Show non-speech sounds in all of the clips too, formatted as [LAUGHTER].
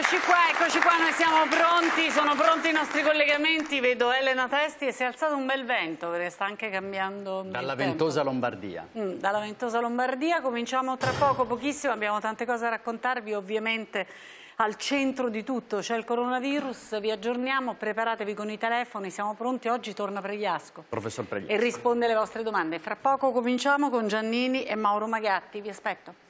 Eccoci qua, eccoci qua, noi siamo pronti, sono pronti i nostri collegamenti, vedo Elena Testi e si è alzato un bel vento perché sta anche cambiando Dalla ventosa Lombardia. Mm, dalla ventosa Lombardia, cominciamo tra poco, pochissimo, abbiamo tante cose da raccontarvi, ovviamente al centro di tutto c'è il coronavirus, vi aggiorniamo, preparatevi con i telefoni, siamo pronti, oggi torna Pregliasco. Professor Pregliasco. E risponde alle vostre domande. Fra poco cominciamo con Giannini e Mauro Magatti, vi aspetto.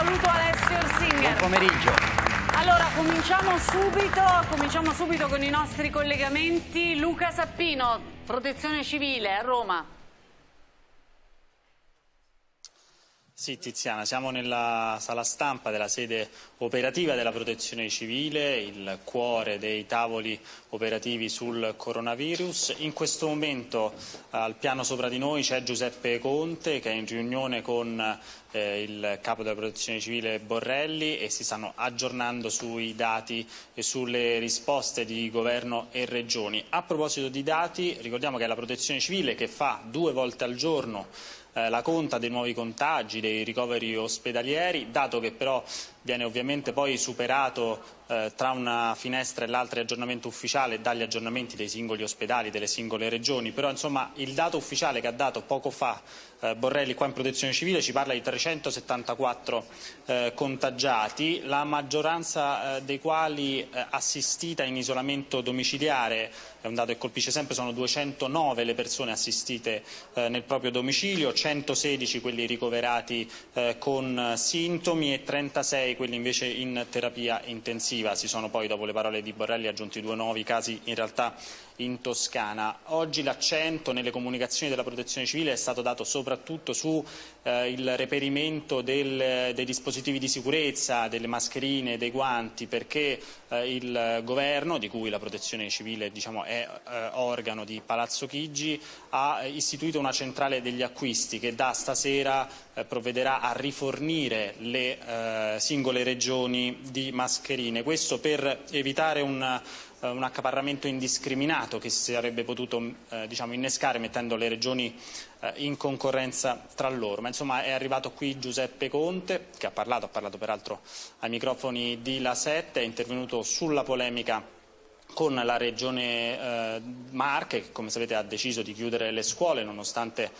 Saluto Alessio Orsinger. Buon pomeriggio. Allora, cominciamo subito, cominciamo subito con i nostri collegamenti. Luca Sappino, Protezione Civile a Roma. Sì, Tiziana, siamo nella sala stampa della sede operativa della Protezione Civile, il cuore dei tavoli operativi sul coronavirus. In questo momento al piano sopra di noi c'è Giuseppe Conte che è in riunione con eh, il capo della Protezione Civile Borrelli e si stanno aggiornando sui dati e sulle risposte di governo e regioni. A proposito di dati, ricordiamo che è la Protezione Civile che fa due volte al giorno la conta dei nuovi contagi, dei ricoveri ospedalieri, dato che però viene ovviamente poi superato eh, tra una finestra e l'altra aggiornamento ufficiale dagli aggiornamenti dei singoli ospedali, delle singole regioni, però insomma il dato ufficiale che ha dato poco fa eh, Borrelli qua in Protezione Civile ci parla di 374 eh, contagiati, la maggioranza eh, dei quali eh, assistita in isolamento domiciliare, è un dato che colpisce sempre, sono 209 le persone assistite eh, nel proprio domicilio, 116 quelli ricoverati con sintomi e 36 quelli invece in terapia intensiva. Si sono poi, dopo le parole di Borrelli, aggiunti due nuovi casi in realtà in Toscana. Oggi l'accento nelle comunicazioni della Protezione Civile è stato dato soprattutto sul eh, reperimento del, dei dispositivi di sicurezza, delle mascherine, dei guanti, perché eh, il governo, di cui la Protezione Civile diciamo, è eh, organo di Palazzo Chigi, ha istituito una centrale degli acquisti che da stasera eh, provvederà a rifornire le eh, singole regioni di mascherine. Questo per evitare un un accaparramento indiscriminato che si sarebbe potuto eh, diciamo, innescare mettendo le regioni eh, in concorrenza tra loro. Ma insomma è arrivato qui Giuseppe Conte che ha parlato, ha parlato peraltro ai microfoni di La Sette, è intervenuto sulla polemica con la regione eh, Marche che come sapete ha deciso di chiudere le scuole nonostante eh,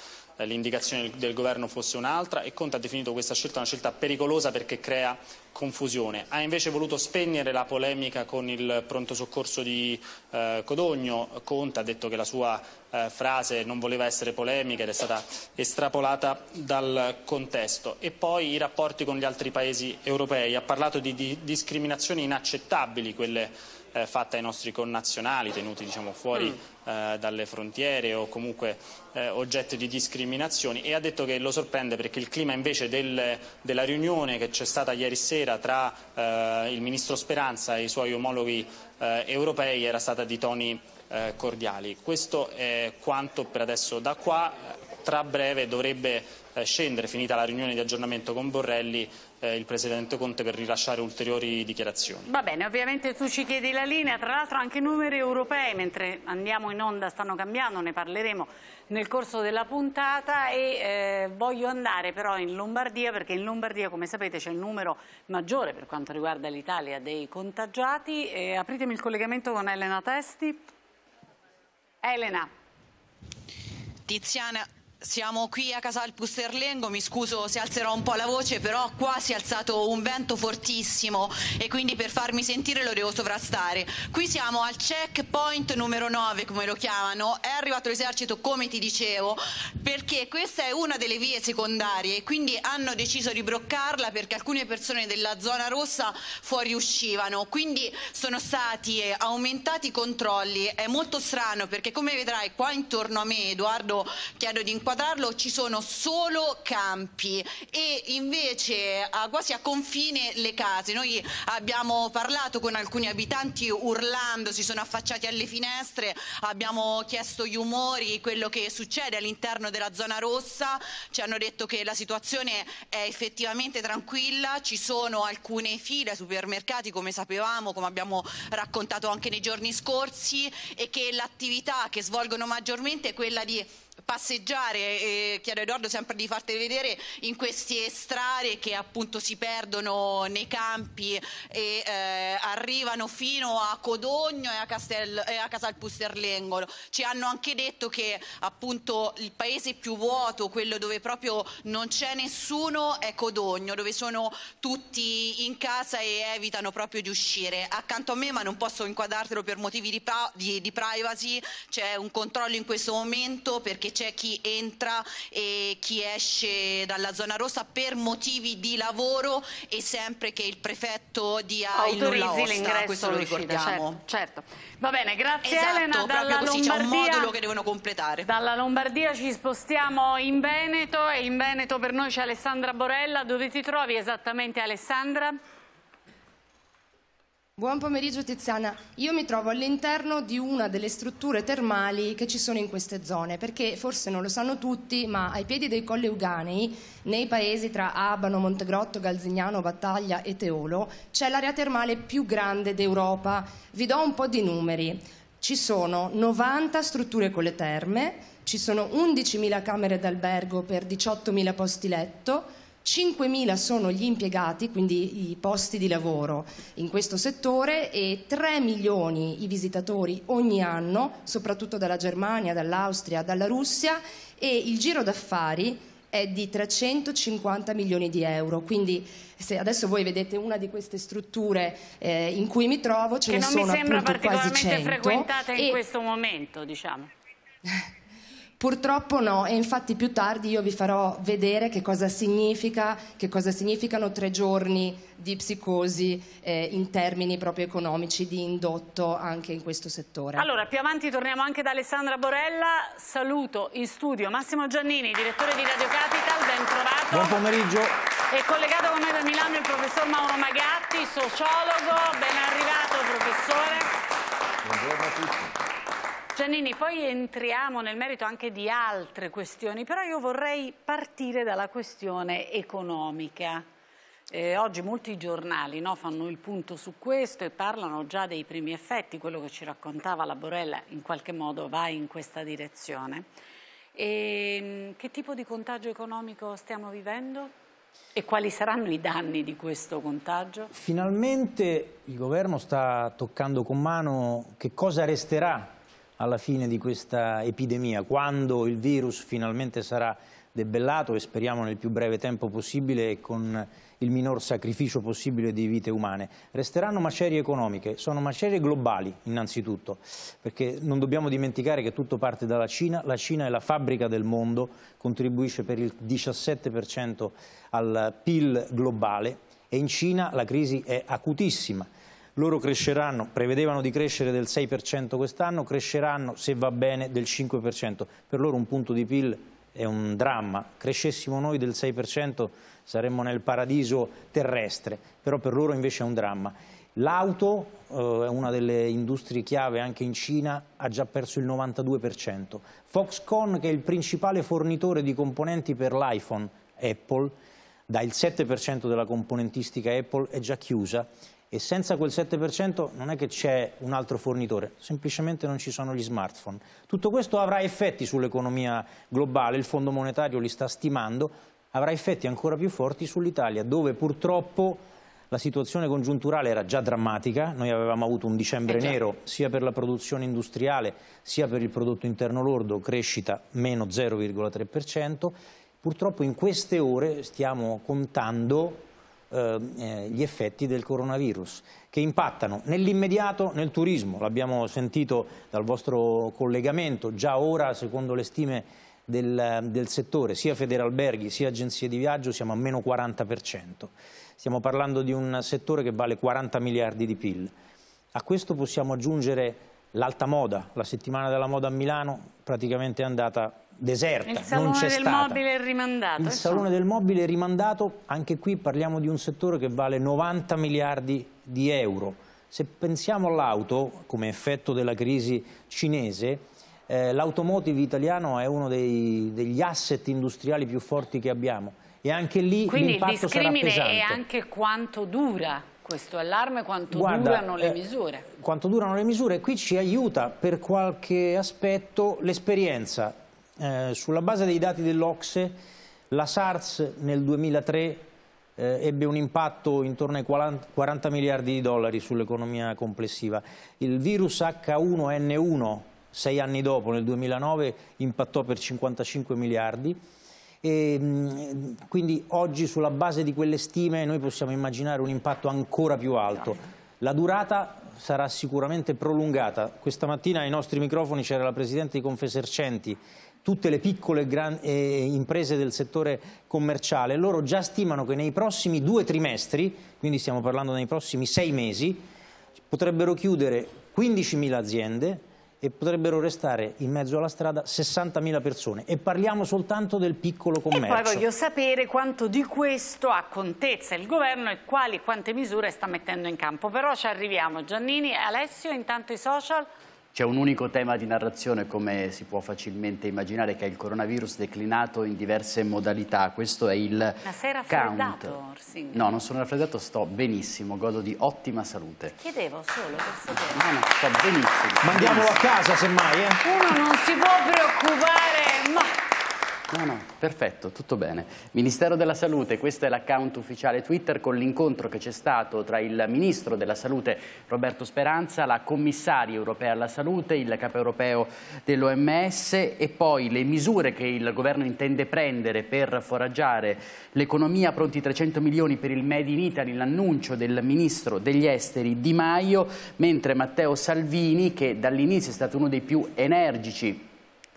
l'indicazione del governo fosse un'altra e Conte ha definito questa scelta una scelta pericolosa perché crea confusione. Ha invece voluto spegnere la polemica con il pronto soccorso di eh, Codogno. Conte ha detto che la sua eh, frase non voleva essere polemica ed è stata estrapolata dal contesto. E poi i rapporti con gli altri paesi europei. Ha parlato di, di discriminazioni inaccettabili, quelle eh, fatte ai nostri connazionali tenuti diciamo, fuori mm. eh, dalle frontiere o comunque eh, oggetto di discriminazioni e ha detto che lo sorprende perché il clima invece del, della riunione che c'è stata ieri sera tra eh, il Ministro Speranza e i suoi omologhi eh, europei era stata di toni eh, cordiali. Questo è quanto per adesso da qua. Tra breve dovrebbe scendere, finita la riunione di aggiornamento con Borrelli, eh, il Presidente Conte per rilasciare ulteriori dichiarazioni. Va bene, ovviamente tu ci chiedi la linea, tra l'altro anche i numeri europei mentre andiamo in onda stanno cambiando, ne parleremo nel corso della puntata e eh, voglio andare però in Lombardia perché in Lombardia come sapete c'è il numero maggiore per quanto riguarda l'Italia dei contagiati. Eh, apritemi il collegamento con Elena Testi. Elena. Tiziana, siamo qui a Casal Pusterlengo, mi scuso se alzerò un po' la voce, però qua si è alzato un vento fortissimo e quindi per farmi sentire lo devo sovrastare. Qui siamo al checkpoint numero 9, come lo chiamano, è arrivato l'esercito, come ti dicevo, perché questa è una delle vie secondarie e quindi hanno deciso di bloccarla perché alcune persone della zona rossa fuoriuscivano, quindi sono stati aumentati i controlli. È molto strano perché come vedrai qua intorno a me, Edoardo, chiedo di inquadrare inquadrarlo ci sono solo campi. E invece a, quasi a confine le case. Noi abbiamo parlato con alcuni abitanti urlando, si sono affacciati alle finestre, abbiamo chiesto gli umori, quello che succede all'interno della zona rossa, ci hanno detto che la situazione è effettivamente tranquilla, ci sono alcune file supermercati come sapevamo, come abbiamo raccontato anche nei giorni scorsi e che l'attività che svolgono maggiormente è quella di passeggiare e chiedo Edoardo sempre di farti vedere in queste strade che appunto si perdono nei campi e eh, arrivano fino a Codogno e a, Castel, e a Casal Pusterlengolo. Ci hanno anche detto che appunto il paese più vuoto, quello dove proprio non c'è nessuno, è Codogno, dove sono tutti in casa e evitano proprio di uscire. Accanto a me, ma non posso inquadrartelo per motivi di, di, di privacy, c'è un controllo in questo momento perché c'è chi entra e chi esce dalla zona rossa per motivi di lavoro e sempre che il prefetto dia il nulla questo lo ricordiamo. Certo, certo. Va bene, grazie esatto, Elena. Dalla così Lombardia, c'è un modulo che devono completare. Dalla Lombardia ci spostiamo in Veneto e in Veneto per noi c'è Alessandra Borella. Dove ti trovi esattamente Alessandra? Buon pomeriggio Tiziana, io mi trovo all'interno di una delle strutture termali che ci sono in queste zone, perché forse non lo sanno tutti, ma ai piedi dei Colli Euganei, nei paesi tra Abano, Montegrotto, Galzignano, Battaglia e Teolo, c'è l'area termale più grande d'Europa. Vi do un po' di numeri. Ci sono 90 strutture con le terme, ci sono 11.000 camere d'albergo per 18.000 posti letto, 5.000 sono gli impiegati, quindi i posti di lavoro in questo settore e 3 milioni i visitatori ogni anno, soprattutto dalla Germania, dall'Austria, dalla Russia e il giro d'affari è di 350 milioni di euro. Quindi se adesso voi vedete una di queste strutture eh, in cui mi trovo, ce che ne sono appunto quasi 100. Che non mi sembra particolarmente frequentata in questo momento, diciamo. [LAUGHS] Purtroppo no, e infatti più tardi io vi farò vedere che cosa significa, che cosa significano tre giorni di psicosi eh, in termini proprio economici di indotto anche in questo settore. Allora, più avanti torniamo anche da Alessandra Borella. Saluto in studio Massimo Giannini, direttore di Radio Capital, ben trovato. Buon pomeriggio. E collegato con me da Milano il professor Mauro Magatti, sociologo. Ben arrivato, professore. Buongiorno a tutti. Giannini, poi entriamo nel merito anche di altre questioni, però io vorrei partire dalla questione economica. Eh, oggi molti giornali no, fanno il punto su questo e parlano già dei primi effetti, quello che ci raccontava la Borella in qualche modo va in questa direzione. E, ehm, che tipo di contagio economico stiamo vivendo? E quali saranno i danni di questo contagio? Finalmente il governo sta toccando con mano che cosa resterà alla fine di questa epidemia, quando il virus finalmente sarà debellato e speriamo nel più breve tempo possibile e con il minor sacrificio possibile di vite umane. Resteranno macerie economiche, sono macerie globali innanzitutto, perché non dobbiamo dimenticare che tutto parte dalla Cina, la Cina è la fabbrica del mondo, contribuisce per il 17% al PIL globale e in Cina la crisi è acutissima loro cresceranno, prevedevano di crescere del 6% quest'anno, cresceranno se va bene del 5%, per loro un punto di PIL è un dramma, crescessimo noi del 6% saremmo nel paradiso terrestre, però per loro invece è un dramma. L'auto, eh, una delle industrie chiave anche in Cina, ha già perso il 92%. Foxconn, che è il principale fornitore di componenti per l'iPhone Apple, dà il 7% della componentistica Apple, è già chiusa e senza quel 7% non è che c'è un altro fornitore, semplicemente non ci sono gli smartphone. Tutto questo avrà effetti sull'economia globale, il Fondo Monetario li sta stimando, avrà effetti ancora più forti sull'Italia, dove purtroppo la situazione congiunturale era già drammatica, noi avevamo avuto un dicembre eh nero sia per la produzione industriale sia per il prodotto interno lordo, crescita meno 0,3%, purtroppo in queste ore stiamo contando eh, gli effetti del coronavirus che impattano nell'immediato nel turismo, l'abbiamo sentito dal vostro collegamento, già ora secondo le stime del, del settore, sia Federalberghi sia agenzie di viaggio siamo a meno 40%, stiamo parlando di un settore che vale 40 miliardi di PIL. A questo possiamo aggiungere l'alta moda, la settimana della moda a Milano praticamente è andata deserta, Il non salone c'è del stata. mobile è rimandato. Il insomma. salone del mobile è rimandato, anche qui parliamo di un settore che vale 90 miliardi di euro. Se pensiamo all'auto, come effetto della crisi cinese, eh, l'automotive italiano è uno dei- degli asset industriali più forti che abbiamo e anche lì Quindi il discrimine è anche quanto dura questo allarme, quanto Guarda, durano le eh, misure. Quanto durano le misure? Qui ci aiuta per qualche aspetto l'esperienza. Eh, sulla base dei dati dell'Ocse, la SARS nel 2003 eh, ebbe un impatto intorno ai 40, 40 miliardi di dollari sull'economia complessiva. Il virus H1N1, sei anni dopo, nel 2009, impattò per 55 miliardi. E, quindi oggi sulla base di quelle stime noi possiamo immaginare un impatto ancora più alto. La durata sarà sicuramente prolungata. Questa mattina ai nostri microfoni c'era la Presidente di Confesercenti, tutte le piccole e gran- eh, imprese del settore commerciale, loro già stimano che nei prossimi due trimestri, quindi stiamo parlando nei prossimi sei mesi, potrebbero chiudere 15.000 aziende e potrebbero restare in mezzo alla strada 60.000 persone e parliamo soltanto del piccolo E commercio. poi voglio sapere quanto di questo ha contezza il governo e quali quante misure sta mettendo in campo. Però ci arriviamo. Giannini, Alessio, intanto i social. C'è un unico tema di narrazione, come si può facilmente immaginare, che è il coronavirus declinato in diverse modalità. Questo è il Ma sei raffreddato, count. Orsinga? No, non sono raffreddato, sto benissimo, godo di ottima salute. Chiedevo solo per sapere. No, no, sto benissimo. Mandiamolo a casa semmai, eh? Uno non si può preoccupare, ma... No, no, perfetto, tutto bene. Ministero della Salute, questo è l'account ufficiale Twitter con l'incontro che c'è stato tra il Ministro della Salute Roberto Speranza, la Commissaria europea alla Salute, il capo europeo dell'OMS e poi le misure che il governo intende prendere per foraggiare l'economia, pronti 300 milioni per il Made in Italy, l'annuncio del Ministro degli Esteri Di Maio, mentre Matteo Salvini, che dall'inizio è stato uno dei più energici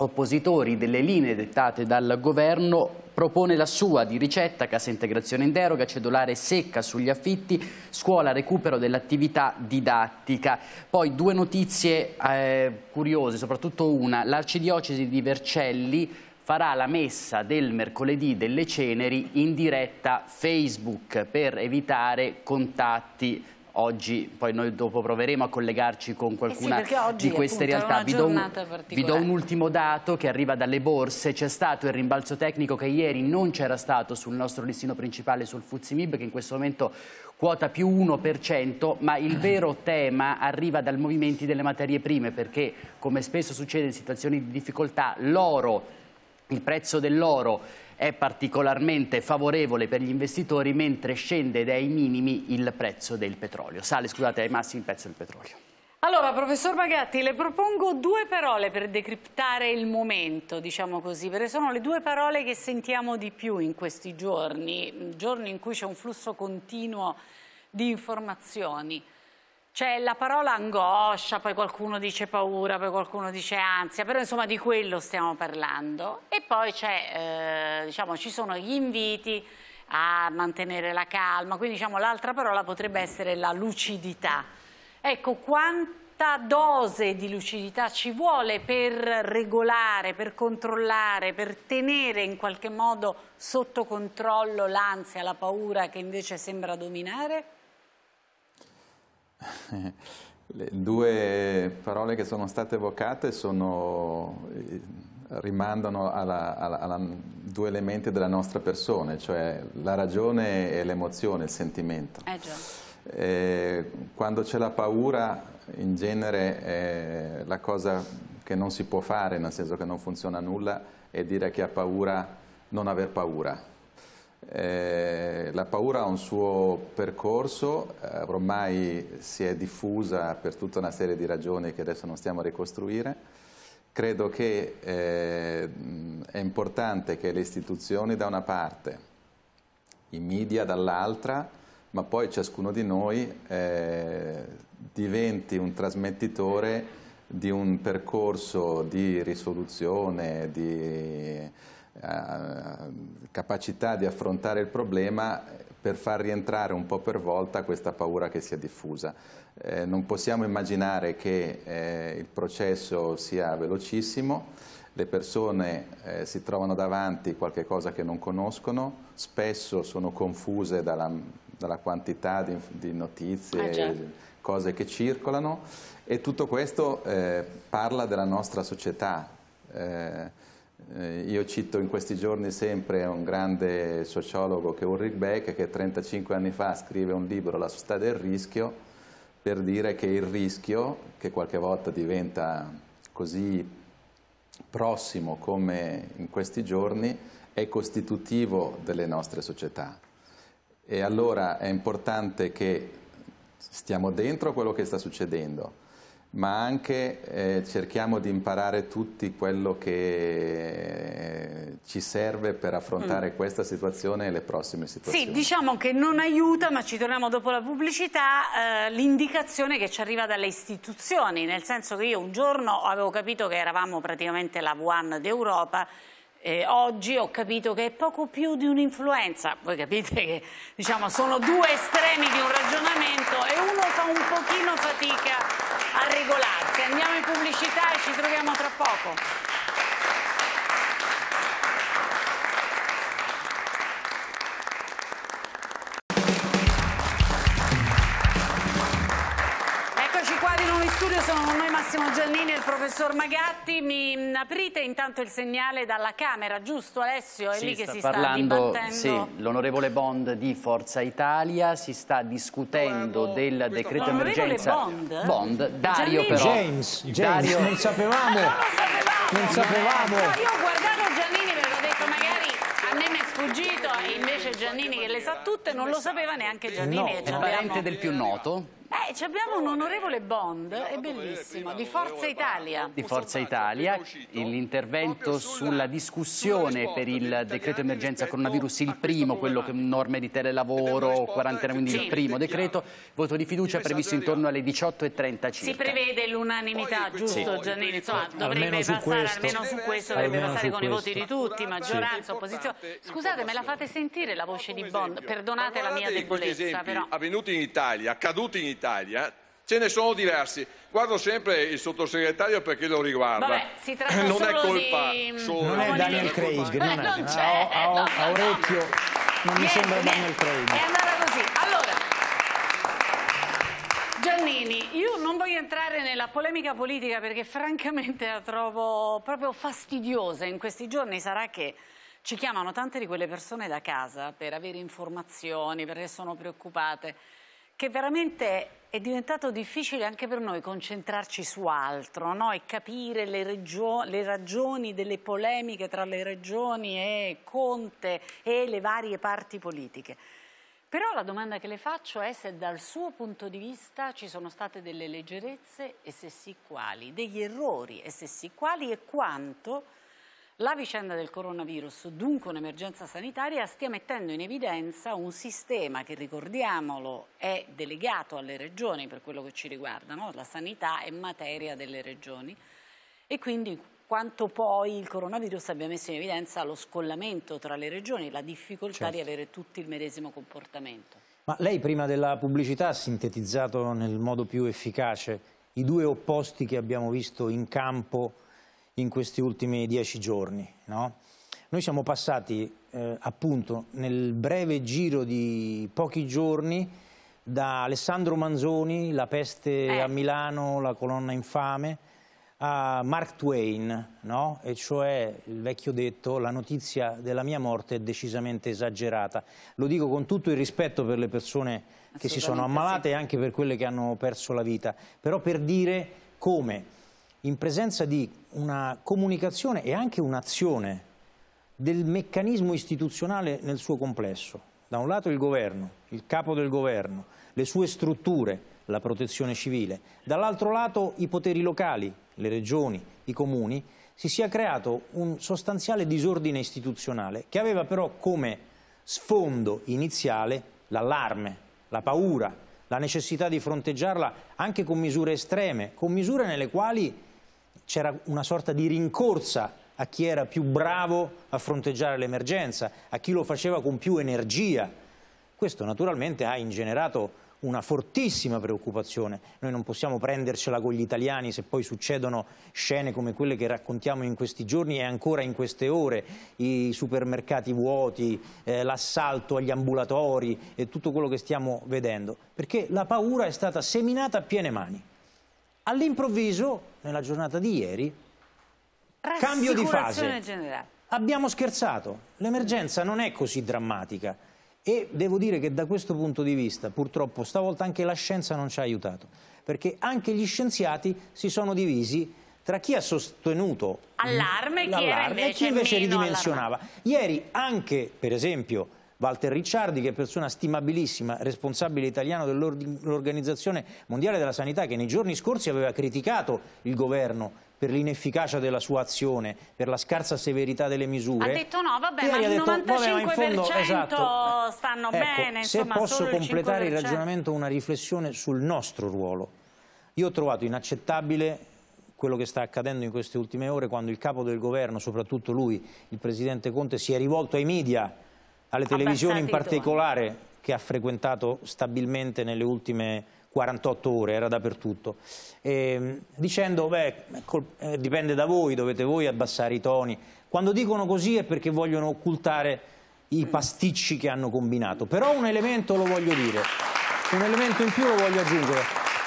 oppositori delle linee dettate dal governo propone la sua di ricetta, cassa integrazione in deroga, cedolare secca sugli affitti, scuola recupero dell'attività didattica. Poi due notizie eh, curiose, soprattutto una, l'arcidiocesi di Vercelli farà la messa del mercoledì delle ceneri in diretta Facebook per evitare contatti Oggi, poi noi dopo proveremo a collegarci con qualcuna perché oggi, di queste appunto, realtà. Vi do, un, vi do un ultimo dato che arriva dalle borse. C'è stato il rimbalzo tecnico che ieri non c'era stato sul nostro listino principale sul Fuzimib, che in questo momento quota più 1%, ma il vero tema arriva dai movimenti delle materie prime, perché come spesso succede in situazioni di difficoltà, l'oro, il prezzo dell'oro è particolarmente favorevole per gli investitori, mentre scende dai minimi il prezzo del petrolio. Sale, scusate, ai massimi il prezzo del petrolio. Allora, professor Bagatti, le propongo due parole per decriptare il momento, diciamo così, perché sono le due parole che sentiamo di più in questi giorni, giorni in cui c'è un flusso continuo di informazioni. C'è la parola angoscia, poi qualcuno dice paura, poi qualcuno dice ansia, però insomma di quello stiamo parlando. E poi eh, diciamo, ci sono gli inviti a mantenere la calma, quindi diciamo l'altra parola potrebbe essere la lucidità. Ecco, quanta dose di lucidità ci vuole per regolare, per controllare, per tenere in qualche modo sotto controllo l'ansia, la paura che invece sembra dominare? [LAUGHS] Le due parole che sono state evocate sono, eh, rimandano alla due elementi della nostra persona, cioè la ragione e l'emozione, il sentimento. Eh. Eh, quando c'è la paura, in genere eh, la cosa che non si può fare, nel senso che non funziona nulla, è dire a chi ha paura non aver paura. Eh, la paura ha un suo percorso, eh, ormai si è diffusa per tutta una serie di ragioni che adesso non stiamo a ricostruire. Credo che eh, è importante che le istituzioni da una parte, i media dall'altra, ma poi ciascuno di noi eh, diventi un trasmettitore di un percorso di risoluzione, di capacità di affrontare il problema per far rientrare un po' per volta questa paura che si è diffusa. Eh, non possiamo immaginare che eh, il processo sia velocissimo, le persone eh, si trovano davanti qualche cosa che non conoscono, spesso sono confuse dalla, dalla quantità di, di notizie, eh cose che circolano e tutto questo eh, parla della nostra società. Eh, io cito in questi giorni sempre un grande sociologo che è Ulrich Beck che 35 anni fa scrive un libro, La società del rischio, per dire che il rischio, che qualche volta diventa così prossimo come in questi giorni, è costitutivo delle nostre società. E allora è importante che stiamo dentro quello che sta succedendo, ma anche eh, cerchiamo di imparare tutti quello che ci serve per affrontare mm. questa situazione e le prossime situazioni. Sì, diciamo che non aiuta, ma ci torniamo dopo la pubblicità, eh, l'indicazione che ci arriva dalle istituzioni, nel senso che io un giorno avevo capito che eravamo praticamente la V1 d'Europa, eh, oggi ho capito che è poco più di un'influenza, voi capite che diciamo, sono due estremi di un ragionamento e uno fa un pochino fatica a regolarsi. Andiamo in pubblicità e ci troviamo tra poco. Sono con noi Massimo Giannini e il professor Magatti. Mi aprite intanto il segnale dalla Camera, giusto Alessio? È sì, lì che si parlando, sta dibattendo. Sì, l'onorevole Bond di Forza Italia si sta discutendo del decreto emergenza. Bond? Bond, Dario Giannini. però. James, James, Dario... non sapevamo. Non lo sapevamo. Non sapevamo. No, io ho guardato Giannini perché ho detto magari a me mi è sfuggito e invece Giannini che le sa tutte non lo sapeva neanche Giannini. No, È parente del più noto Eh, ci abbiamo un onorevole Bond, è bellissimo, di Forza Italia. di Forza Italia, l'intervento sulla discussione per il decreto emergenza coronavirus, il primo, quello con norme di telelavoro, quarantena, quindi il primo decreto, voto di fiducia previsto intorno alle 18.30 Si circa. prevede l'unanimità, giusto Giannini? Insomma, dovrebbe Almeno passare, almeno su questo, dovrebbe Almeno passare con i voti di tutti, maggioranza, opposizione. Scusate, me la fate sentire la voce di Bond? Perdonate la mia debolezza, però... avvenuti in Italia, accaduti in Italia, ce ne sono diversi. Guardo sempre il sottosegretario perché lo riguarda. Vabbè, si tratta non solo è colpa di- solo Non è Daniel Craig, Eh, non, è. non c'è, a, a- a no. orecchio non mi sembra niente. Daniel Craig. È andata così. Allora, Giannini, io non voglio entrare nella polemica politica perché francamente la trovo proprio fastidiosa. In questi giorni sarà che ci chiamano tante di quelle persone da casa per avere informazioni, perché sono preoccupate, che veramente è diventato difficile anche per noi concentrarci su altro no? e capire le, le ragioni delle polemiche tra le regioni e Conte e le varie parti politiche. Però la domanda che le faccio è se dal suo punto di vista ci sono state delle leggerezze e se sì quali, degli errori e se sì quali e quanto la vicenda del coronavirus, dunque un'emergenza sanitaria, stia mettendo in evidenza un sistema che, ricordiamolo, è delegato alle regioni per quello che ci riguarda, no? la sanità è materia delle regioni e quindi quanto poi il coronavirus abbia messo in evidenza lo scollamento tra le regioni, la difficoltà di avere tutti il medesimo comportamento. Ma lei prima della pubblicità ha sintetizzato nel modo più efficace i due opposti che abbiamo visto in campo in questi ultimi dieci giorni. no? Noi siamo passati eh, appunto nel breve giro di pochi giorni da Alessandro Manzoni, La peste Eh. a Milano, La colonna infame, a Mark Twain, no? e cioè il vecchio detto la notizia della mia morte è decisamente esagerata. Lo dico con tutto il rispetto per le persone che si sono ammalate e anche per quelle che hanno perso la vita, però per dire come in presenza di una comunicazione e anche un'azione del meccanismo istituzionale nel suo complesso. Da un lato il governo, il capo del governo, le sue strutture, la protezione civile, dall'altro lato i poteri locali, le regioni, i comuni, si sia creato un sostanziale disordine istituzionale che aveva però come sfondo iniziale l'allarme, la paura, la necessità di fronteggiarla anche con misure estreme, con misure nelle quali c'era una sorta di rincorsa a chi era più bravo a fronteggiare l'emergenza, a chi lo faceva con più energia. Questo naturalmente ha ingenerato una fortissima preoccupazione. Noi non possiamo prendercela con gli italiani se poi succedono scene come quelle che raccontiamo in questi giorni e ancora in queste ore, i supermercati vuoti, eh, l'assalto agli ambulatori e tutto quello che stiamo vedendo, perché la paura è stata seminata a piene mani. All'improvviso, nella giornata di ieri, cambio di fase. Generale. Abbiamo scherzato, l'emergenza non è così drammatica e devo dire che da questo punto di vista purtroppo stavolta anche la scienza non ci ha aiutato, perché anche gli scienziati si sono divisi tra chi ha sostenuto allarme, e chi invece ridimensionava. Ieri anche, per esempio, Walter Ricciardi, che è persona stimabilissima, responsabile italiano dell'Organizzazione Mondiale della Sanità, che nei giorni scorsi aveva criticato il governo per l'inefficacia della sua azione, per la scarsa severità delle misure. Ha detto no, vabbè, ma il detto, 95% vabbè, fondo, esatto, stanno ecco, bene, insomma, Se posso il completare il ragionamento, una riflessione sul nostro ruolo. Io ho trovato inaccettabile quello che sta accadendo in queste ultime ore quando il capo del governo, soprattutto lui, il Presidente Conte, si è rivolto ai media, alle televisioni in particolare, che ha frequentato stabilmente nelle ultime 48 ore, era dappertutto, e, dicendo beh, eh, dipende da voi, dovete voi abbassare i toni. Quando dicono così è perché vogliono occultare i pasticci che hanno combinato. Però un elemento lo voglio dire, un elemento in più lo voglio aggiungere.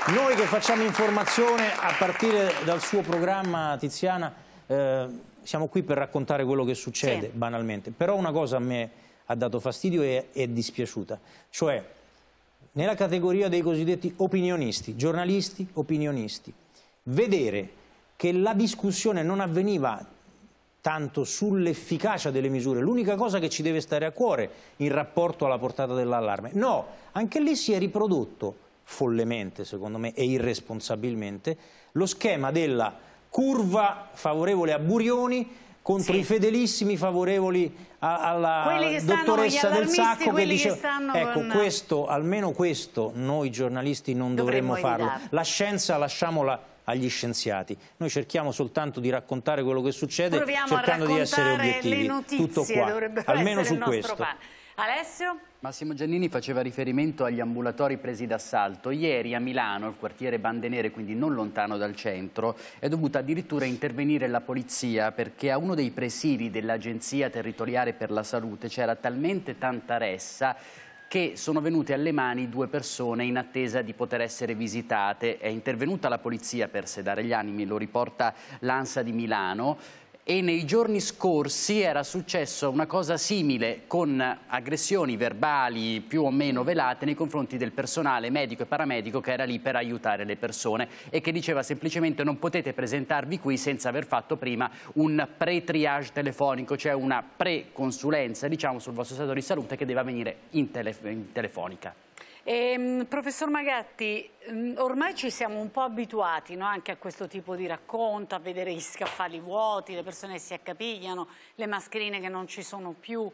Noi che facciamo informazione a partire dal suo programma, Tiziana, eh, siamo qui per raccontare quello che succede, sì. banalmente. Però una cosa a me ha dato fastidio e è dispiaciuta, cioè nella categoria dei cosiddetti opinionisti, giornalisti opinionisti, vedere che la discussione non avveniva tanto sull'efficacia delle misure, l'unica cosa che ci deve stare a cuore in rapporto alla portata dell'allarme. No, anche lì si è riprodotto follemente, secondo me, e irresponsabilmente, lo schema della curva favorevole a Burioni contro sì. i fedelissimi favorevoli alla dottoressa del Sacco che dice che ecco con... questo, almeno questo noi giornalisti non dovremmo, dovremmo farlo evitare. la scienza lasciamola agli scienziati noi cerchiamo soltanto di raccontare quello che succede Proviamo cercando di essere obiettivi notizie, tutto qua almeno su questo pane. Alessio? Massimo Giannini faceva riferimento agli ambulatori presi d'assalto. Ieri a Milano, il quartiere Bande Nere, quindi non lontano dal centro, è dovuta addirittura intervenire la polizia perché a uno dei presidi dell'Agenzia Territoriale per la Salute c'era talmente tanta ressa che sono venute alle mani due persone in attesa di poter essere visitate. È intervenuta la polizia per sedare gli animi, lo riporta l'ANSA di Milano e nei giorni scorsi era successo una cosa simile con aggressioni verbali più o meno velate nei confronti del personale medico e paramedico che era lì per aiutare le persone e che diceva semplicemente non potete presentarvi qui senza aver fatto prima un pre-triage telefonico, cioè una pre-consulenza diciamo, sul vostro stato di salute che deve avvenire in, tele in telefonica. Eh, professor Magatti, mm, ormai ci siamo un po' abituati no? anche a questo tipo di racconto, a vedere gli scaffali vuoti, le persone che si accapigliano, le mascherine che non ci sono più.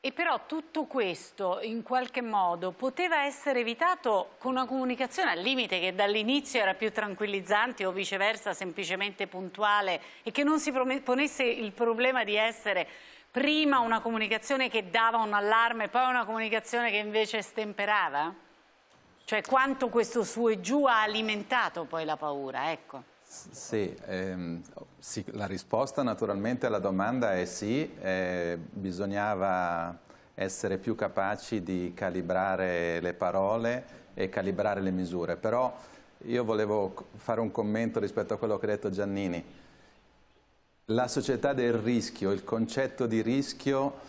E però tutto questo in qualche modo poteva essere evitato con una comunicazione al limite che dall'inizio era più tranquillizzante o viceversa semplicemente puntuale e che non si ponesse il problema di essere prima una comunicazione che dava un allarme, poi una comunicazione che invece stemperava? Cioè quanto questo su e giù ha alimentato poi la paura, ecco. Sì, ehm, sì, la risposta naturalmente alla domanda è sì, eh, bisognava essere più capaci di calibrare le parole e calibrare le misure, però io volevo fare un commento rispetto a quello che ha detto Giannini. La società del rischio, il concetto di rischio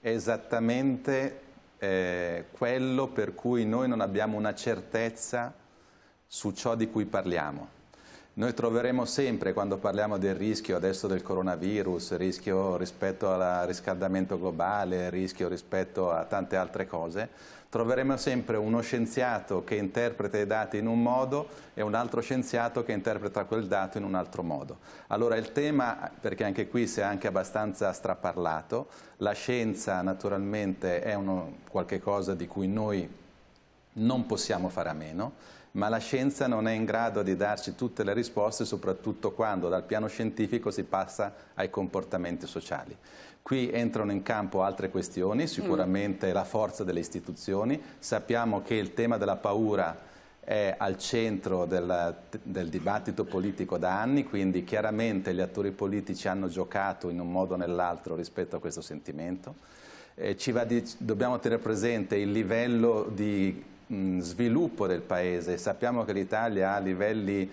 è esattamente eh, quello per cui noi non abbiamo una certezza su ciò di cui parliamo. Noi troveremo sempre, quando parliamo del rischio adesso del coronavirus, rischio rispetto al riscaldamento globale, rischio rispetto a tante altre cose, troveremo sempre uno scienziato che interpreta i dati in un modo e un altro scienziato che interpreta quel dato in un altro modo. Allora il tema, perché anche qui si è anche abbastanza straparlato, la scienza naturalmente è uno, qualche cosa di cui noi non possiamo fare a meno, ma la scienza non è in grado di darci tutte le risposte, soprattutto quando dal piano scientifico si passa ai comportamenti sociali. Qui entrano in campo altre questioni, sicuramente mm. la forza delle istituzioni. Sappiamo che il tema della paura è al centro del, del, dibattito politico da anni, quindi chiaramente gli attori politici hanno giocato in un modo o nell'altro rispetto a questo sentimento. Eh, di, dobbiamo tenere presente il livello di mh, sviluppo del Paese. Sappiamo che l'Italia ha livelli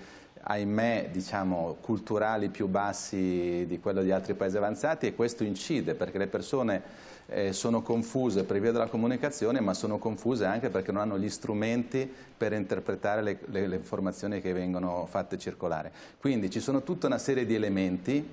ahimè, diciamo, culturali più bassi di quello di altri paesi avanzati e questo incide perché le persone eh, sono confuse per via della comunicazione ma sono confuse anche perché non hanno gli strumenti per interpretare le, le, le informazioni che vengono fatte circolare. Quindi ci sono tutta una serie di elementi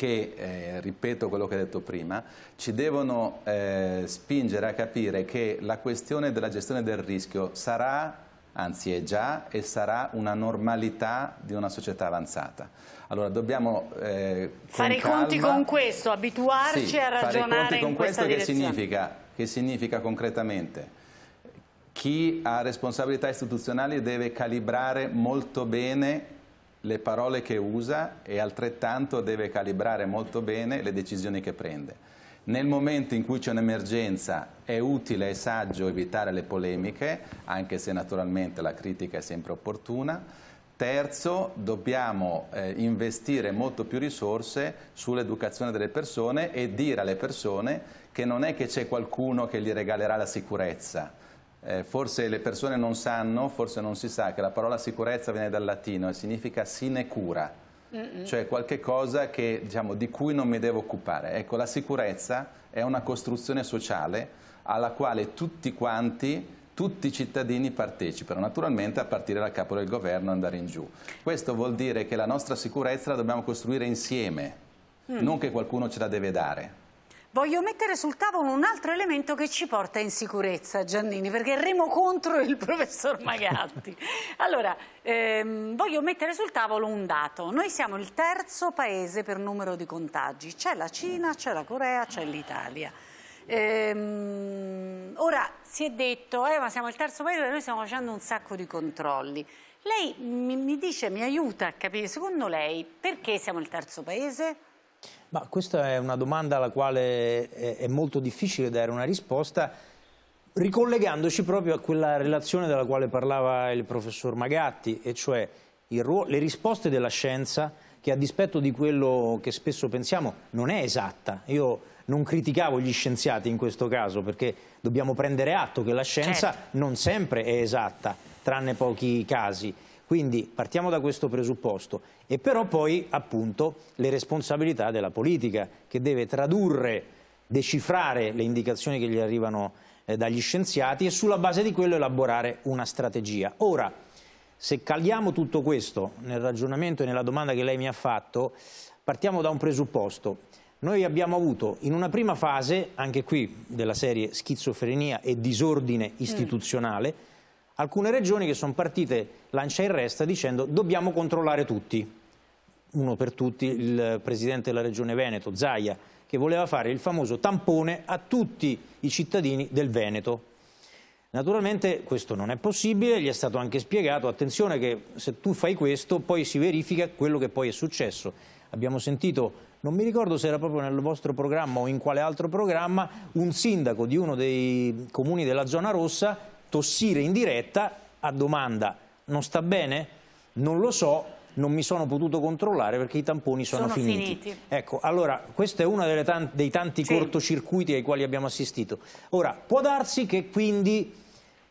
che, eh, ripeto quello che ho detto prima, ci devono eh, spingere a capire che la questione della gestione del rischio sarà anzi è già e sarà una normalità di una società avanzata. Allora dobbiamo eh, fare i conti con questo, abituarci sì, a ragionare in questa questo che significa, che significa concretamente? Chi ha responsabilità istituzionali deve calibrare molto bene le parole che usa e altrettanto deve calibrare molto bene le decisioni che prende. Nel momento in cui c'è un'emergenza è utile e saggio evitare le polemiche, anche se naturalmente la critica è sempre opportuna. Terzo, dobbiamo eh, investire molto più risorse sull'educazione delle persone e dire alle persone che non è che c'è qualcuno che gli regalerà la sicurezza. Eh, forse le persone non sanno, forse non si sa che la parola sicurezza viene dal latino e significa sinecura cioè qualche cosa che, diciamo, di cui non mi devo occupare. Ecco, la sicurezza è una costruzione sociale alla quale tutti quanti tutti i cittadini partecipano, naturalmente a partire dal capo del governo e andare in giù. Questo vuol dire che la nostra sicurezza la dobbiamo costruire insieme, mm. non che qualcuno ce la deve dare. Voglio mettere sul tavolo un altro elemento che ci porta in sicurezza, Giannini, perché remo contro il professor Magatti. [LAUGHS] allora, ehm, voglio mettere sul tavolo un dato. Noi siamo il terzo paese per numero di contagi. C'è la Cina, c'è la Corea, c'è l'Italia. Ehm, ora si è detto, eh, ma siamo il terzo paese e noi stiamo facendo un sacco di controlli. Lei mi, mi dice, mi aiuta a capire, secondo lei, perché siamo il terzo paese? Ma questa è una domanda alla quale è molto difficile dare una risposta, ricollegandoci proprio a quella relazione della quale parlava il professor Magatti, e cioè le risposte della scienza che a dispetto di quello che spesso pensiamo non è esatta. Io non criticavo gli scienziati in questo caso perché dobbiamo prendere atto che la scienza certo. non sempre è esatta, tranne pochi casi. Quindi partiamo da questo presupposto e però poi appunto le responsabilità della politica che deve tradurre, decifrare le indicazioni che gli arrivano eh, dagli scienziati e sulla base di quello elaborare una strategia. Ora, se caliamo tutto questo nel ragionamento e nella domanda che lei mi ha fatto, partiamo da un presupposto. Noi abbiamo avuto in una prima fase, anche qui della serie schizofrenia e disordine mm. istituzionale, mm alcune regioni che sono partite lancia in resta dicendo dobbiamo controllare tutti. Uno per tutti, il presidente della regione Veneto, Zaia, che voleva fare il famoso tampone a tutti i cittadini del Veneto. Naturalmente questo non è possibile, gli è stato anche spiegato, attenzione che se tu fai questo poi si verifica quello che poi è successo. Abbiamo sentito, non mi ricordo se era proprio nel vostro programma o in quale altro programma, un sindaco di uno dei comuni della zona rossa tossire in diretta a domanda non sta bene? Non lo so, non mi sono potuto controllare perché i tamponi sono, sono finiti. finiti. Ecco, allora questo è uno dei tanti sì. cortocircuiti ai quali abbiamo assistito. Ora, può darsi che quindi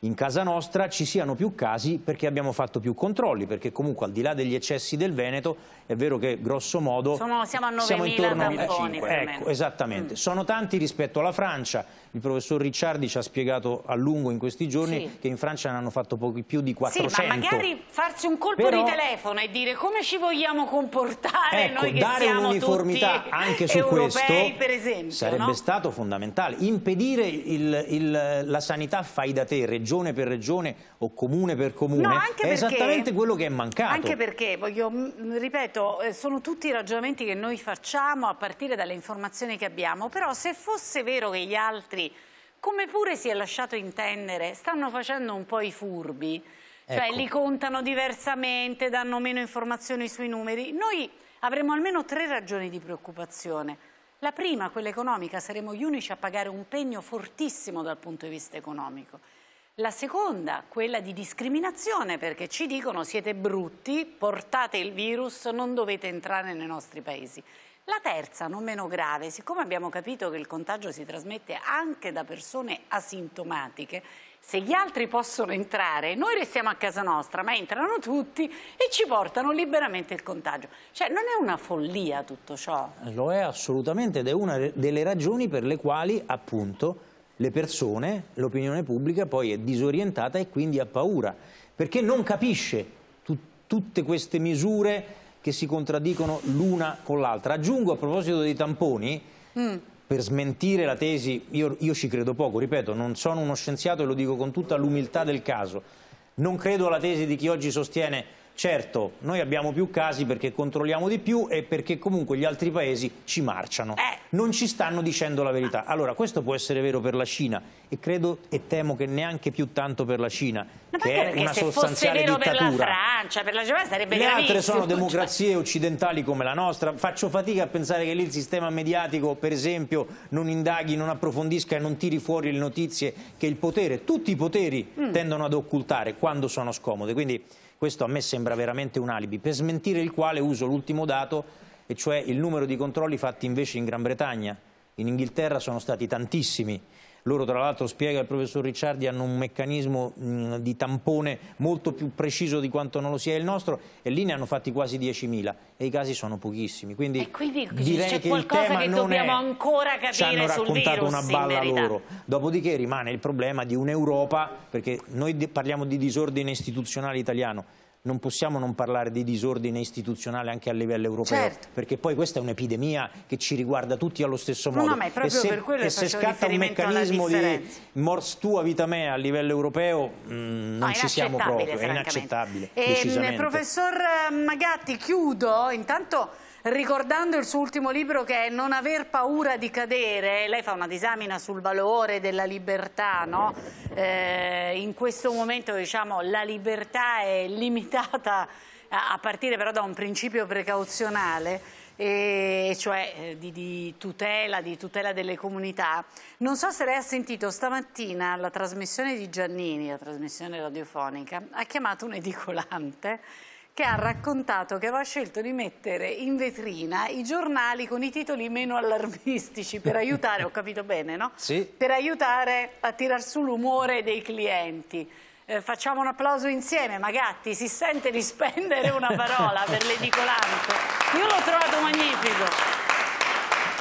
in casa nostra ci siano più casi perché abbiamo fatto più controlli, perché comunque al di là degli eccessi del Veneto è vero che grosso modo Sono, siamo a 9.000 tamponi. Ecco, esattamente. Mm. Sono tanti rispetto alla Francia, il professor Ricciardi ci ha spiegato a lungo in questi giorni sì. che in Francia ne hanno fatto pochi più di 400. Sì, ma magari farsi un colpo Però, di telefono e dire come ci vogliamo comportare ecco, noi che dare un'uniformità anche su europei, questo per esempio, sarebbe no? stato fondamentale. Impedire il, il, la sanità fai da te, regione per regione o comune per comune, no, è perché, esattamente quello che è mancato. Anche perché, voglio, ripeto, eh, sono tutti i ragionamenti che noi facciamo a partire dalle informazioni che abbiamo, però se fosse vero che gli altri come pure si è lasciato intendere, stanno facendo un po' i furbi. Cioè Ecco. li contano diversamente, danno meno informazioni sui numeri. Noi avremo almeno tre ragioni di preoccupazione. La prima, quella economica, saremo gli unici a pagare un pegno fortissimo dal punto di vista economico. La seconda, quella di discriminazione, perché ci dicono siete brutti, portate il virus, non dovete entrare nei nostri paesi. La terza, non meno grave, siccome abbiamo capito che il contagio si trasmette anche da persone asintomatiche, se gli altri possono entrare, noi restiamo a casa nostra, ma entrano tutti e ci portano liberamente il contagio. Cioè non è una follia tutto ciò? Lo è assolutamente ed è una delle ragioni per le quali appunto le persone, l'opinione pubblica poi è disorientata e quindi ha paura, perché non capisce tu- tutte queste misure che si contraddicono l'una con l'altra. Aggiungo a proposito dei tamponi, per smentire la tesi, io, io ci credo poco, ripeto, non sono uno scienziato e lo dico con tutta l'umiltà del caso, non credo alla tesi di chi oggi sostiene certo noi abbiamo più casi perché controlliamo di più e perché comunque gli altri paesi ci marciano, Eh. non ci stanno dicendo la verità. Allora questo può essere vero per la Cina e credo e temo che neanche più tanto per la Cina, No, che è una se fosse sostanziale vero per la dittatura. Francia, per la Germania sarebbe Le altre sono democrazie occidentali come la nostra. Faccio fatica a pensare che lì il sistema mediatico, per esempio, non indaghi, non approfondisca e non tiri fuori le notizie che il potere, tutti i poteri, Mm. tendono ad occultare quando sono scomode. Quindi questo a me sembra veramente un alibi, per smentire il quale uso l'ultimo dato, e cioè il numero di controlli fatti invece in Gran Bretagna. In Inghilterra sono stati tantissimi. Loro, tra l'altro, spiega il professor Ricciardi, hanno un meccanismo mh, di tampone molto più preciso di quanto non lo sia il nostro e lì ne hanno fatti quasi 10.000 e i casi sono pochissimi. Quindi, E quindi direi che il qualcosa tema che non dobbiamo è... ancora Ci hanno capire raccontato virus, una balla loro. Dopodiché rimane il problema di un'Europa, perché noi parliamo di disordine istituzionale italiano, non possiamo non parlare di disordine istituzionale anche a livello europeo, Certo. perché poi questa è un'epidemia che ci riguarda tutti allo stesso No, modo. no, ma è proprio e se, e se scatta un meccanismo di mors tua vita mea a livello europeo, mh, non No, ci siamo proprio, è inaccettabile, Ehm, decisamente. professor Magatti, chiudo intanto ricordando il suo ultimo libro che è Non aver paura di cadere. Lei fa una disamina sul valore della libertà, no? Eh, in questo momento diciamo la libertà è limitata a partire però da un principio precauzionale e cioè eh, di, di tutela, di tutela delle comunità. Non so se lei ha sentito stamattina la trasmissione di Giannini, la trasmissione radiofonica, ha chiamato un edicolante che ha raccontato che aveva scelto di mettere in vetrina i giornali con i titoli meno allarmistici per aiutare, ho capito bene, no? Sì. Per aiutare a tirar su l'umore dei clienti. Eh, facciamo un applauso insieme, Magatti, si sente di spendere una parola per [LAUGHS] l'edicolante. Io l'ho trovato magnifico.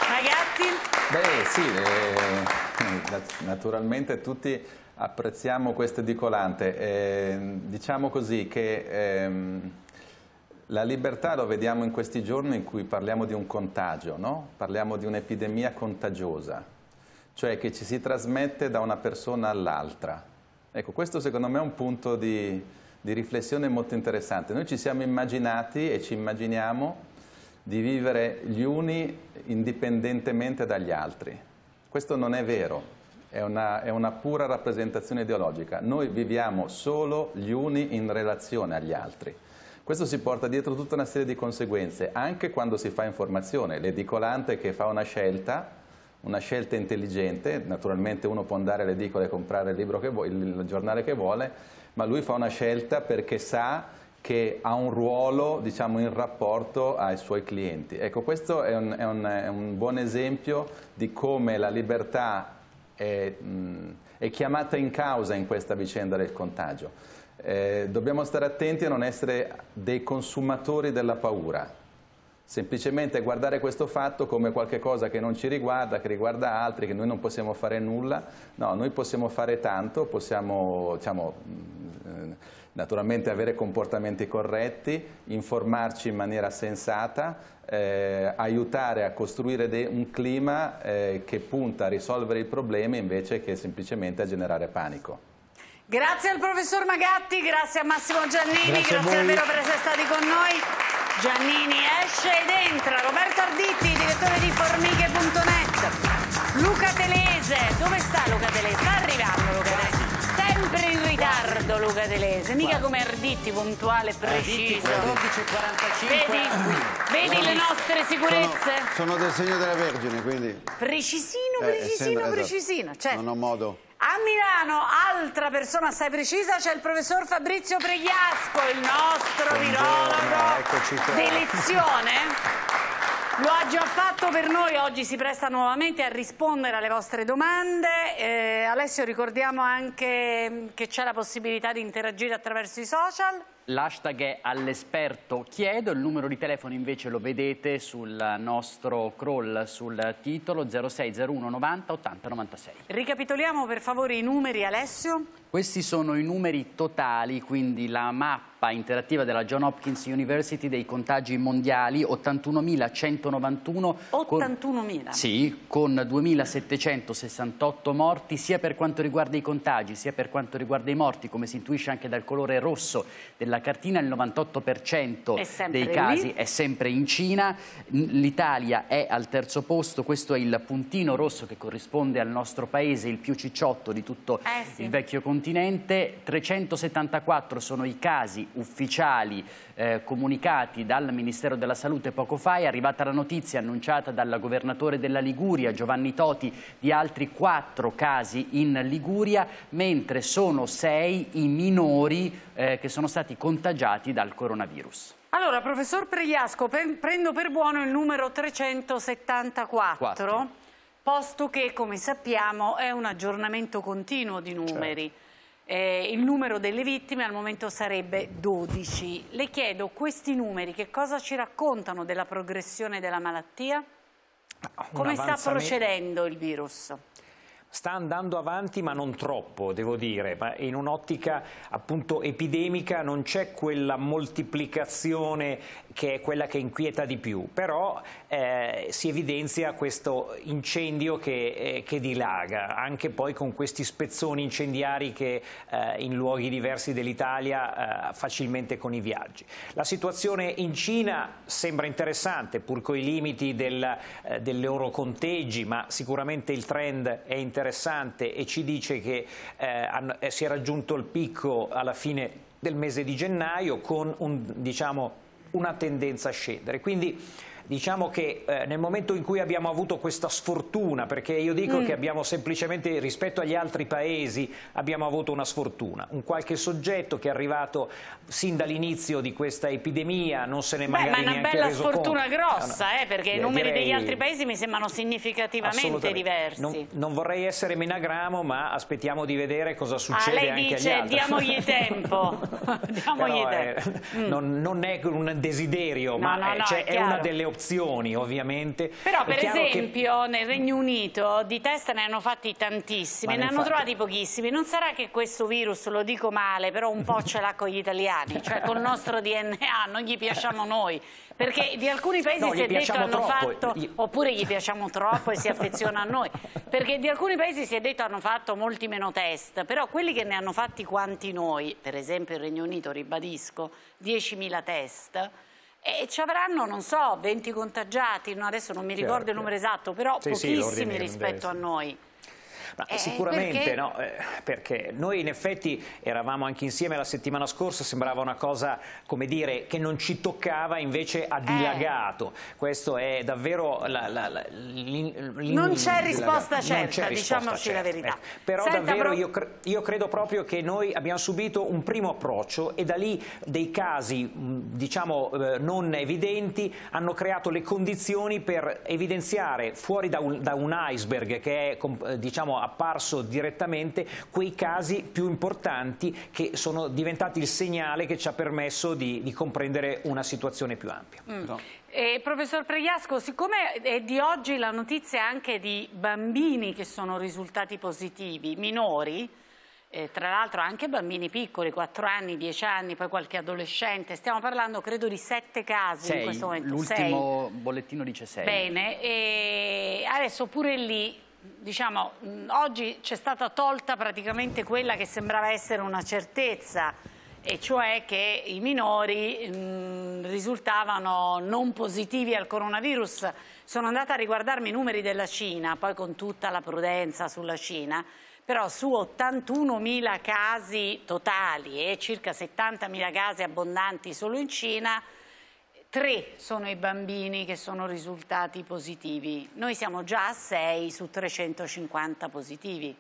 Magatti? Beh sì, eh, nat- naturalmente tutti apprezziamo questo edicolante. Eh, diciamo così che ehm, la libertà lo vediamo in questi giorni in cui parliamo di un contagio, no? parliamo di un'epidemia contagiosa, cioè che ci si trasmette da una persona all'altra. Ecco, questo secondo me è un punto di, di riflessione molto interessante. Noi ci siamo immaginati e ci immaginiamo di vivere gli uni indipendentemente dagli altri. Questo non è vero, è una, è una pura rappresentazione ideologica. Noi viviamo solo gli uni in relazione agli altri. Questo si porta dietro tutta una serie di conseguenze, anche quando si fa informazione. L'edicolante che fa una scelta, una scelta intelligente, naturalmente uno può andare all'edicola e comprare il, vuole, il giornale che vuole, ma lui fa una scelta perché sa che ha un ruolo diciamo, in rapporto ai suoi clienti. Ecco, questo è un, è un- è un buon esempio di come la libertà è, mh, è chiamata in causa in questa vicenda del contagio. Eh, dobbiamo stare attenti a non essere dei consumatori della paura, semplicemente guardare questo fatto come qualcosa che non ci riguarda, che riguarda altri, che noi non possiamo fare nulla. No, noi possiamo fare tanto, possiamo diciamo, eh, naturalmente avere comportamenti corretti, informarci in maniera sensata, eh, aiutare a costruire un clima eh, che punta a risolvere i problemi invece che semplicemente a generare panico. Grazie al professor Magatti, grazie a Massimo Giannini, Grazie grazie, davvero per essere stati con noi. Giannini esce ed entra, Roberto Arditti, direttore di formiche.net, Luca Telese, dove sta Luca Telese? Sta arrivando Luca Telese, sempre in ritardo Luca Gadelese, mica come Arditti, puntuale preciso. 12.45. Vedi, vedi le nostre sicurezze? Sono del segno della Vergine, quindi... Precisino, Eh, precisino, essendo- esatto. precisino. Certo. Non ho modo. A Milano, altra persona assai precisa, c'è il professor Fabrizio Pregliasco, il nostro virologo qua. d'elezione. Lo ha già fatto per noi, oggi si presta nuovamente a rispondere alle vostre domande. Eh, Alessio, ricordiamo anche che c'è la possibilità di interagire attraverso i social. L'hashtag è all'esperto chiedo, il numero di telefono invece lo vedete sul nostro crawl sul titolo 0601 90 80 96. Ricapitoliamo per favore i numeri, Alessio. Questi sono i numeri totali, quindi la mappa interattiva della John Hopkins University dei contagi mondiali, 81.191. con- 81.000. Sì, con 2.768 morti sia per quanto riguarda i contagi sia per quanto riguarda i morti, come si intuisce anche dal colore rosso della cartina, il 98% È sempre dei casi lì. è sempre in Cina, l'Italia è al terzo posto, questo è il puntino rosso che corrisponde al nostro paese, il più cicciotto di tutto Eh sì. il vecchio continente, 374 sono i casi ufficiali eh, comunicati dal Ministero della Salute poco fa, è arrivata la notizia annunciata dal governatore della Liguria, Giovanni Toti, di altri quattro casi in Liguria, mentre sono sei i minori eh, che sono stati contagiati dal coronavirus. Allora, professor Pregliasco, pre- prendo per buono il numero 374, Quattro. posto che, come sappiamo, è un aggiornamento continuo di numeri. Certo. Eh, il numero delle vittime al momento sarebbe 12. Le chiedo, questi numeri che cosa ci raccontano della progressione della malattia? Come sta procedendo il virus? Sta andando avanti ma non troppo, devo dire, ma in un'ottica appunto epidemica non c'è quella moltiplicazione che è quella che inquieta di più, però eh, si evidenzia questo incendio che, eh, che dilaga, anche poi con questi spezzoni incendiari che eh, in luoghi diversi dell'Italia eh, facilmente con i viaggi. La situazione in Cina sembra interessante, pur coi limiti del, eh, dei loro conteggi, ma sicuramente il trend è interessante e ci dice che eh, eh, si è raggiunto il picco alla fine del mese di gennaio con un, diciamo, una tendenza a scendere. Quindi diciamo che eh, nel momento in cui abbiamo avuto questa sfortuna, perché io dico che abbiamo semplicemente rispetto agli altri paesi abbiamo avuto una sfortuna, un qualche soggetto che è arrivato sin dall'inizio di questa epidemia, non se ne Beh, magari ma è una bella sfortuna conto. grossa, No, no. eh, perché i Eh, numeri degli direi- altri paesi mi sembrano significativamente diversi. Non, non vorrei essere menagramo, ma aspettiamo di vedere cosa Ah, succede lei anche agli dice altri. diamogli [LAUGHS] tempo, [LAUGHS] diamogli Però, eh, tempo. Mm. non, non è un desiderio, No, ma eh, no, cioè, è è, una delle opzioni, ovviamente. Però per chiaro che- esempio nel Regno Unito di test ne hanno fatti tantissimi, Ma ne hanno trovati pochissimi. Non sarà che questo virus, lo dico male, però un po' [LAUGHS] ce l'ha con gli italiani, cioè col nostro DNA, non gli piacciamo noi. Perché di alcuni paesi No, si è detto hanno troppo. fatto, Gli- oppure gli piacciamo troppo e si affeziona a noi. Perché di alcuni paesi si è detto hanno fatto molti meno test, però quelli che ne hanno fatti quanti noi, per esempio il Regno Unito, ribadisco, 10.000 test, e ci avranno, non so, 20 contagiati, no, adesso non mi ricordo Certo. il numero esatto, però Sì, sì, pochissimi di rispetto a noi. Ma Eh, sicuramente perché? no, eh, perché noi in effetti eravamo anche insieme la settimana scorsa, sembrava una cosa, come dire, che non ci toccava, invece Eh. ha dilagato. Questo è davvero... La, la- la- Non c'è risposta certa, diciamoci la verità. ecco. Però Senta, davvero però- io, cre- io credo proprio che noi abbiamo subito un primo approccio e da lì dei casi, diciamo, eh, non evidenti, hanno creato le condizioni per evidenziare fuori da un, da un iceberg che è com- apparso direttamente quei casi più importanti che sono diventati il segnale che ci ha permesso di, di comprendere una situazione più ampia. Eh, professor Pregliasco, siccome è di oggi la notizia anche di bambini che sono risultati positivi, minori, eh, tra l'altro anche bambini piccoli, 4 anni, 10 anni, poi qualche adolescente, stiamo parlando credo di 7 casi in Sei, questo momento. l'ultimo bollettino dice 6. Bene, e adesso pure lì, diciamo, oggi c'è stata tolta praticamente quella che sembrava essere una certezza, e cioè che i minori mh, risultavano non positivi al coronavirus. Sono andata a riguardarmi i numeri della Cina, poi con tutta la prudenza sulla Cina, però su 81.000 casi totali e circa 70.000 casi abbondanti solo in Cina, tre sono i bambini che sono risultati positivi. Noi siamo già a 6 su 350 positivi.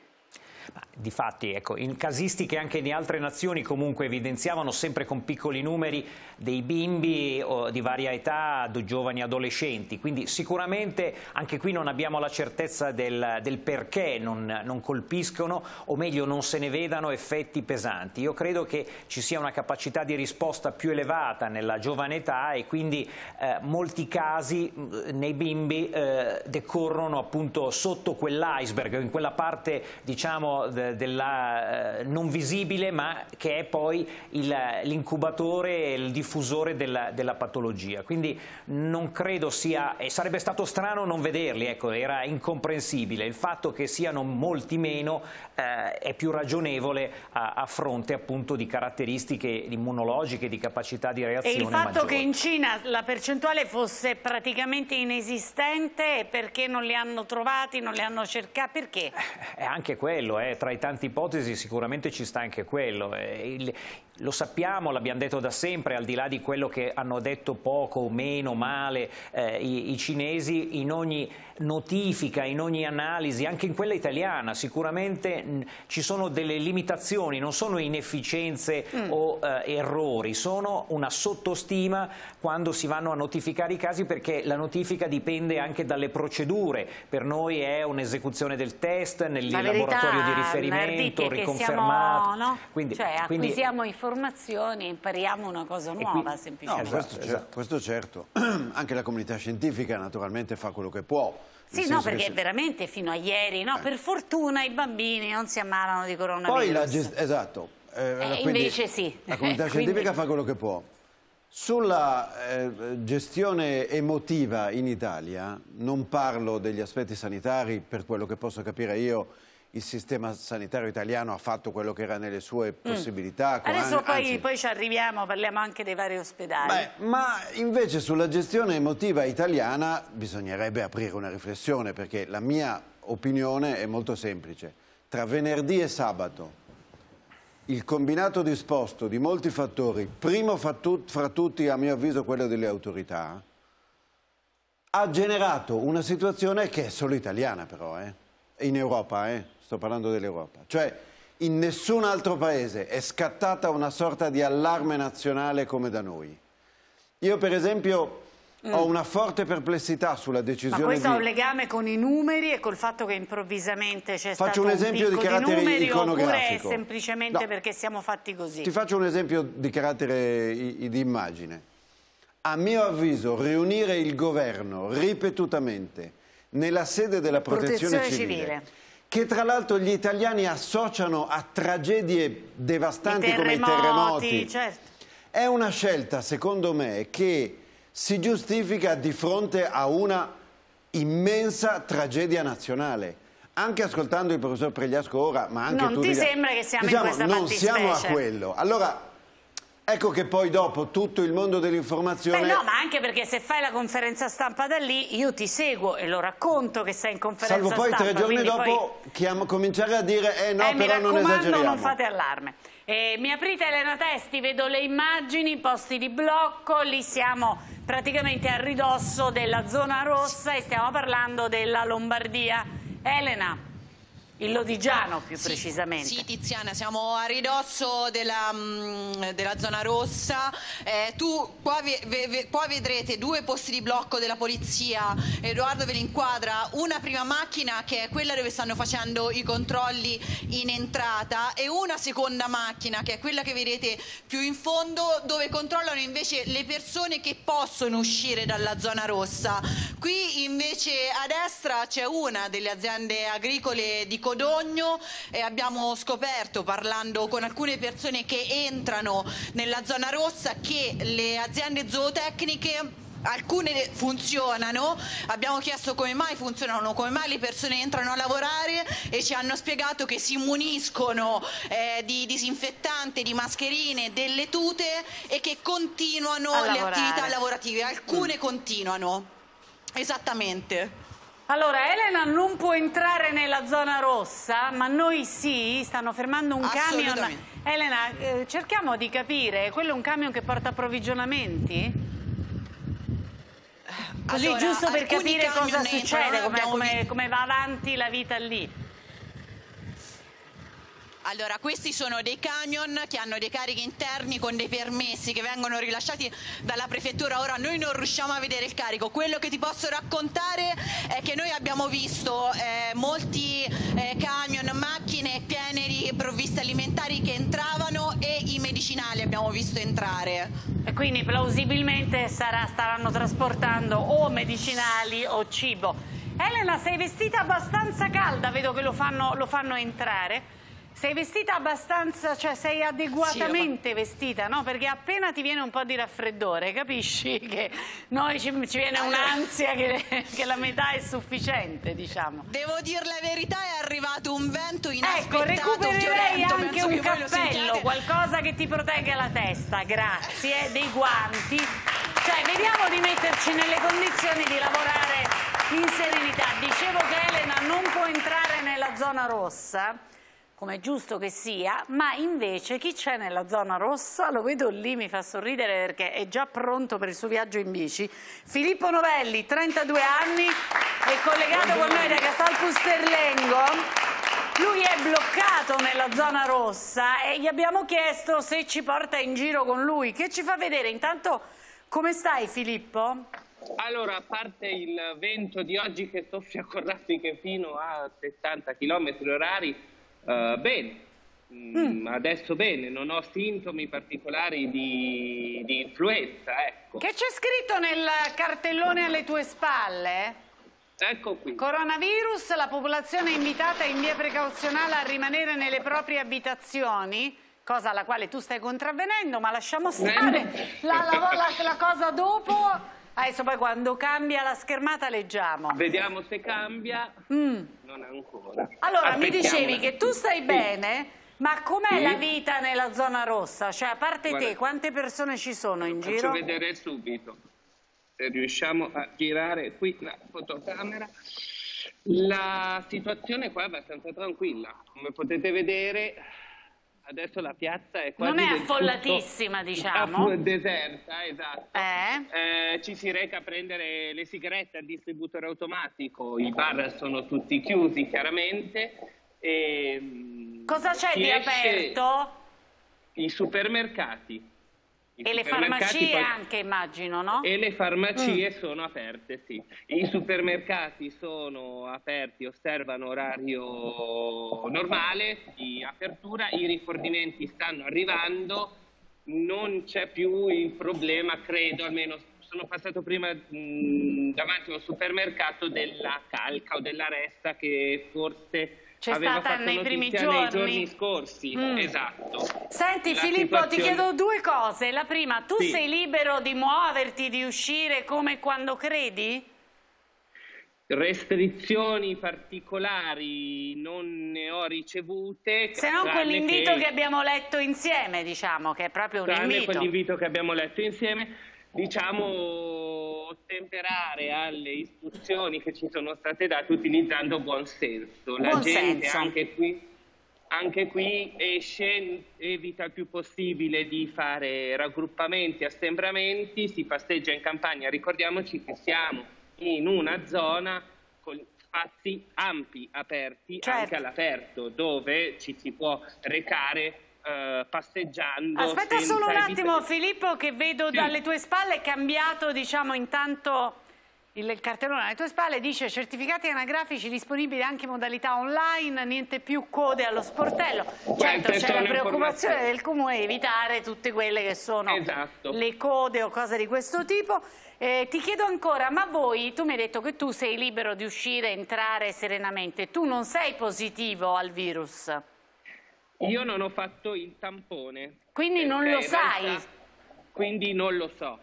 Difatti, ecco, in casistiche anche di altre nazioni comunque evidenziavano sempre con piccoli numeri dei bimbi di varia età, giovani adolescenti, quindi sicuramente anche qui non abbiamo la certezza del, del perché non, non, colpiscono o meglio non se ne vedano effetti pesanti. Io credo che ci sia una capacità di risposta più elevata nella giovane età e quindi eh, molti casi nei bimbi eh, decorrono appunto sotto quell'iceberg, in quella parte diciamo della, eh, non visibile ma che è poi l'incubatore e il diffusore della, della, patologia. Quindi non credo sia, e sarebbe stato strano non vederli, ecco, era incomprensibile. Il fatto che siano molti meno eh, è più ragionevole a, a, fronte appunto di caratteristiche immunologiche, di capacità di reazione E il fatto maggiori. che in Cina la percentuale fosse praticamente inesistente perché non li hanno trovati, non li hanno cercati, perché? È anche quello, eh, tra i tanti ipotesi sicuramente ci sta anche quello. Eh, il, lo sappiamo, l'abbiamo detto da sempre, al di là di quello che hanno detto poco o meno male eh, i, i, cinesi, in ogni notifica, in ogni analisi, anche in quella italiana, sicuramente mh, ci sono delle limitazioni, non sono inefficienze mm. o eh, errori, sono una sottostima quando si vanno a notificare i casi perché la notifica dipende anche dalle procedure, per noi è un'esecuzione del test nel laboratorio di riferimento, riconfermato. Siamo, no? quindi, cioè, acquisiamo quindi, informazioni e impariamo una cosa nuova qui, semplicemente. No, questo, esatto. questo certo, [CLEARS THROAT] anche la comunità scientifica naturalmente fa quello che può. Sì, no, perché se... veramente fino a ieri, no, eh. per fortuna i bambini non si ammalano di coronavirus. Poi la gest... esatto. Eh, eh, invece sì. La comunità [LAUGHS] scientifica quindi... fa quello che può. Sulla eh, gestione emotiva in Italia, non parlo degli aspetti sanitari, per quello che posso capire io, il sistema sanitario italiano ha fatto quello che era nelle sue mm. possibilità. Mm. Adesso poi, anzi, poi, ci arriviamo, parliamo anche dei vari ospedali. Beh, ma invece sulla gestione emotiva italiana bisognerebbe aprire una riflessione perché la mia opinione è molto semplice. Tra venerdì e sabato il combinato disposto di molti fattori, primo fra, tutti a mio avviso quello delle autorità, ha generato una situazione che è solo italiana però, eh? in Europa, eh? Sto parlando dell'Europa. Cioè in nessun altro paese è scattata una sorta di allarme nazionale come da noi. Io per esempio mm. ho una forte perplessità sulla decisione Ma questo di... ha un legame con i numeri e col fatto che improvvisamente c'è stato faccio un, esempio di carattere numeri, iconografico. oppure semplicemente no. perché siamo fatti così? Ti faccio un esempio di carattere di immagine. A mio avviso riunire il governo ripetutamente nella sede della protezione, protezione civile, civile che tra l'altro gli italiani associano a tragedie devastanti I come i terremoti. Certo. È una scelta, secondo me, che si giustifica di fronte a una immensa tragedia nazionale. Anche ascoltando il professor Pregliasco ora, ma anche non tutti... Non ti sembra che siamo diciamo, in questa non siamo a quello. Allora, Ecco che poi dopo tutto il mondo dell'informazione... Beh no, ma anche perché se fai la conferenza stampa da lì, io ti seguo e lo racconto che sei in conferenza Salvo poi stampa. tre giorni dopo poi... chiamo, cominciare a dire, eh no, eh, però non esageriamo. non fate allarme. Eh, mi aprite Elena Testi, vedo le immagini, posti di blocco, lì siamo praticamente a ridosso della zona rossa e stiamo parlando della Lombardia. Elena. Il Lodigiano più sì, precisamente. Sì Tiziana, siamo a ridosso della, mh, della zona rossa, eh, tu qua, ve, ve, qua, vedrete due posti di blocco della polizia, Edoardo ve li inquadra, una prima macchina che è quella dove stanno facendo i controlli in entrata e una seconda macchina che è quella che vedete più in fondo dove controllano invece le persone che possono uscire dalla zona rossa. Qui invece a destra c'è una delle aziende agricole di Codogno e abbiamo scoperto parlando con alcune persone che entrano nella zona rossa che le aziende zootecniche alcune funzionano, abbiamo chiesto come mai funzionano, come mai le persone entrano a lavorare e ci hanno spiegato che si muniscono eh, di disinfettante, di mascherine, delle tute e che continuano le attività lavorative, alcune mm. continuano. Esattamente. Allora, Elena non può entrare nella zona rossa, ma noi sì, stanno fermando un camion. Elena, eh, cerchiamo di capire, quello è un camion che porta approvvigionamenti? Così Allora, giusto per capire cosa succede, come, come- come va avanti la vita lì. Allora, questi sono dei camion che hanno dei carichi interni con dei permessi che vengono rilasciati dalla prefettura. Ora noi non riusciamo a vedere il carico. Quello che ti posso raccontare è che noi abbiamo visto eh, molti eh, camion, macchine piene di provviste alimentari che entravano e i medicinali abbiamo visto entrare. E quindi plausibilmente sarà- staranno trasportando o medicinali o cibo. Elena, sei vestita abbastanza calda, vedo che lo fanno, lo fanno entrare. Sei vestita abbastanza, cioè sei adeguatamente vestita, no? Perché appena ti viene un po' di raffreddore, capisci [LAUGHS] che noi ci, ci viene un'ansia che, che la metà è sufficiente, diciamo. Devo dire la verità, è arrivato un vento Ecco, inaspettato, recupererei violento, anche un cappello, qualcosa che ti protegga la testa, grazie, dei guanti. Cioè, vediamo di metterci nelle condizioni di lavorare in serenità. Dicevo che Elena non può entrare nella zona rossa, come è giusto che sia, ma invece chi c'è nella zona rossa, lo vedo lì, mi fa sorridere perché è già pronto per il suo viaggio in bici. Filippo Novelli, 32 anni, è collegato con noi da Casal Pusterlengo. Lui è bloccato nella zona rossa e gli abbiamo chiesto se ci porta in giro con lui. Che ci fa vedere? Intanto, come stai Filippo? Allora, a parte il vento di oggi che soffia con raffiche fino a 60 km orari, eh, bene. Mm, Adesso bene, non ho sintomi particolari di, di influenza, ecco. Che c'è scritto nel cartellone alle tue spalle? Ecco qui. Coronavirus, la popolazione è invitata in via precauzionale a rimanere nelle proprie abitazioni, cosa alla quale tu stai contravvenendo, ma lasciamo stare. La, la- la- la cosa dopo, adesso poi quando cambia la schermata leggiamo. Vediamo se cambia. Non ancora. Allora, mi dicevi che tu stai Sì. bene, ma com'è Sì. la vita nella zona rossa? Cioè, a parte Guarda. te, quante persone ci sono in Faccio giro? vedere subito. Se riusciamo a girare qui la fotocamera. La situazione qua è abbastanza tranquilla. Come potete vedere, adesso la piazza è quasi Non è del tutto affollatissima, diciamo. [LAUGHS] deserta, esatto. Eh? Eh, ci si reca a prendere le sigarette al distributore automatico, i bar sono tutti chiusi chiaramente. E, mm, Cosa c'è di esce- aperto? I supermercati. E le farmacie poi- anche, immagino, no? e le farmacie Mm. sono aperte, sì. I supermercati sono aperti, osservano orario normale di apertura, i rifornimenti stanno arrivando, non c'è più il problema, credo, almeno sono passato prima mh, davanti a un supermercato della calca o della resta che forse C'è stata nei primi notizia nei giorni? giorni scorsi. Mm. Esatto. Senti La Filippo, ti situazione- chiedo due cose. La prima, tu Sì. sei libero di muoverti, di uscire come quando credi? Restrizioni particolari non ne ho ricevute. Se non quell'invito che... abbiamo letto insieme, diciamo, che è proprio un tranne invito. quell'invito che abbiamo letto insieme, diciamo ottemperare alle istruzioni che ci sono state date utilizzando buon senso. La Buon gente senso. anche qui anche qui esce, evita il più possibile di fare raggruppamenti, assembramenti, si passeggia in campagna. Ricordiamoci che siamo in una zona con spazi ampi, aperti Certo. anche all'aperto, dove ci si può recare eh, passeggiando. Aspetta solo un attimo Filippo che vedo Sì. dalle tue spalle è cambiato diciamo intanto il, cartellone alle tue spalle dice certificati anagrafici disponibili anche in modalità online, niente più code allo sportello. Certo c'è la preoccupazione del comune evitare tutte quelle che sono Esatto. le code o cose di questo tipo. Eh, ti chiedo ancora, ma voi, tu mi hai detto che tu sei libero di uscire, entrare serenamente, tu non sei positivo al virus? Io non ho fatto il tampone. Quindi non lo sai? realtà- quindi non lo so.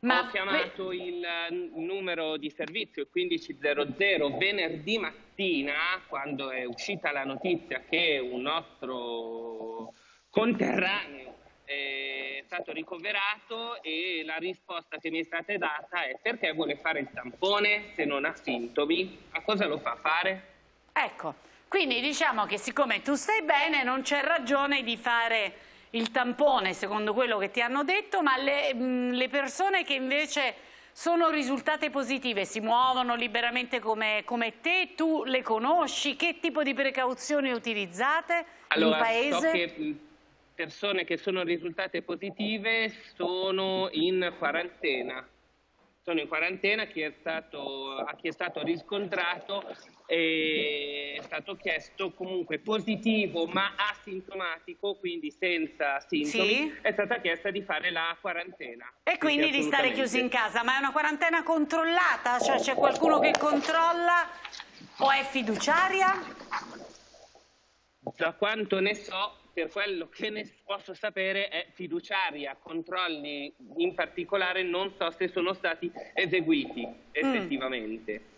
Ma ho chiamato il eh, numero di servizio il 1500 venerdì mattina quando è uscita la notizia che un nostro conterraneo è stato ricoverato e la risposta che mi è stata data è perché vuole fare il tampone se non ha sintomi? A cosa lo fa fare? Ecco, quindi diciamo che siccome tu stai bene non c'è ragione di fare il tampone secondo quello che ti hanno detto, ma le, mh, le persone che invece sono risultate positive, si muovono liberamente come, come, te, tu le conosci, che tipo di precauzioni utilizzate allora, in paese? So che persone che sono risultate positive sono in quarantena. Sono in quarantena, chi è stato, a chi è stato riscontrato è stato chiesto comunque positivo ma asintomatico, quindi senza sintomi, sì. è stata chiesta di fare la quarantena. E quindi di stare chiusi in casa, ma è una quarantena controllata? Cioè c'è qualcuno che controlla o è fiduciaria? Da quanto ne so, per quello che ne posso sapere è fiduciaria, controlli in particolare non so se sono stati eseguiti effettivamente. Mm.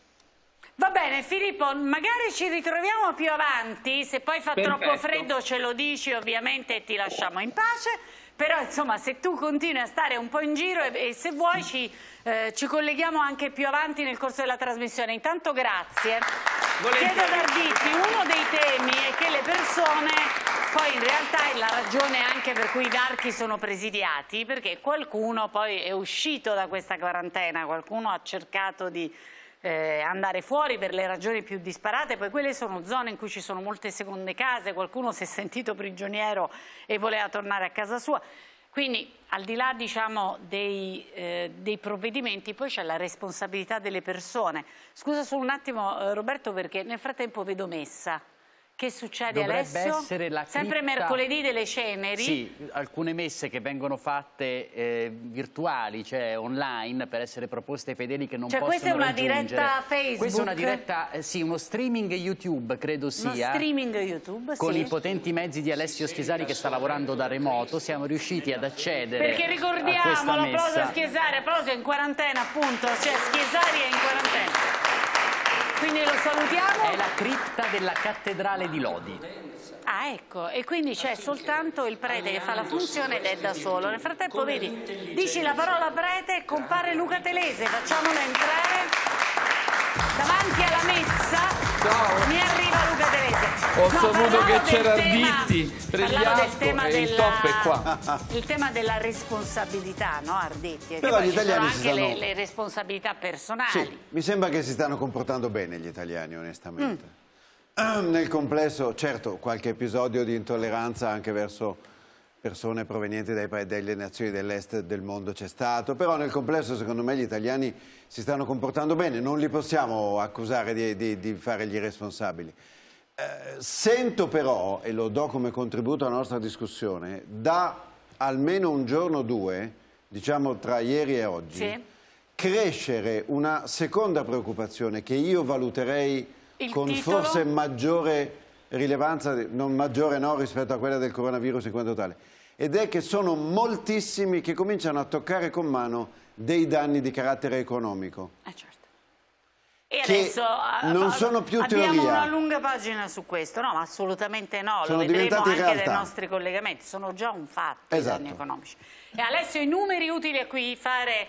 Va bene Filippo, magari ci ritroviamo più avanti, se poi fa Perfetto. troppo freddo ce lo dici ovviamente e ti lasciamo in pace, però insomma se tu continui a stare un po' in giro e, e se vuoi ci, eh, ci, colleghiamo anche più avanti nel corso della trasmissione. Intanto grazie. Volentieri. Chiedo ad Arditi, uno dei temi è che le persone, poi in realtà è la ragione anche per cui i varchi sono presidiati, perché qualcuno poi è uscito da questa quarantena, qualcuno ha cercato di eh, andare fuori per le ragioni più disparate, poi quelle sono zone in cui ci sono molte seconde case, qualcuno si è sentito prigioniero e voleva tornare a casa sua. Quindi al di là diciamo, dei, eh, dei, provvedimenti poi c'è la responsabilità delle persone. Scusa solo un attimo eh, Roberto perché nel frattempo vedo Messa. Che succede Dovrebbe Alessio? Essere la Sempre cripta... mercoledì delle ceneri? Sì, alcune messe che vengono fatte eh, virtuali, cioè online, per essere proposte ai fedeli che non cioè, possono questa è una raggiungere. diretta Facebook? Questa è una diretta, eh, sì, uno streaming YouTube, credo sia. Uno streaming YouTube, Con sì. i potenti mezzi di Alessio Schesari che sta lavorando da remoto, siamo riusciti ad accedere Perché ricordiamo, l'applauso a Schesari, applauso in quarantena appunto, cioè Schesari è in quarantena. Quindi lo salutiamo. È la cripta della cattedrale di Lodi. Ah, ecco, e quindi c'è soltanto il prete che fa la funzione ed è da solo. Nel frattempo, vedi, dici la parola prete, compare Luca Telese, facciamolo entrare davanti alla messa. Ciao. Mi arriva Luca Telese. Ho no, saputo che c'era Arditti per gli altri e il top è qua. Il tema della responsabilità, no Arditti? Però gli italiani anche stanno... le, le, responsabilità personali. Sì, mi sembra che si stanno comportando bene gli italiani, onestamente. Mm. Nel complesso, certo, qualche episodio di intolleranza anche verso persone provenienti dai, dalle nazioni dell'est del mondo c'è stato, però nel complesso secondo me gli italiani si stanno comportando bene, non li possiamo accusare di, di, di fare gli responsabili. Eh, sento però, e lo do come contributo alla nostra discussione, da almeno un giorno o due, diciamo tra ieri e oggi, sì. crescere una seconda preoccupazione che io valuterei Il con titolo? forse maggiore rilevanza, non maggiore no rispetto a quella del coronavirus in quanto tale, ed è che sono moltissimi che cominciano a toccare con mano dei danni di carattere economico. Eh certo. E adesso non sono più abbiamo teoria. una lunga pagina su questo, no, ma assolutamente no, Sono lo vedremo anche dai realtà. nostri collegamenti, sono già un fatto Esatto. i danni economici. E Alessio, i numeri utili a cui fare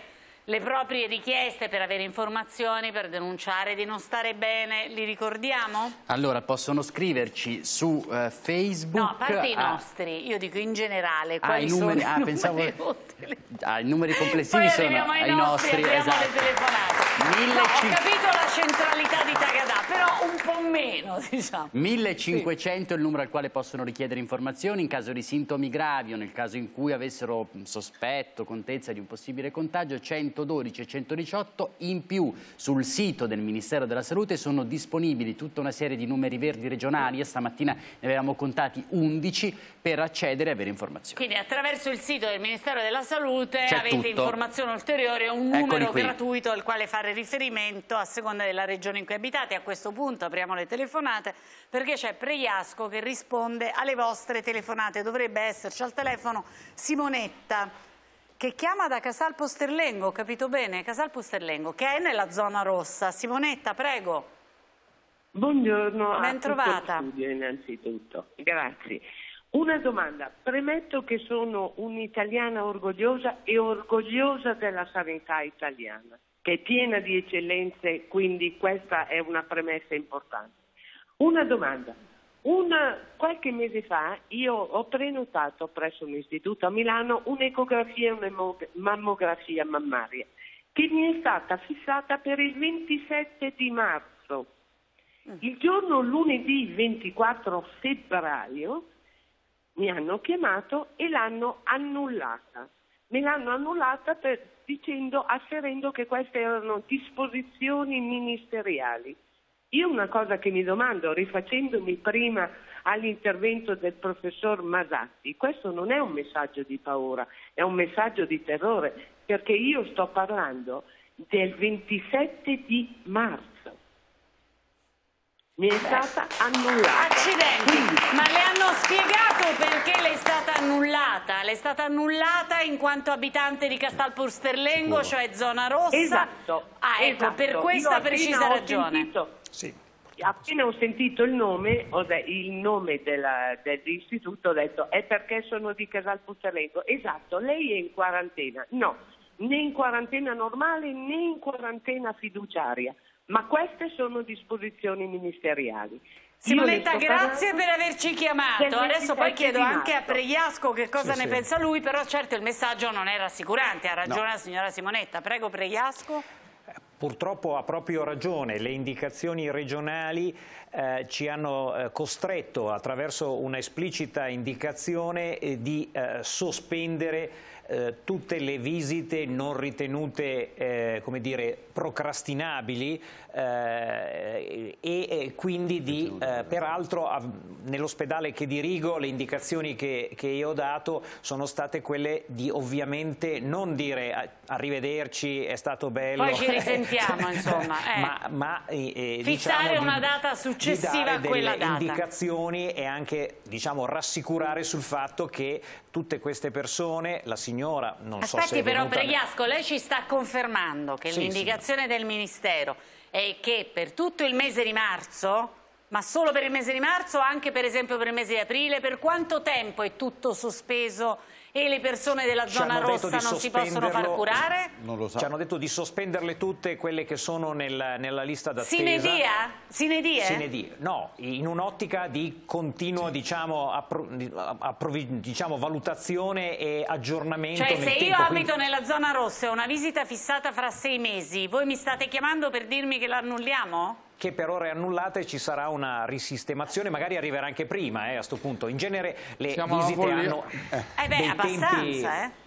le proprie richieste per avere informazioni, per denunciare di non stare bene, li ricordiamo? Allora, possono scriverci su eh, Facebook. No, a parte i a- nostri, io dico in generale, Ah, quali i numeri, sono ah, i pensavo, [LAUGHS] numeri ah, i numeri complessivi sono ai i nostri, nostri, esatto. le telefonate. No, ho 1500 capito la centralità di Tagadà, però un po' meno, [LAUGHS] diciamo. 1500 è il numero al quale possono richiedere informazioni in caso di sintomi gravi o nel caso in cui avessero sospetto, contezza di un possibile contagio, 112 e 118 in più sul sito del Ministero della Salute sono disponibili tutta una serie di numeri verdi regionali e stamattina ne avevamo contati 11 per accedere e avere informazioni. Quindi attraverso il sito del Ministero della Salute avete tutto. informazioni ulteriori e un numero gratuito al quale fare riferimento a seconda della regione in cui abitate. A questo punto apriamo le telefonate perché c'è Pregliasco che risponde alle vostre telefonate. Dovrebbe esserci al telefono Simonetta che chiama da Casal Posterlengo, capito bene? Casal Posterlengo, che è nella zona rossa. Simonetta, prego. Buongiorno Ben trovata. studio innanzitutto, grazie. Una domanda, premetto che sono un'italiana orgogliosa e orgogliosa della sanità italiana, che è piena di eccellenze, quindi questa è una premessa importante. Una domanda, una, qualche mese fa io ho prenotato presso un istituto a Milano un'ecografia e una mammografia mammaria che mi è stata fissata per il 27 di marzo. Il giorno lunedì 24 febbraio mi hanno chiamato e l'hanno annullata. Me l'hanno annullata per, dicendo, asserendo che queste erano disposizioni ministeriali. Io una cosa che mi domando, rifacendomi prima all'intervento del professor Masatti, questo non è un messaggio di paura, è un messaggio di terrore, perché io sto parlando del 27 di marzo mi è stata annullata. Accidenti, Quindi... ma le hanno spiegato perché le è stata annullata? Le è stata annullata in quanto abitante di Castalpur Sterlengo, cioè zona rossa? Esatto. Ah, ecco, esatto. per questa precisa ragione. Sentito, sì. Appena ho sentito il nome, il nome della, dell'istituto, ho detto è perché sono di Casalpur Sterlengo. Esatto, lei è in quarantena. No, né in quarantena normale né in quarantena fiduciaria ma queste sono disposizioni ministeriali. Simonetta, grazie per averci chiamato. Adesso poi chiedo anche a Pregliasco che cosa sì, ne sì. pensa lui, però certo il messaggio non è rassicurante, ha ragione no. la signora Simonetta. Prego Pregliasco. Purtroppo ha proprio ragione, le indicazioni regionali eh, ci hanno eh, costretto attraverso una esplicita indicazione eh, di eh, sospendere eh, tutte le visite non ritenute eh, dire, procrastinabili eh, e quindi di, eh, peraltro nell'ospedale che dirigo le indicazioni che, che, io ho dato sono state quelle di ovviamente non dire arrivederci, è stato bello. Poi ci [LAUGHS] risentiamo insomma. Eh. ma, ma eh, Fissare diciamo, una data successiva a quella data. indicazioni e anche diciamo, rassicurare sul fatto che tutte queste persone, la signora non Aspetti, so se... Aspetti però Pregliasco, lei ci sta confermando che sì, l'indicazione sì. del Ministero è che per tutto il mese di marzo, ma solo per il mese di marzo anche per esempio per il mese di aprile, per quanto tempo è tutto sospeso e le persone della zona rossa non si possono far curare? Non lo so. Ci hanno detto di sospenderle tutte quelle che sono nel, nella lista d'attesa. Sine dia? Sine die? Sine die. No, in un'ottica di continuo diciamo, appro, diciamo, valutazione e aggiornamento Cioè se tempo, io quindi... abito nella zona rossa e ho una visita fissata fra sei mesi, voi mi state chiamando per dirmi che l'annulliamo? Che per ora è annullata e ci sarà una risistemazione, magari arriverà anche prima eh, a questo punto. In genere le Siamo visite hanno eh beh, abbastanza, tempi... Eh?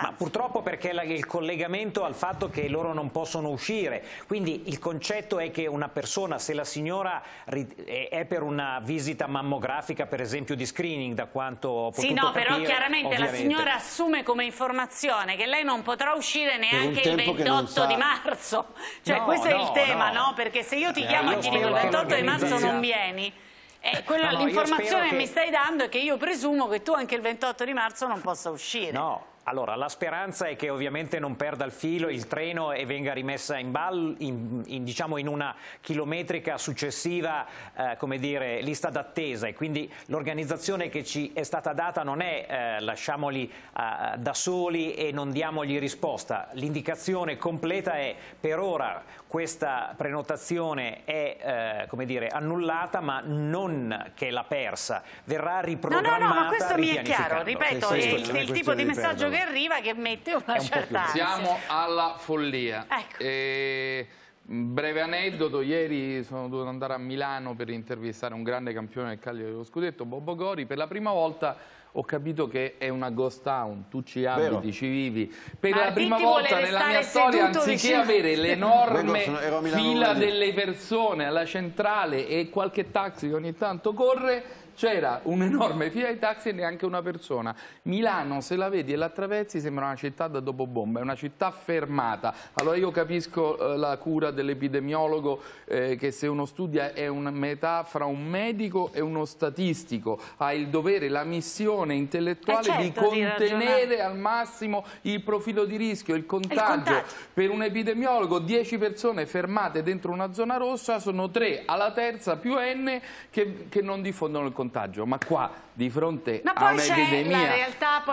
Ma purtroppo perché il collegamento al fatto che loro non possono uscire. Quindi il concetto è che una persona, se la signora è per una visita mammografica, per esempio di screening, da quanto ho potuto Sì, no, capire, però chiaramente ovviamente. la signora assume come informazione che lei non potrà uscire neanche il 28 di marzo. [LAUGHS] Cioè no, questo no, è il tema, no. no? Perché se io ti chiamo e ti dico il 28 di marzo non vieni... Eh, l'informazione che... che mi stai dando è che io presumo che tu anche il 28 di marzo non possa uscire. No, allora, la speranza è che ovviamente non perda il filo il treno e venga rimessa in, ball, in, in, diciamo in una chilometrica successiva eh, come dire, lista d'attesa e quindi l'organizzazione che ci è stata data non è eh, lasciamoli eh, da soli e non diamogli risposta. L'indicazione completa è per ora questa prenotazione è come dire, annullata ma non che l'ha persa, verrà riprogrammata. No, no, no, ma questo mi è chiaro, ripeto, è il, il tipo di messaggio che che arriva che mette una un certa ansia. Siamo alla follia. Ecco. E... Breve aneddoto, ieri sono dovuto andare a Milano per intervistare un grande campione del Cagliari dello Scudetto, Bobo Gori, per la prima volta ho capito che è una ghost town, tu ci abiti, Vero. ci vivi. Per Ma la prima volta nella mia storia, anziché vicino... avere [LAUGHS] l'enorme fila delle persone alla centrale e qualche taxi che ogni tanto corre, c'era un'enorme fila di taxi e neanche una persona. Milano, se la vedi e l'attraversi, sembra una città da dopo bomba, è una città fermata. Allora io capisco eh, la cura dell'epidemiologo eh, che se uno studia è una metà fra un medico e uno statistico, ha il dovere, la missione intellettuale eh certo, di contenere al massimo il profilo di rischio, il contagio. il contagio. Per un epidemiologo 10 persone fermate dentro una zona rossa sono 3 alla terza più N che, che non diffondono il contagio. Ma qua di fronte a un'epidemia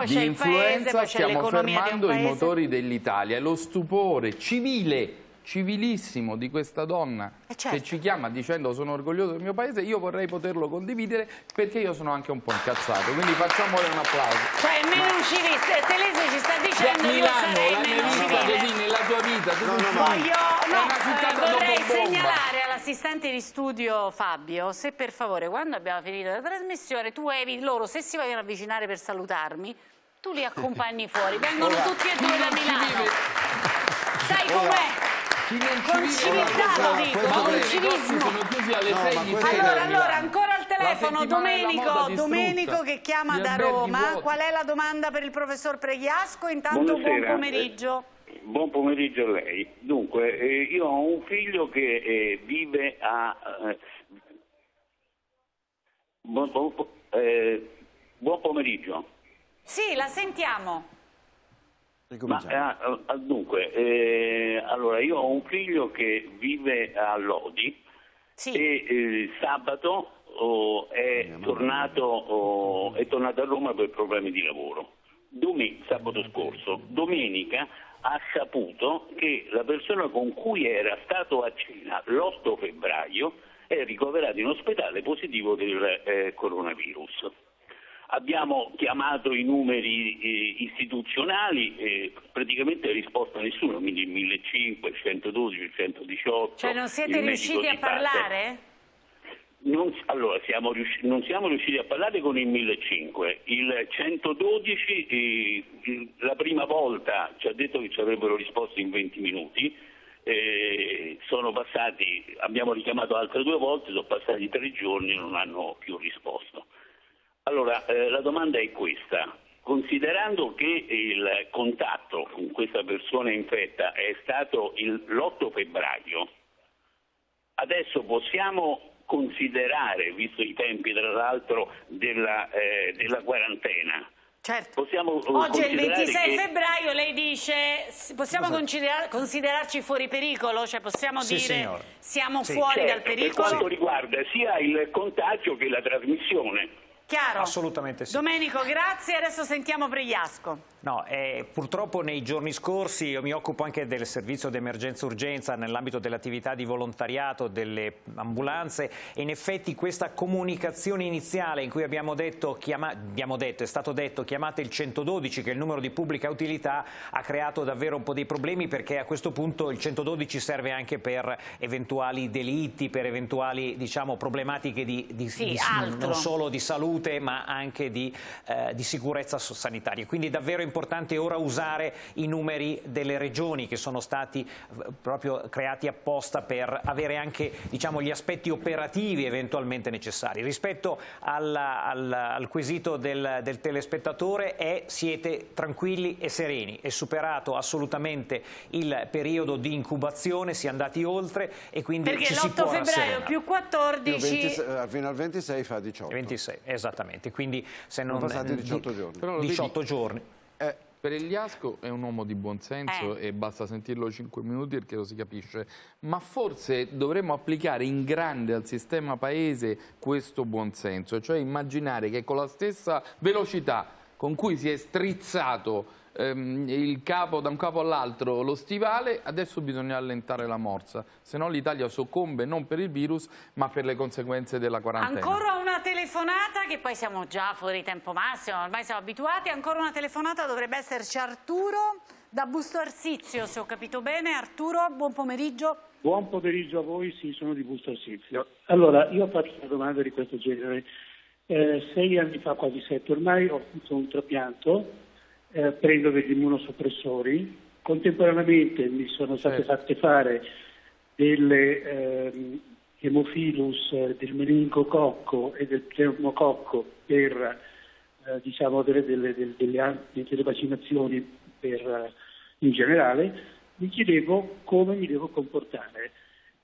di influenza paese, stiamo fermando i motori dell'Italia. Lo stupore civile civilissimo di questa donna eh certo. che ci chiama dicendo sono orgoglioso del mio paese, io vorrei poterlo condividere perché io sono anche un po' incazzato, quindi facciamole un applauso. Cioè meno Ma... civilista, Telese ci sta dicendo cioè, Milano, l'hai mai vista così nella tua vita? No, no, no. Voglio, no, eh, vorrei segnalare all'assistente di studio Fabio se per favore quando abbiamo finito la trasmissione tu eviti loro se si vogliono avvicinare per salutarmi tu li accompagni [LAUGHS] fuori, vengono tutti e due da Milano. Sai com'è? con civiltà lo dico, con civismo. Sono chiusi alle no, 6 di sera. Allora, allora, ancora al telefono Domenico, Domenico che chiama da Roma. Qual è la domanda per il professor Preghiasco? Intanto Buonasera. buon pomeriggio. Buon pomeriggio a lei. Dunque, eh, io ho un figlio che eh, vive a... Eh, buon, buon, eh, buon pomeriggio. Sì, la sentiamo. Ma, eh, dunque, eh, allora io ho un figlio che vive a Lodi sì. e eh, sabato oh, è, tornato, oh, è, tornato, a Roma per problemi di lavoro. Domen- sabato scorso, domenica ha saputo che la persona con cui era stato a cena l'8 febbraio è ricoverato in ospedale positivo del eh, coronavirus. Abbiamo chiamato i numeri eh, istituzionali e praticamente ha risposto a nessuno, quindi il 1500, 112, 118. Cioè non siete riusciti a parlare? Non, allora, siamo riusciti, non siamo riusciti a parlare con il 1500. Il 112 eh, la prima volta ci ha detto che ci avrebbero risposto in 20 minuti. Eh, passati, abbiamo richiamato altre due volte, sono passati tre giorni e non hanno più risposto. Allora, eh, la domanda è questa. Considerando che il contatto con questa persona infetta è stato l'8 febbraio, adesso possiamo considerare, visto i tempi tra l'altro della, eh, della quarantena, Certo. Oggi è il 26 che... febbraio, lei dice possiamo considerar considerarci fuori pericolo? Cioè possiamo sì, dire signor. siamo sì, fuori certo, dal pericolo? Per quanto riguarda sia il contagio che la trasmissione. Chiaro? Assolutamente sì. Domenico, grazie. Adesso sentiamo Pregliasco. No, eh, purtroppo nei giorni scorsi io mi occupo anche del servizio di emergenza-urgenza nell'ambito dell'attività di volontariato delle ambulanze e in effetti questa comunicazione iniziale in cui abbiamo detto, chiama, abbiamo detto, è stato detto chiamate il 112 che è il numero di pubblica utilità ha creato davvero un po' dei problemi perché a questo punto il 112 serve anche per eventuali delitti, per eventuali diciamo, problematiche di, di, sì, di non solo di salute ma anche di, eh, di sicurezza sanitaria. Quindi davvero importante ora usare i numeri delle regioni che sono stati eh, proprio creati apposta per avere anche diciamo, gli aspetti operativi eventualmente necessari. Rispetto al, al, al quesito del, del, telespettatore è siete tranquilli e sereni, è superato assolutamente il periodo di incubazione, si è andati oltre e quindi Perché ci si può Perché l'8 febbraio più 14... 26, eh, fino al 26 fa 18. 26, esattamente, quindi se non... Sono passati 18 giorni. 18 giorni. Eh, per Eliasco è un uomo di buonsenso eh. e basta sentirlo 5 minuti perché lo si capisce, ma forse dovremmo applicare in grande al sistema paese questo buonsenso, cioè immaginare che con la stessa velocità con cui si è strizzato ehm, il capo da un capo all'altro lo stivale, adesso bisogna allentare la morsa, se no l'Italia soccombe non per il virus ma per le conseguenze della quarantena. Ancora una telefonata, che poi siamo già fuori tempo massimo, ormai siamo abituati, ancora una telefonata, dovrebbe esserci Arturo da Busto Arsizio, se ho capito bene. Arturo, buon pomeriggio. Buon pomeriggio a voi, sì, sono di Busto Arsizio. Allora, io faccio una domanda di questo genere. Eh, sei anni fa, quasi sette, ormai ho avuto un trapianto eh, prendo degli immunosoppressori, contemporaneamente mi sono state certo. fatte fare delle ehm, hemofilus eh, del meningococco e del pneumococco per eh, diciamo delle, delle, delle, delle, vaccinazioni per, eh, in generale, mi chiedevo come mi devo comportare,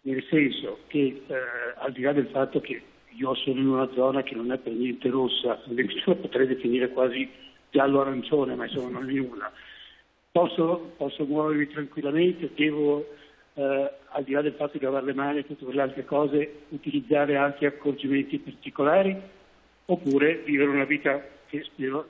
nel senso che eh, al di là del fatto che io sono in una zona che non è per niente rossa, [LAUGHS] addirittura potrei definire quasi giallo-arancione, ma insomma non è una. Posso, posso muovermi tranquillamente, devo, eh, al di là del fatto di lavare le mani e tutte quelle altre cose, utilizzare anche accorgimenti particolari, oppure vivere una vita che spero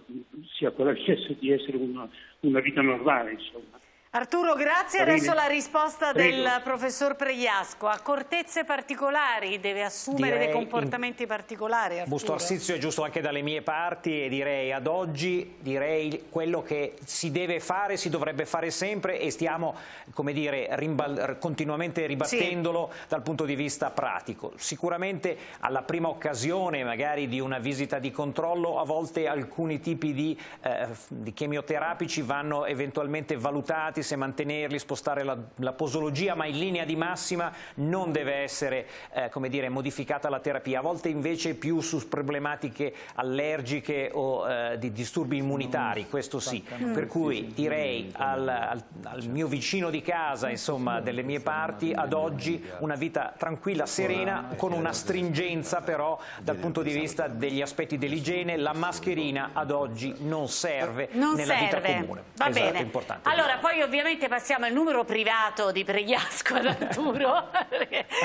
sia quella [LAUGHS] di essere una, una vita normale, insomma. Arturo, grazie. Adesso la risposta Prego. del professor Pregliasco. Accortezze particolari, deve assumere direi dei comportamenti in... particolari. Arturo. Busto Arsizio è giusto anche dalle mie parti e direi ad oggi direi quello che si deve fare, si dovrebbe fare sempre e stiamo come dire, rimbal... continuamente ribattendolo sì. dal punto di vista pratico. Sicuramente alla prima occasione magari di una visita di controllo a volte alcuni tipi di, eh, di chemioterapici vanno eventualmente valutati se mantenerli, spostare la, la, posologia, ma in linea di massima non deve essere eh, come dire, modificata la terapia, a volte invece più su problematiche allergiche o eh, di disturbi immunitari, questo sì. Per cui direi al, al, al, mio vicino di casa, insomma, delle mie parti, ad oggi una vita tranquilla, serena, con una stringenza però dal punto di vista degli aspetti dell'igiene, la mascherina ad oggi non serve non nella serve. vita comune. Va esatto, bene. Allora, poi ovviamente passiamo al numero privato di Pregliasco ad [LAUGHS] Arturo,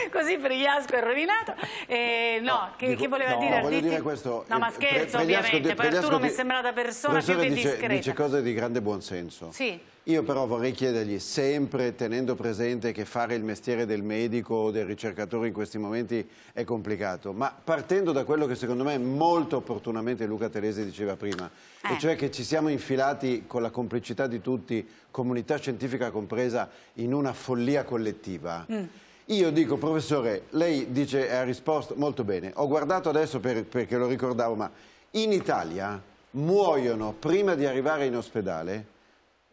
così Pregliasco è rovinato. Eh, no, no, che, dico, che, voleva no, dire Arditi? dire questo. No, ma scherzo Pre ovviamente, poi Arturo mi è sembrata persona più che dice, discreta. dice cose di grande buonsenso. Sì. Io però vorrei chiedergli, sempre tenendo presente che fare il mestiere del medico o del ricercatore in questi momenti è complicato, ma partendo da quello che secondo me molto opportunamente Luca Telesi diceva prima, eh. e cioè che ci siamo infilati con la complicità di tutti, comunità scientifica compresa, in una follia collettiva. Mm. Io dico, professore, lei dice, ha risposto molto bene, ho guardato adesso per, perché lo ricordavo, ma in Italia muoiono prima di arrivare in ospedale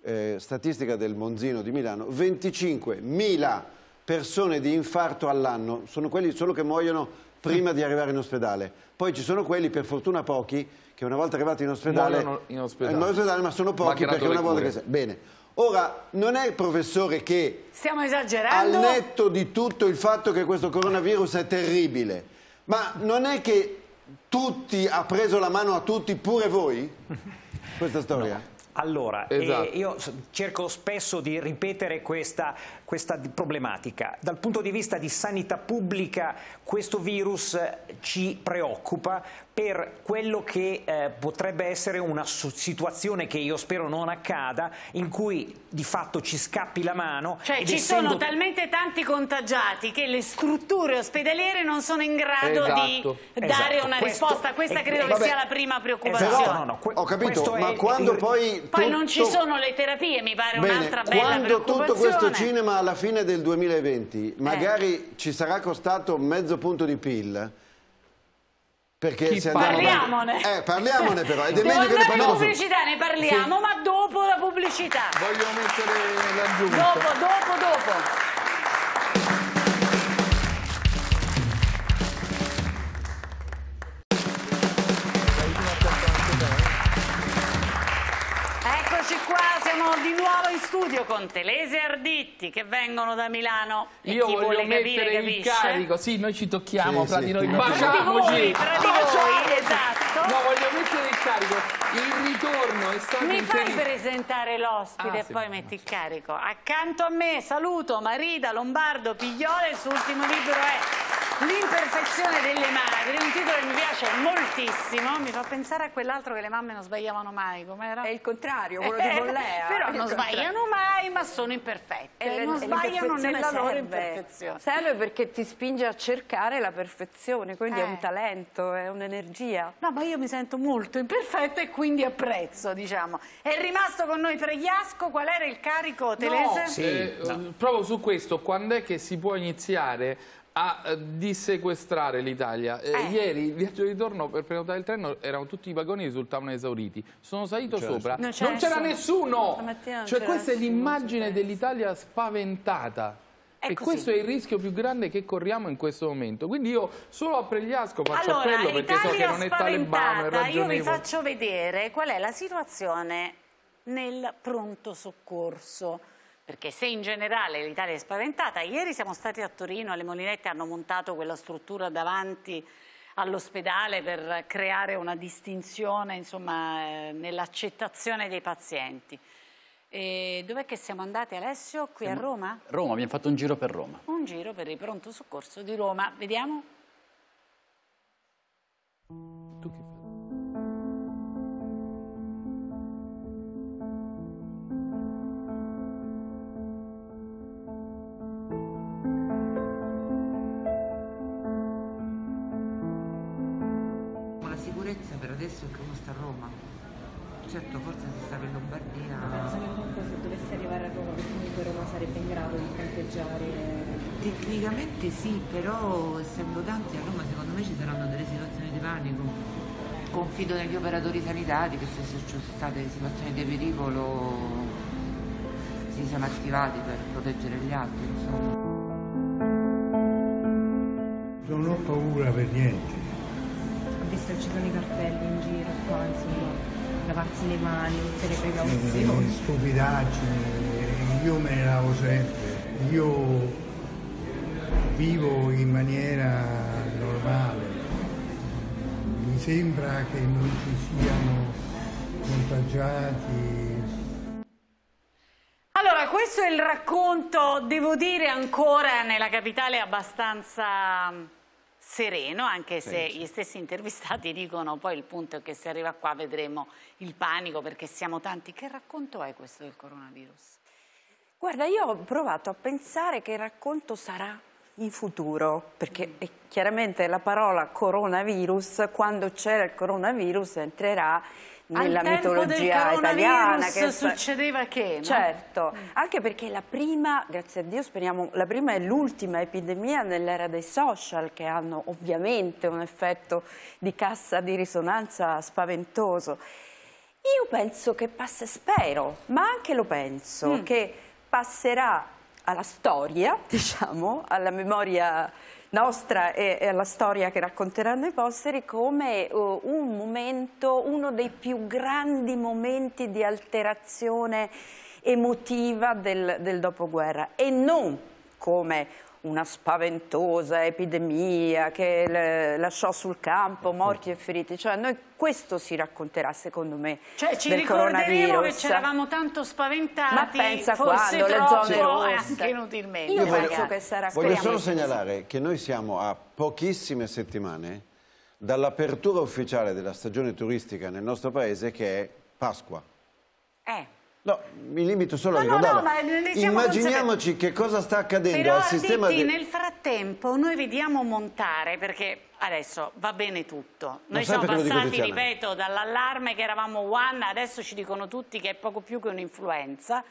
eh, statistica del Monzino di Milano, 25.000 persone di infarto all'anno, sono quelli solo che muoiono prima di arrivare in ospedale. Poi ci sono quelli, per fortuna pochi, che una volta arrivati in ospedale, in ospedale. In ospedale ma sono pochi perché una volta che... Bene. Ora, non è il professore che... Stiamo esagerando? Al netto di tutto il fatto che questo coronavirus è terribile, ma non è che tutti, ha preso la mano a tutti, pure voi? [LAUGHS] Questa storia? No. Allora, esatto. eh, io cerco spesso di ripetere questa, questa, problematica. Dal punto di vista di sanità pubblica questo virus ci preoccupa per quello che eh, potrebbe essere una situazione che io spero non accada, in cui di fatto ci scappi la mano. Cioè ci essendo... sono talmente tanti contagiati che le strutture ospedaliere non sono in grado esatto. di dare esatto. una questo risposta. Questa è, credo che sia la prima preoccupazione. Esatto. No, no, ho capito, ma quando il... poi... Poi tutto... non ci sono le terapie, mi pare un'altra bella quando tutto questo cinema alla fine del 2020 magari eh. ci sarà costato mezzo punto di PIL perché se parliamone. Eh, parliamone però, ed è Devo meglio che ne parliamo. pubblicità, ne parliamo, sì. ma dopo la pubblicità. Voglio mettere l'aggiunta. Dopo, dopo, dopo. Siamo di nuovo in studio con Telese Arditti che vengono da Milano. Io voglio mettere capire, il carico, sì, noi ci tocchiamo sì, fra sì, di noi, baciamoci! Di voi, esatto. No, voglio mettere il carico. Il ritorno è stato Mi inserito. fai presentare l'ospite ah, e sì, poi metti il carico. Accanto a me saluto Marida Lombardo Pigliole, il suo ultimo libro è L'imperfezione delle madri, un titolo che mi piace moltissimo, mi fa pensare a quell'altro che le mamme non sbagliavano mai, com'era? È il contrario, [LAUGHS] quello di Bollea. Però non sbagliano mai, ma sono imperfette, e non sbagliano nella serve. loro imperfezione. Serve perché ti spinge a cercare la perfezione, quindi eh. è un talento, è un'energia. No, ma io mi sento molto imperfetta e quindi apprezzo, diciamo. È rimasto con noi Pregliasco, qual era il carico, Telese? No, sì, eh, no. proprio su questo, quando è che si può iniziare a eh, dissequestrare l'Italia. Eh, eh. Ieri il viaggio di ritorno per prenotare il treno erano tutti i vagoni risultavano esauriti. Sono salito sopra, non c'era nessuno. nessuno. Cioè questa è l'immagine dell'Italia spaventata. È e così. questo è il rischio più grande che corriamo in questo momento. Quindi io solo a Pregliasco faccio allora, appello perché so che non è talebano, è ragionevole. Io vi faccio vedere qual è la situazione nel pronto soccorso perché se in generale l'Italia è spaventata, ieri siamo stati a Torino, alle Molinette hanno montato quella struttura davanti all'ospedale per creare una distinzione eh, nell'accettazione dei pazienti. dov'è che siamo andati Alessio? Qui siamo... a Roma? Roma, abbiamo fatto un giro per Roma. Un giro per il pronto soccorso di Roma. Vediamo. Certo, forse se stava in Lombardia. Ma pensa che comunque se dovesse arrivare a Roma, comunque Roma sarebbe in grado di fronteggiare. Tecnicamente sì, però essendo tanti a Roma secondo me ci saranno delle situazioni di panico. Confido negli operatori sanitari che se ci sono state situazioni di pericolo si sono attivati per proteggere gli altri. Insomma. Non ho paura per niente visto ci sono i cartelli in giro qua, insomma, lavarsi le mani, tutte le precauzioni. Stupidaggini, io me ne lavo sempre, io vivo in maniera normale, mi sembra che non ci siano contagiati. Allora, questo è il racconto, devo dire ancora nella capitale abbastanza sereno, anche se sì. gli stessi intervistati dicono poi il punto è che se arriva qua vedremo il panico perché siamo tanti. Che racconto è questo del coronavirus? Guarda, io ho provato a pensare che racconto sarà in futuro, perché mm. chiaramente la parola coronavirus, quando c'era il coronavirus, entrerà nella Al mitologia italiana. Che succedeva che? No? Certo, mm. anche perché la prima, grazie a Dio speriamo, la prima e l'ultima epidemia nell'era dei social che hanno ovviamente un effetto di cassa di risonanza spaventoso. Io penso che passa, spero, ma anche lo penso, mm. che passerà alla storia, [LAUGHS] diciamo, alla memoria nostra e, alla storia che racconteranno i posteri come uh, un momento, uno dei più grandi momenti di alterazione emotiva del, del dopoguerra. E non come una spaventosa epidemia che lasciò sul campo morti e feriti, cioè noi questo si racconterà secondo me cioè ci del ricorderemo che ci eravamo tanto spaventati ma pensa forse quando troppo, le zone rosse. anche inutilmente. Io voglio, che sarà voglio solo segnalare che noi siamo a pochissime settimane dall'apertura ufficiale della stagione turistica nel nostro paese che è Pasqua. Eh No, mi limito solo no, a ricordare. No, no, Immaginiamoci che cosa sta accadendo Però, al sistema Ditti, nel frattempo noi vediamo montare, perché adesso va bene tutto. Noi siamo passati, ripeto, dall'allarme che eravamo one, adesso ci dicono tutti che è poco più che un'influenza.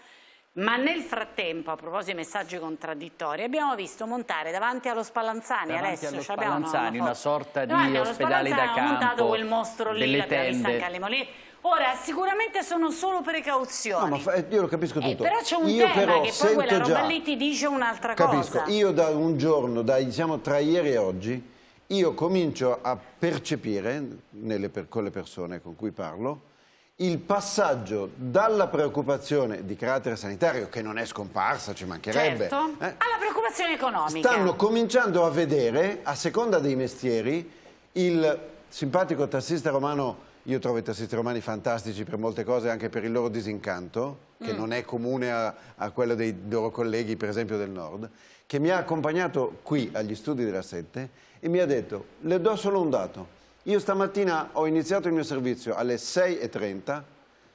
Ma nel frattempo, a proposito di messaggi contraddittori, abbiamo visto montare davanti allo Spallanzani, davanti allo Spallanzani una, una, sorta di ospedale da campo, montato quel mostro lì, l'abbiamo visto anche alle Molini Ora, sicuramente sono solo precauzioni. No, ma io lo capisco eh, tutto. Eh, però c'è un io tema che poi quella roba già, lì ti dice un'altra capisco. cosa. Io da un giorno, da, diciamo tra ieri e oggi, io comincio a percepire nelle, con le persone con cui parlo il passaggio dalla preoccupazione di carattere sanitario, che non è scomparsa, ci mancherebbe, certo. eh, alla preoccupazione economica. Stanno cominciando a vedere, a seconda dei mestieri, il simpatico tassista romano io trovo i tassisti romani fantastici per molte cose, anche per il loro disincanto, che mm. non è comune a, a, quello dei loro colleghi, per esempio del nord, che mi ha accompagnato qui agli studi della Sette e mi ha detto, le do solo un dato, io stamattina ho iniziato il mio servizio alle 6.30,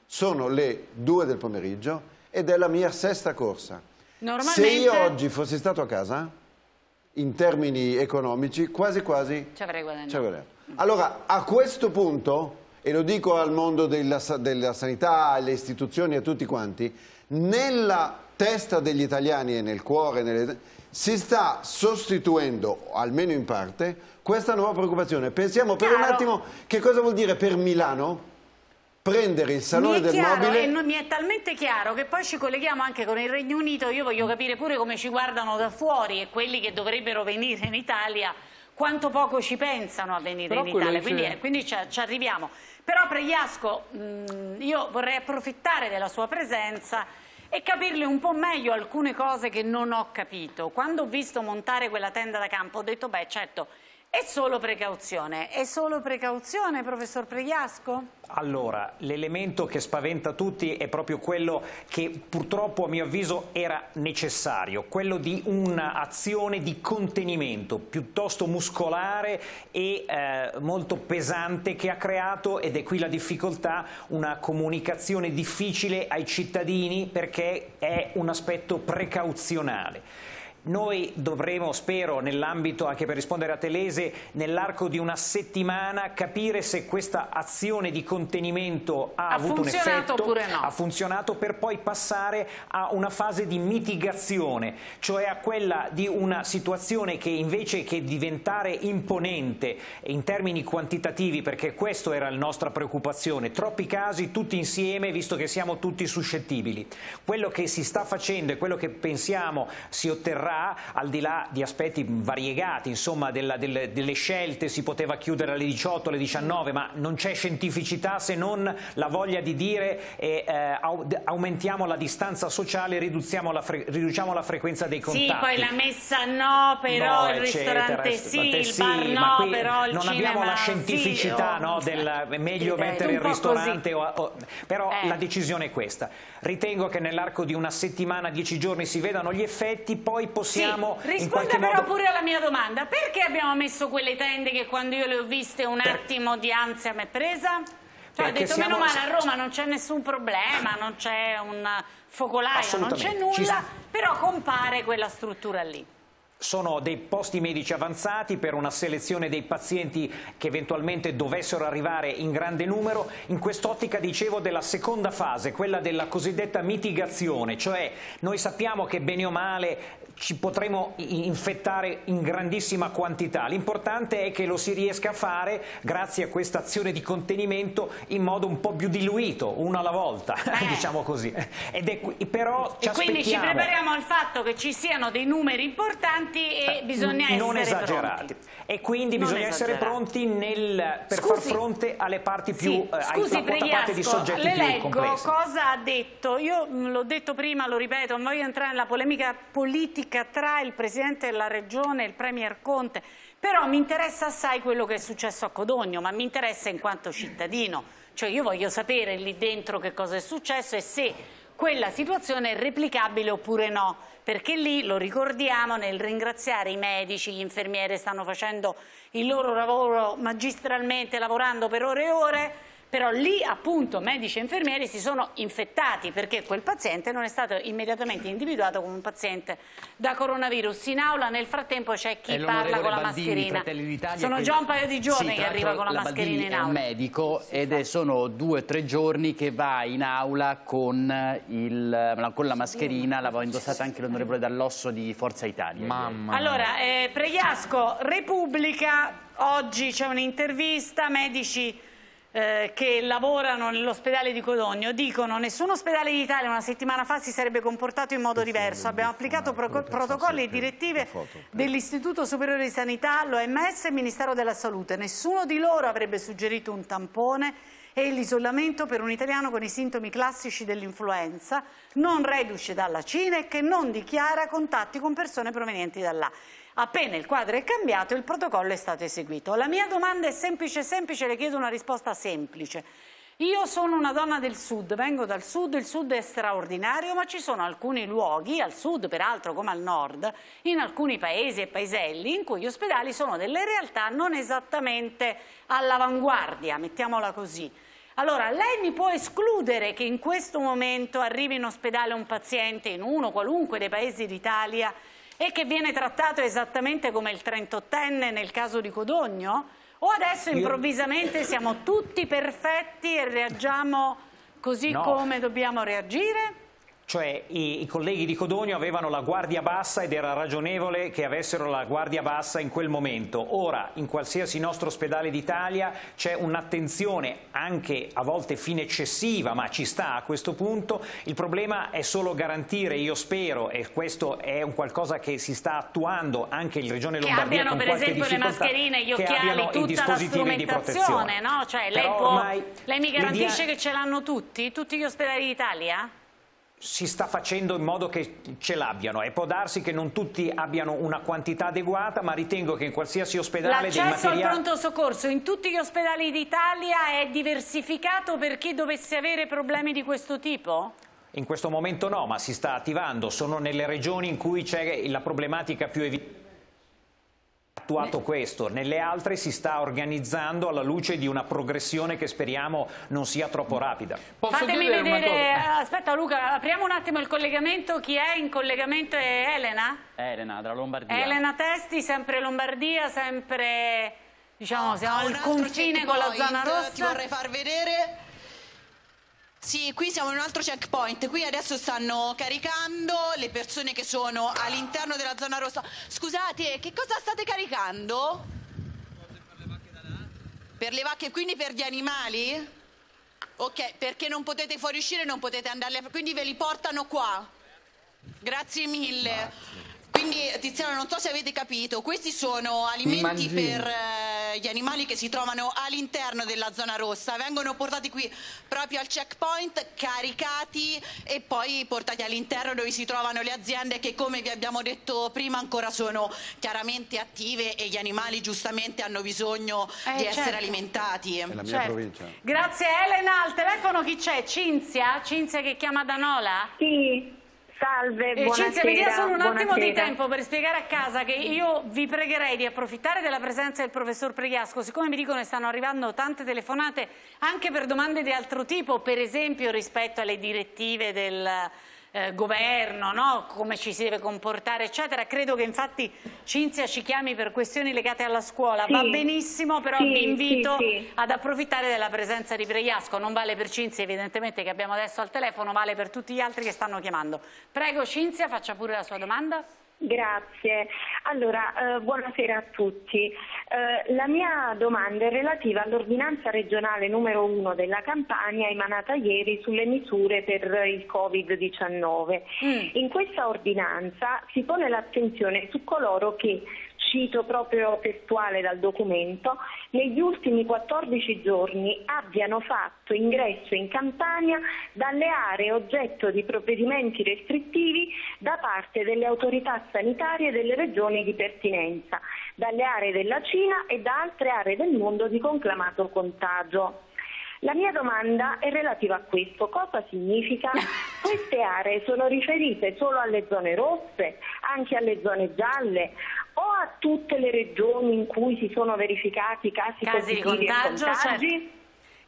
sono le 2 del pomeriggio ed è la mia sesta corsa. Normalmente... Se io oggi fossi stato a casa, in termini economici, quasi quasi ci avrei guadagnato. Allora, a questo punto e lo dico al mondo della, della sanità, alle istituzioni, a tutti quanti, nella testa degli italiani e nel cuore nelle, si sta sostituendo, almeno in parte, questa nuova preoccupazione. Pensiamo per Chiaro. un attimo che cosa vuol dire per Milano prendere il salone del chiaro, mobile... Non, mi è talmente chiaro che poi ci colleghiamo anche con il Regno Unito, io voglio capire pure come ci guardano da fuori e quelli che dovrebbero venire in Italia quanto poco ci pensano a venire Però in Italia, quindi, eh, quindi ci, ci arriviamo. Però Pregliasco, mh, io vorrei approfittare della sua presenza e capirle un po' meglio alcune cose che non ho capito. Quando ho visto montare quella tenda da campo ho detto, beh certo, È solo precauzione, è solo precauzione, professor Pregliasco? Allora, l'elemento che spaventa tutti è proprio quello che purtroppo a mio avviso era necessario, quello di un'azione di contenimento piuttosto muscolare e eh, molto pesante che ha creato, ed è qui la difficoltà, una comunicazione difficile ai cittadini perché è un aspetto precauzionale. Noi dovremo, spero, nell'ambito, anche per rispondere a Telese, nell'arco di una settimana capire se questa azione di contenimento ha, ha avuto un effetto, oppure no. ha funzionato per poi passare a una fase di mitigazione, cioè a quella di una situazione che invece che diventare imponente in termini quantitativi, perché questa era la nostra preoccupazione, troppi casi tutti insieme, visto che siamo tutti suscettibili. Quello che si sta facendo e quello che pensiamo si otterrà al di là di aspetti variegati, insomma della, delle, delle, scelte, si poteva chiudere alle 18, alle 19, ma non c'è scientificità se non la voglia di dire eh, eh, aumentiamo la distanza sociale, riduciamo la, riduciamo la, frequenza dei contatti. Sì, poi la messa no, però no, il eccetera, ristorante sì, il sì, bar no, però il non cinema abbiamo la scientificità sì, no, oh, del meglio eh, mettere il ristorante, o, o, però eh. la decisione è questa. Ritengo che nell'arco di una settimana, dieci giorni si vedano gli effetti, poi possiamo sì, risponda però pure alla mia domanda. Perché abbiamo messo quelle tende che quando io le ho viste un per... attimo di ansia mi è presa? Cioè, ho detto, siamo... meno male, a Roma non c'è nessun problema, non c'è un focolaio, non c'è nulla, Ci... però compare quella struttura lì sono dei posti medici avanzati per una selezione dei pazienti che eventualmente dovessero arrivare in grande numero. In quest'ottica dicevo della seconda fase, quella della cosiddetta mitigazione, cioè noi sappiamo che bene o male ci potremo infettare in grandissima quantità. L'importante è che lo si riesca a fare grazie a questa azione di contenimento in modo un po' più diluito, uno alla volta, [LAUGHS] eh. diciamo così. Ed è, però ci e quindi ci prepariamo al fatto che ci siano dei numeri importanti e bisogna essere non esagerati. Pronti. E quindi non bisogna esagerati. essere pronti nel, per Scusi. far fronte alle parti più, sì. eh, Scusi, parte di soggetti le più leggo complessi. cosa ha detto. Io l'ho detto prima, lo ripeto, non voglio entrare nella polemica politica tra il Presidente della Regione e il Premier Conte, però mi interessa assai quello che è successo a Codogno, ma mi interessa in quanto cittadino. Cioè io voglio sapere lì dentro che cosa è successo e se quella situazione è replicabile oppure no, perché lì, lo ricordiamo, nel ringraziare i medici, gli infermieri stanno facendo il loro lavoro magistralmente, lavorando per ore e ore, però lì appunto medici e infermieri si sono infettati perché quel paziente non è stato immediatamente individuato come un paziente da coronavirus. In aula nel frattempo c'è chi parla con la Baldini, mascherina. Sono già un paio di giorni sì, che arriva con la, la mascherina in aula. è un medico ed è, sono due o tre giorni che va in aula con, il, con la mascherina, l'aveva indossata anche l'onorevole Dall'Osso di Forza Italia. Mamma allora, eh, Pregliasco, Repubblica, oggi c'è un'intervista, medici eh, che lavorano nell'ospedale di Codogno dicono nessun ospedale d'Italia una settimana fa si sarebbe comportato in modo diverso. Abbiamo applicato pro protocolli e direttive dell'Istituto Superiore di Sanità, l'OMS e il Ministero della Salute. Nessuno di loro avrebbe suggerito un tampone e l'isolamento per un italiano con i sintomi classici dell'influenza, non reduce dalla Cina e che non dichiara contatti con persone provenienti da là. Appena il quadro è cambiato, il protocollo è stato eseguito. La mia domanda è semplice, semplice, le chiedo una risposta semplice. Io sono una donna del sud, vengo dal sud, il sud è straordinario, ma ci sono alcuni luoghi, al sud peraltro come al nord, in alcuni paesi e paeselli, in cui gli ospedali sono delle realtà non esattamente all'avanguardia, mettiamola così. Allora, lei mi può escludere che in questo momento arrivi in ospedale un paziente in uno qualunque dei paesi d'Italia e che viene trattato esattamente come il 38enne nel caso di Codogno? O adesso improvvisamente siamo tutti perfetti e reagiamo così no. come dobbiamo reagire? Cioè i, i, colleghi di Codogno avevano la guardia bassa ed era ragionevole che avessero la guardia bassa in quel momento. Ora, in qualsiasi nostro ospedale d'Italia c'è un'attenzione anche a volte fine eccessiva, ma ci sta a questo punto. Il problema è solo garantire, io spero, e questo è un qualcosa che si sta attuando anche in Regione Lombardia Che abbiano per esempio le mascherine, gli occhiali, tutta la strumentazione, no? Cioè lei, può, lei mi garantisce che ce l'hanno tutti? Tutti gli ospedali d'Italia? Si sta facendo in modo che ce l'abbiano. E può darsi che non tutti abbiano una quantità adeguata ma ritengo che in qualsiasi ospedale dei materiali... Al pronto soccorso in tutti gli ospedali d'Italia è diversificato per chi dovesse avere problemi di questo tipo? In questo momento no, ma si sta attivando, sono nelle regioni in cui c'è la problematica più evidente attuato questo, nelle altre si sta organizzando alla luce di una progressione che speriamo non sia troppo rapida. Posso Fatemi vedere, aspetta Luca, apriamo un attimo il collegamento, chi è in collegamento è Elena? Elena, dalla Lombardia. Elena Testi, sempre Lombardia, sempre diciamo siamo al confine con la zona rossa. Ti vorrei far vedere sì, qui siamo in un altro checkpoint. Qui adesso stanno caricando le persone che sono all'interno della zona rossa. Scusate, che cosa state caricando? Per le vacche, quindi per gli animali? Ok, perché non potete fuoriuscire, non potete andare, quindi ve li portano qua. Grazie mille. Quindi Tiziano non so se avete capito, questi sono alimenti per eh, gli animali che si trovano all'interno della zona rossa, vengono portati qui proprio al checkpoint, caricati e poi portati all'interno dove si trovano le aziende che come vi abbiamo detto prima ancora sono chiaramente attive e gli animali giustamente hanno bisogno eh, di certo. essere alimentati. È la mia certo. provincia. Grazie Elena, al telefono chi c'è? Cinzia? Cinzia che chiama da Nola? Sì. Salve, eh, buonasera. Cinzia, mi dia solo un attimo di tempo per spiegare a casa che io vi pregherei di approfittare della presenza del professor Pregliasco, siccome mi dicono che stanno arrivando tante telefonate anche per domande di altro tipo, per esempio rispetto alle direttive del eh, governo, no? come ci si deve comportare, eccetera. Credo che infatti Cinzia ci chiami per questioni legate alla scuola. Sì. Va benissimo, però sì, vi invito sì, ad approfittare della presenza di Pregliasco. Non vale per Cinzia, evidentemente, che abbiamo adesso al telefono, vale per tutti gli altri che stanno chiamando. Prego Cinzia, faccia pure la sua domanda. Grazie. Allora, eh, buonasera a tutti. Eh, la mia domanda è relativa all'ordinanza regionale numero 1 della Campania emanata ieri sulle misure per il Covid-19. Mm. In questa ordinanza si pone l'attenzione su coloro che cito proprio testuale dal documento, negli ultimi 14 giorni abbiano fatto ingresso in Campania dalle aree oggetto di provvedimenti restrittivi da parte delle autorità sanitarie delle regioni di pertinenza, dalle aree della Cina e da altre aree del mondo di conclamato contagio. La mia domanda è relativa a questo. Cosa significa? [LAUGHS] Queste aree sono riferite solo alle zone rosse, anche alle zone gialle o a tutte le regioni in cui si sono verificati casi, casi di contagio? Certo.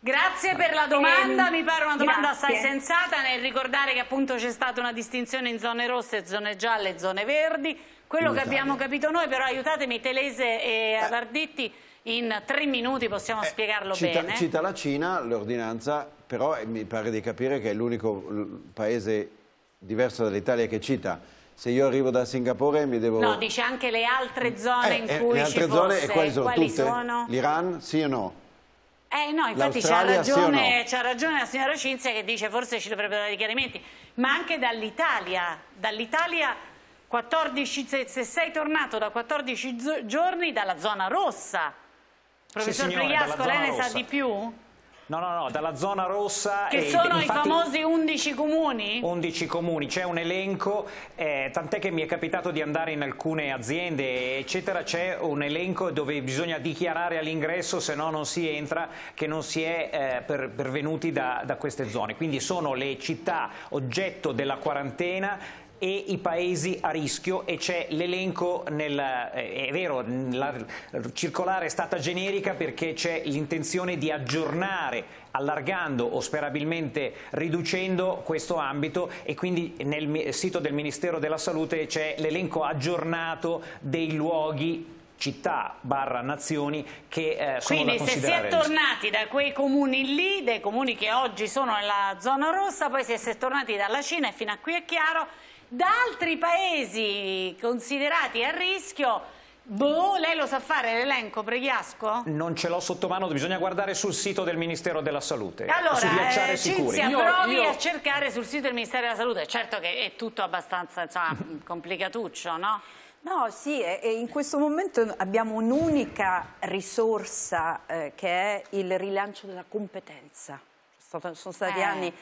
Grazie per la domanda, eh, mi pare una domanda grazie. assai sensata nel ricordare che appunto c'è stata una distinzione in zone rosse, zone gialle e zone verdi. Quello che abbiamo capito noi, però aiutatemi Telese e Alarditti, in tre minuti possiamo eh, spiegarlo cita, bene. Cita la Cina, l'ordinanza, però eh, mi pare di capire che è l'unico paese diverso dall'Italia che cita se io arrivo da Singapore mi devo... No, dice anche le altre zone eh, in eh, cui le altre ci zone, fosse. E quali sono quali tutte? Sono? L'Iran, sì o no? Eh no, infatti c'ha ragione, no? ragione, la signora Cinzia che dice forse ci dovrebbero dare chiarimenti, ma anche dall'Italia, dall'Italia 14, se, se, sei tornato da 14 giorni dalla zona rossa, professor sì, Pregliasco, lei ne rossa. sa di più? No, no, no, dalla zona rossa... Che sono infatti, i famosi 11 comuni? 11 comuni, c'è un elenco, eh, tant'è che mi è capitato di andare in alcune aziende, eccetera, c'è un elenco dove bisogna dichiarare all'ingresso, se no non si entra, che non si è eh, per, pervenuti da, da queste zone. Quindi sono le città oggetto della quarantena e i paesi a rischio e c'è l'elenco, eh, è vero, la circolare è stata generica perché c'è l'intenzione di aggiornare allargando o sperabilmente riducendo questo ambito e quindi nel sito del Ministero della Salute c'è l'elenco aggiornato dei luoghi città barra nazioni che eh, sono Quindi se si è tornati da quei comuni lì, dei comuni che oggi sono nella zona rossa, poi si è tornati dalla Cina e fino a qui è chiaro da altri paesi considerati a rischio Boh, lei lo sa fare l'elenco, Pregliasco? Non ce l'ho sotto mano, bisogna guardare sul sito del Ministero della Salute. Allora, su eh, Cinzia, io, provi io... a cercare sul sito del Ministero della Salute. Certo che è tutto abbastanza insomma, [LAUGHS] complicatuccio, no? No, sì, e in questo momento abbiamo un'unica risorsa eh, che è il rilancio della competenza. Sono stati eh. anni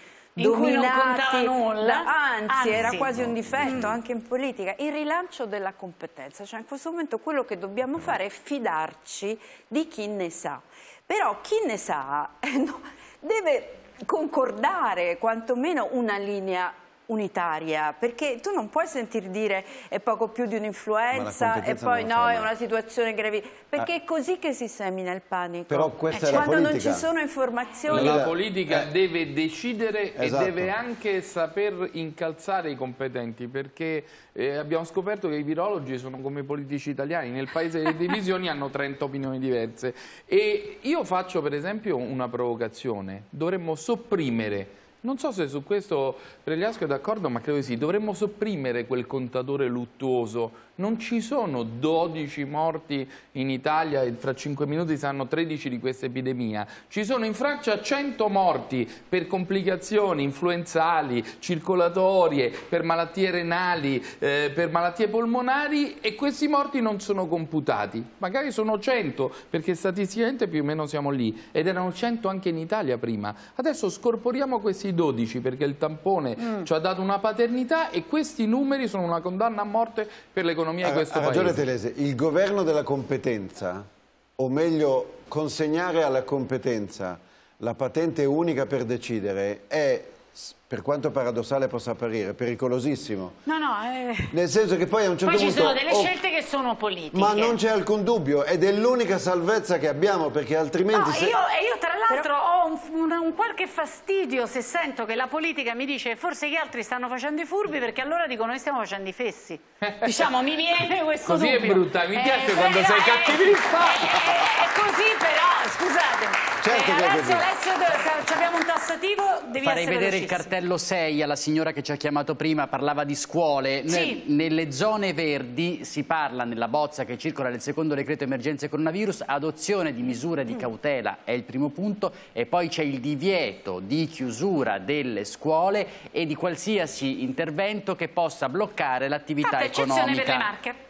dominati. nulla. anzi, Anzi, era quasi un difetto mm. anche in politica. Il rilancio della competenza cioè in questo momento quello che dobbiamo fare è fidarci di chi ne sa. Però chi ne sa [LAUGHS] deve concordare quantomeno una linea unitaria, perché tu non puoi sentir dire è poco più di un'influenza e poi no, è una situazione grave, perché è così che si semina il panico. Però questa è la Quando non politica. ci sono informazioni... La politica deve decidere Esatto. e deve anche saper incalzare i competenti perché eh, abbiamo scoperto che i virologi sono come i politici italiani, nel paese delle divisioni hanno 30 opinioni diverse. E io faccio per esempio una provocazione, dovremmo sopprimere non so se su questo Pregliasco è d'accordo, ma credo di sì. Dovremmo sopprimere quel contatore luttuoso. Non ci sono 12 morti in Italia e fra 5 minuti saranno 13 di questa epidemia. Ci sono in Francia 100 morti per complicazioni influenzali, circolatorie, per malattie renali, eh, per malattie polmonari e questi morti non sono computati. Magari sono 100 perché statisticamente più o meno siamo lì ed erano 100 anche in Italia prima. Adesso scorporiamo questi 12 perché il tampone Mm. ci ha dato una paternità e questi numeri sono una condanna a morte per l'economia di Ha, questo ha ragione paese. Telese, il governo della competenza, o meglio consegnare alla competenza la patente unica per decidere, è, per quanto paradossale possa apparire, pericolosissimo. No, no, eh. Nel senso che poi a un certo poi ci punto... sono delle oh, scelte che sono politiche. ma non c'è alcun dubbio, ed è l'unica salvezza che abbiamo, perché altrimenti... No, se- io, e io tra l'altro ho un, un- un qualche fastidio se sento che la politica mi dice forse gli altri stanno facendo i furbi perché allora dicono noi stiamo facendo i fessi. [LAUGHS] diciamo, mi viene questo Così è dubbio. brutta, mi Eh, piace quando eh, sei eh, cattivista. È, è- è così però, scusate. Certo Eh, che è Alessio, così. Alessio, abbiamo un tassativo, devi Farei essere vedere il velocissimo. Cartello 6 alla signora che ci ha chiamato prima, parlava di scuole. Sì. Ne- Nelle zone verdi si parla nella bozza che circola nel secondo decreto emergenze coronavirus, adozione di misure di cautela è il primo punto e poi c'è il divieto di chiusura delle scuole e di qualsiasi intervento che possa bloccare l'attività economica. per le marche.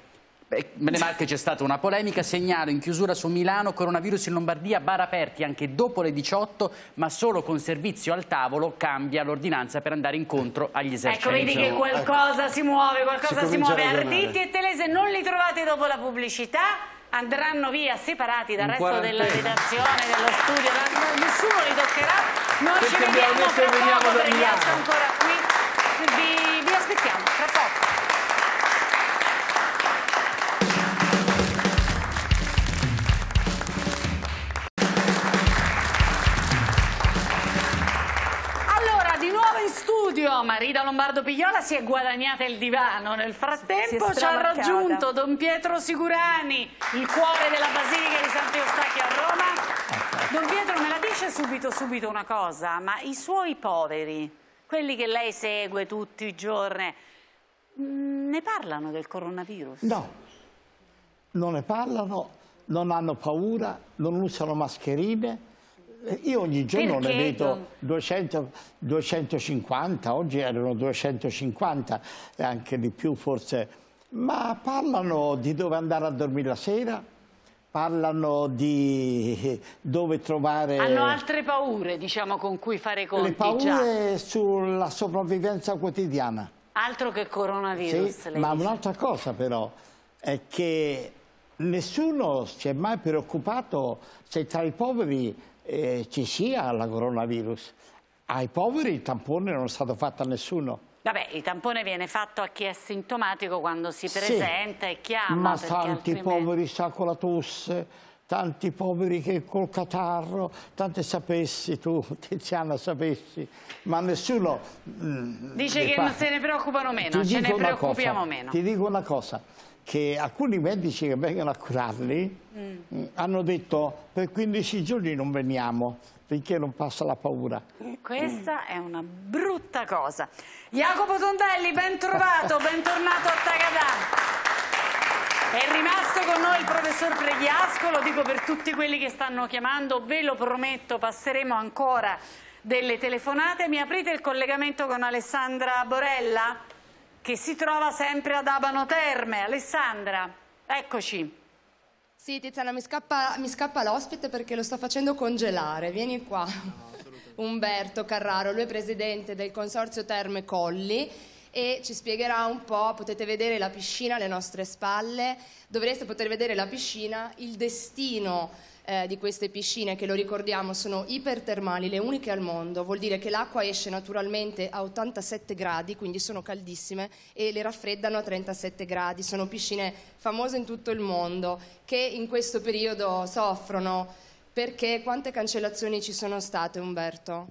Nelle Marche c'è stata una polemica, segnalo in chiusura su Milano, coronavirus in Lombardia, bar aperti anche dopo le 18, ma solo con servizio al tavolo cambia l'ordinanza per andare incontro agli eserciti. Ecco, vedi che qualcosa si muove, qualcosa Si si, muove. Arditi e Telese non li trovate dopo la pubblicità, andranno via separati dal resto della quarantena. redazione, dello studio, nessuno li toccherà. Non ci Perché abbiamo vediamo veniamo poco, Pregliasco Milano. ancora qui. Vi, vi aspettiamo, fra poco. Studio, Marida Lombardo Pigliola si è guadagnata il divano. Nel frattempo ci ha raggiunto Don Pietro Sicurani, il cuore della Basilica di Santo Eustachio a Roma. Don Pietro me la dice subito, subito una cosa, ma i suoi poveri, quelli che lei segue tutti i giorni, mh, ne parlano del coronavirus? No, non ne parlano, non hanno paura, non usano mascherine. Io ogni giorno Perché, ne vedo Don? 200, 250, oggi erano 250 e anche di più forse, ma parlano di dove andare a dormire la sera, parlano di dove trovare... Hanno altre paure, diciamo, con cui fare i le conti già. paure sulla sopravvivenza quotidiana. Altro che coronavirus, Sì, ma un'altra cosa però è che nessuno si è mai preoccupato se tra i poveri eh, ci sia la coronavirus. Ai poveri il tampone non è stato fatto a nessuno. Vabbè, il tampone viene fatto a chi è sintomatico quando si Sì, presenta e chiama. Ma tanti altrimenti- poveri sa con la tosse, tanti poveri che col catarro, tanti sapessi tu, [LAUGHS] Tiziana sapessi, ma nessuno... mm, Dice che non se ne preoccupano meno, ce ne preoccupiamo cosa, meno. Ti dico una cosa, che alcuni medici che vengono a curarli Mm. mm, hanno detto per 15 giorni non veniamo finché non passa la paura. Questa è una brutta cosa. Jacopo Tondelli, ben trovato, [LAUGHS] bentornato a Tagadà. È rimasto con noi il professor Pregliasco, lo dico per tutti quelli che stanno chiamando, ve lo prometto, passeremo ancora delle telefonate. Mi aprite il collegamento con Alessandra Borella, che si trova sempre ad Abano Terme. Alessandra, eccoci. Sì, Tiziana, mi scappa, mi scappa l'ospite perché lo sto facendo congelare. Vieni qua. Umberto Carraro, lui è presidente del Consorzio Terme Colli e ci spiegherà un po', potete vedere la piscina alle nostre spalle, dovreste poter vedere la piscina, il destino eh, di queste piscine che lo ricordiamo sono ipertermali, le uniche al mondo, vuol dire che l'acqua esce naturalmente a 87 gradi, quindi sono caldissime e le raffreddano a 37 gradi, sono piscine famose in tutto il mondo che in questo periodo soffrono perché quante cancellazioni ci sono state Umberto?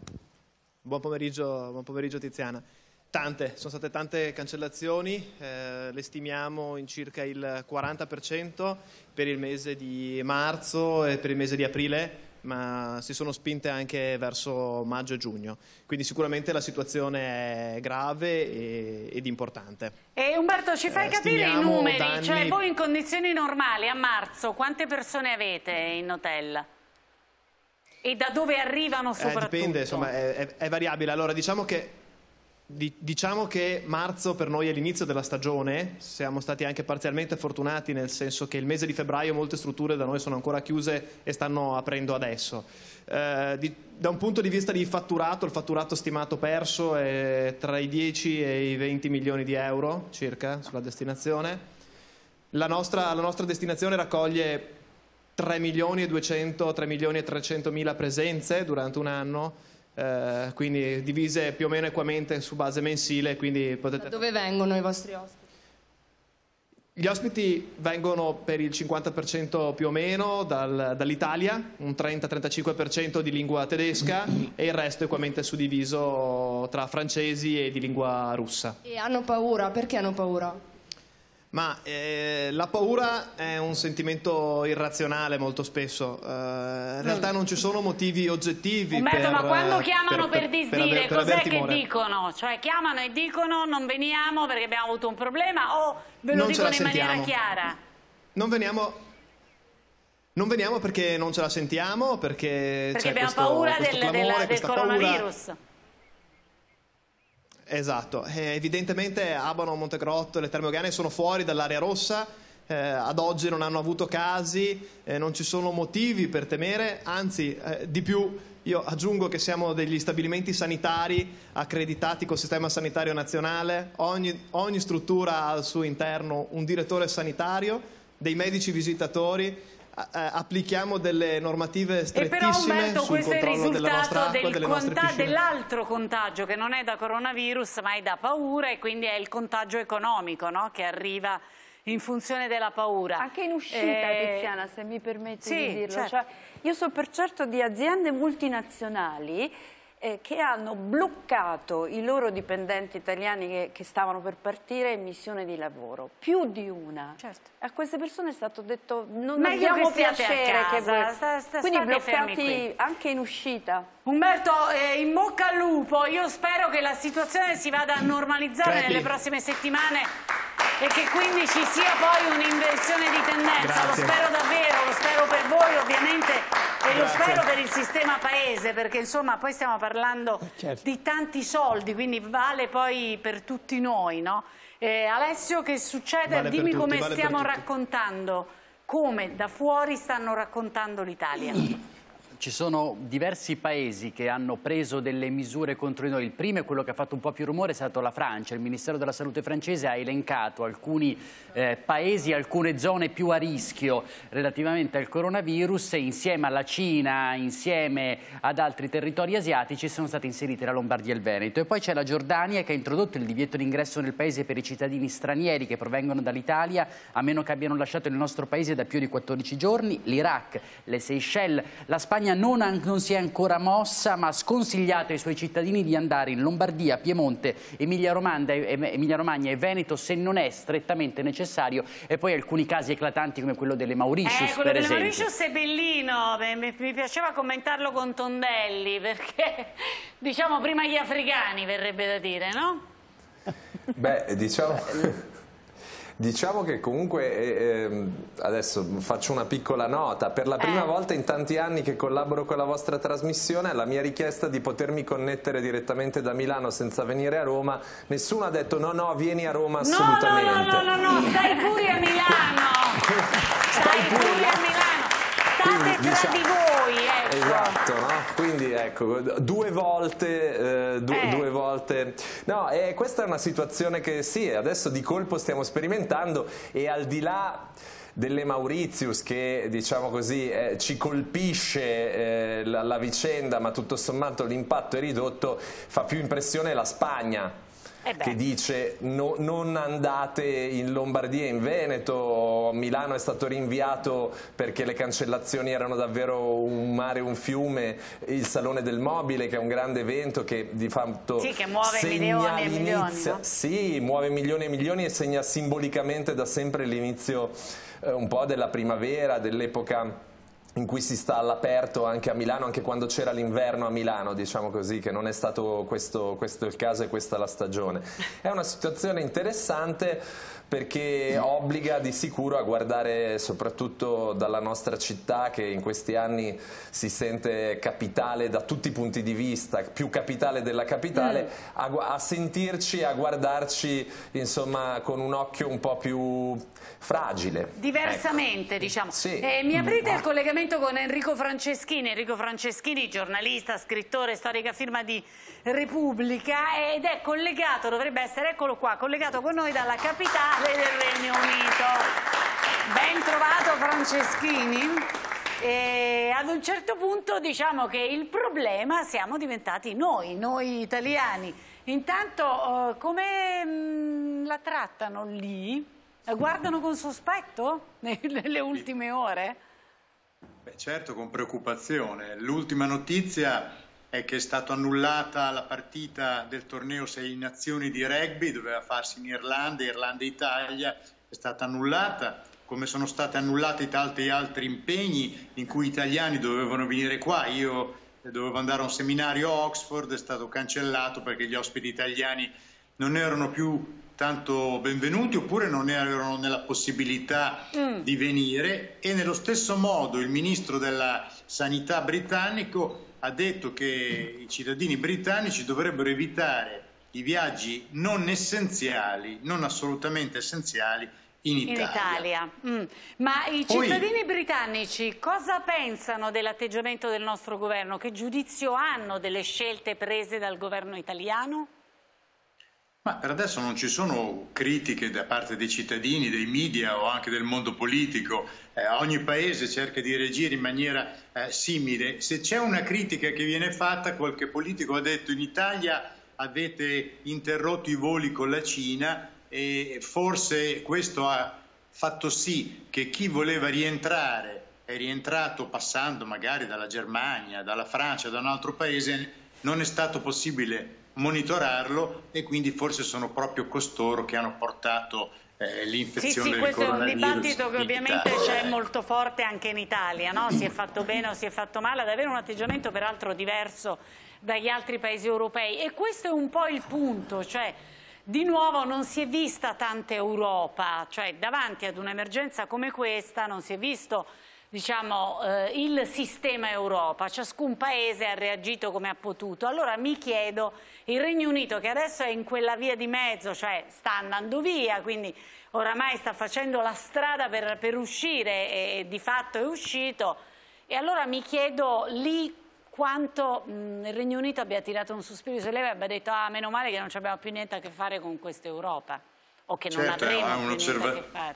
Buon pomeriggio, buon pomeriggio Tiziana. Tante, sono state tante cancellazioni, eh, le stimiamo in circa il 40% per il mese di marzo e per il mese di aprile, ma si sono spinte anche verso maggio e giugno. Quindi sicuramente la situazione è grave e, ed importante. E Umberto, ci fai eh, capire i numeri? Danni... Cioè voi in condizioni normali a marzo quante persone avete in hotel? E da dove arrivano soprattutto? Eh, dipende, insomma, è, è, è variabile. Allora, diciamo che Diciamo che marzo per noi è l'inizio della stagione, siamo stati anche parzialmente fortunati nel senso che il mese di febbraio molte strutture da noi sono ancora chiuse e stanno aprendo adesso. Eh, di, da un punto di vista di fatturato, il fatturato stimato perso è tra i 10 e i 20 milioni di euro circa sulla destinazione. La nostra, la nostra destinazione raccoglie 3 milioni e 200, 3 milioni e 300 mila presenze durante un anno eh, quindi divise più o meno equamente su base mensile. Potete... Da dove vengono i vostri ospiti? Gli ospiti vengono per il 50% più o meno dal, dall'Italia, un 30-35% di lingua tedesca e il resto equamente suddiviso tra francesi e di lingua russa. E hanno paura? Perché hanno paura? Ma eh, la paura è un sentimento irrazionale molto spesso, uh, in realtà non ci sono motivi oggettivi Umberto, per, ma quando chiamano per, per, per disdire, cos'è che dicono? Cioè chiamano e dicono non veniamo perché abbiamo avuto un problema o ve lo non dicono in maniera chiara? Non veniamo, non veniamo perché non ce la sentiamo, perché, perché abbiamo questo, paura questo del, clamore, del, del coronavirus. Paura. Esatto, eh, evidentemente Abano, Montegrotto e le Terme Ogane sono fuori dall'area rossa, eh, ad oggi non hanno avuto casi, eh, non ci sono motivi per temere, anzi eh, di più io aggiungo che siamo degli stabilimenti sanitari accreditati col sistema sanitario nazionale, ogni, ogni struttura ha al suo interno un direttore sanitario, dei medici visitatori, applichiamo delle normative strettissime sul controllo della nostra acqua, delle nostre piscine. dell'altro contagio che non è da coronavirus ma è da paura e quindi è il contagio economico no? che arriva in funzione della paura. Anche in uscita, eh... Tiziana, se mi permetti sì, di dirlo. Certo. Cioè, io so per certo di aziende multinazionali eh, che hanno bloccato i loro dipendenti italiani che, che, stavano per partire in missione di lavoro, più di una. Certo. A queste persone è stato detto non Meglio abbiamo che piacere che voi... sta, sta, Quindi bloccati anche in uscita. Umberto, eh, in bocca al lupo, io spero che la situazione si vada a normalizzare Crepi. nelle prossime settimane e che quindi ci sia poi un'inversione di tendenza, Grazie. lo spero davvero, lo spero per voi ovviamente e lo spero per il sistema paese perché insomma poi stiamo parlando certo. di tanti soldi, quindi vale poi per tutti noi. No? Eh, Alessio che succede? Vale Dimmi come vale stiamo raccontando, come da fuori stanno raccontando l'Italia. [CLEARS THROAT] Ci sono diversi paesi che hanno preso delle misure contro di noi. Il primo è quello che ha fatto un po' più rumore, è stato la Francia. Il Ministero della Salute francese ha elencato alcuni eh, paesi, alcune zone più a rischio relativamente al coronavirus e insieme alla Cina, insieme ad altri territori asiatici sono state inserite la Lombardia e il Veneto. E poi c'è la Giordania che ha introdotto il divieto d'ingresso nel paese per i cittadini stranieri che provengono dall'Italia a meno che abbiano lasciato il nostro paese da più di 14 giorni, l'Iraq, le Seychelles, la Spagna non, non, si è ancora mossa ma ha sconsigliato ai suoi cittadini di andare in Lombardia, Piemonte, Emilia-Romagna Emilia e Veneto se non è strettamente necessario e poi alcuni casi eclatanti come quello delle Mauritius eh, quello per delle esempio. Mauritius è bellino, mi, mi piaceva commentarlo con Tondelli perché [LAUGHS] diciamo prima gli africani verrebbe da dire, no? Beh, diciamo... Diciamo che comunque, eh, ehm, adesso faccio una piccola nota, per la prima eh. volta in tanti anni che collaboro con la vostra trasmissione, la mia richiesta di potermi connettere direttamente da Milano senza venire a Roma, nessuno ha detto no no vieni a Roma assolutamente. No, no, no, no, no stai pure a Milano, [LAUGHS] stai pure a Milano, diciamo... di voi. ecco. Esatto, no? Quindi ecco, due volte, eh, du eh. due volte. No, eh, questa è una situazione che sì, adesso di colpo stiamo sperimentando e al di là delle Mauritius che diciamo così eh, ci colpisce eh, la, la vicenda ma tutto sommato l'impatto è ridotto fa più impressione la Spagna eh che dice no, non andate in Lombardia e in Veneto, Milano è stato rinviato perché le cancellazioni erano davvero un mare, un fiume, il Salone del Mobile che è un grande evento che di fatto sì, che muove milioni e milioni. No? Sì, muove milioni e milioni e segna simbolicamente da sempre l'inizio eh, un po' della primavera, dell'epoca in cui si sta all'aperto anche a Milano, anche quando c'era l'inverno a Milano, diciamo così, che non è stato questo, questo il caso e questa la stagione. È una situazione interessante perché obbliga di sicuro a guardare soprattutto dalla nostra città che in questi anni si sente capitale da tutti i punti di vista, più capitale della capitale, mm. a, a, sentirci, a guardarci insomma con un occhio un po' più fragile. Diversamente ecco. diciamo. Sì. Eh, mi aprite il collegamento con Enrico Franceschini, Enrico Franceschini giornalista, scrittore, storica firma di Repubblica ed è collegato, dovrebbe essere, eccolo qua, collegato con noi dalla capitale del Regno Unito. Ben trovato Franceschini. E ad un certo punto diciamo che il problema siamo diventati noi, noi italiani. Intanto uh, come mh, mm, la trattano lì? La guardano con sospetto [LAUGHS] nelle ultime ore? Beh, certo, con preoccupazione. L'ultima notizia è che è stata annullata la partita del torneo Sei Nazioni di rugby, doveva farsi in Irlanda, Irlanda e Italia, è stata annullata, come sono stati annullati tanti altri impegni in cui italiani dovevano venire qua. Io dovevo andare a un seminario a Oxford, è stato cancellato perché gli ospiti italiani non erano più tanto benvenuti oppure non erano nella possibilità mm. di venire e nello stesso modo il ministro della sanità britannico ha detto che i cittadini britannici dovrebbero evitare i viaggi non essenziali, non assolutamente essenziali in Italia. In Italia. Mm. Ma i cittadini Poi... britannici cosa pensano dell'atteggiamento del nostro governo? Che giudizio hanno delle scelte prese dal governo italiano? Ma per adesso non ci sono critiche da parte dei cittadini, dei media o anche del mondo politico. Eh, ogni paese cerca di reagire in maniera eh, simile. Se c'è una critica che viene fatta, qualche politico ha detto in Italia avete interrotto i voli con la Cina e forse questo ha fatto sì che chi voleva rientrare è rientrato passando magari dalla Germania, dalla Francia, da un altro paese, non è stato possibile monitorarlo e quindi forse sono proprio costoro che hanno portato eh, l'infezione sì, sì, questo è un dibattito che ovviamente c'è molto forte anche in Italia, no? si è fatto bene o si è fatto male, ad avere un atteggiamento peraltro diverso dagli altri paesi europei e questo è un po' il punto, cioè di nuovo non si è vista tanta Europa, cioè davanti ad un'emergenza come questa non si è visto diciamo, eh, il sistema Europa, ciascun paese ha reagito come ha potuto. Allora mi chiedo, il Regno Unito che adesso è in quella via di mezzo, cioè sta andando via, quindi oramai sta facendo la strada per, per uscire e, e di fatto è uscito, e allora mi chiedo lì quanto mh, il Regno Unito abbia tirato un sospiro di sollievo e abbia detto ah meno male che non abbiamo più niente a che fare con questa Europa o che non certo, avremo più niente a che fare.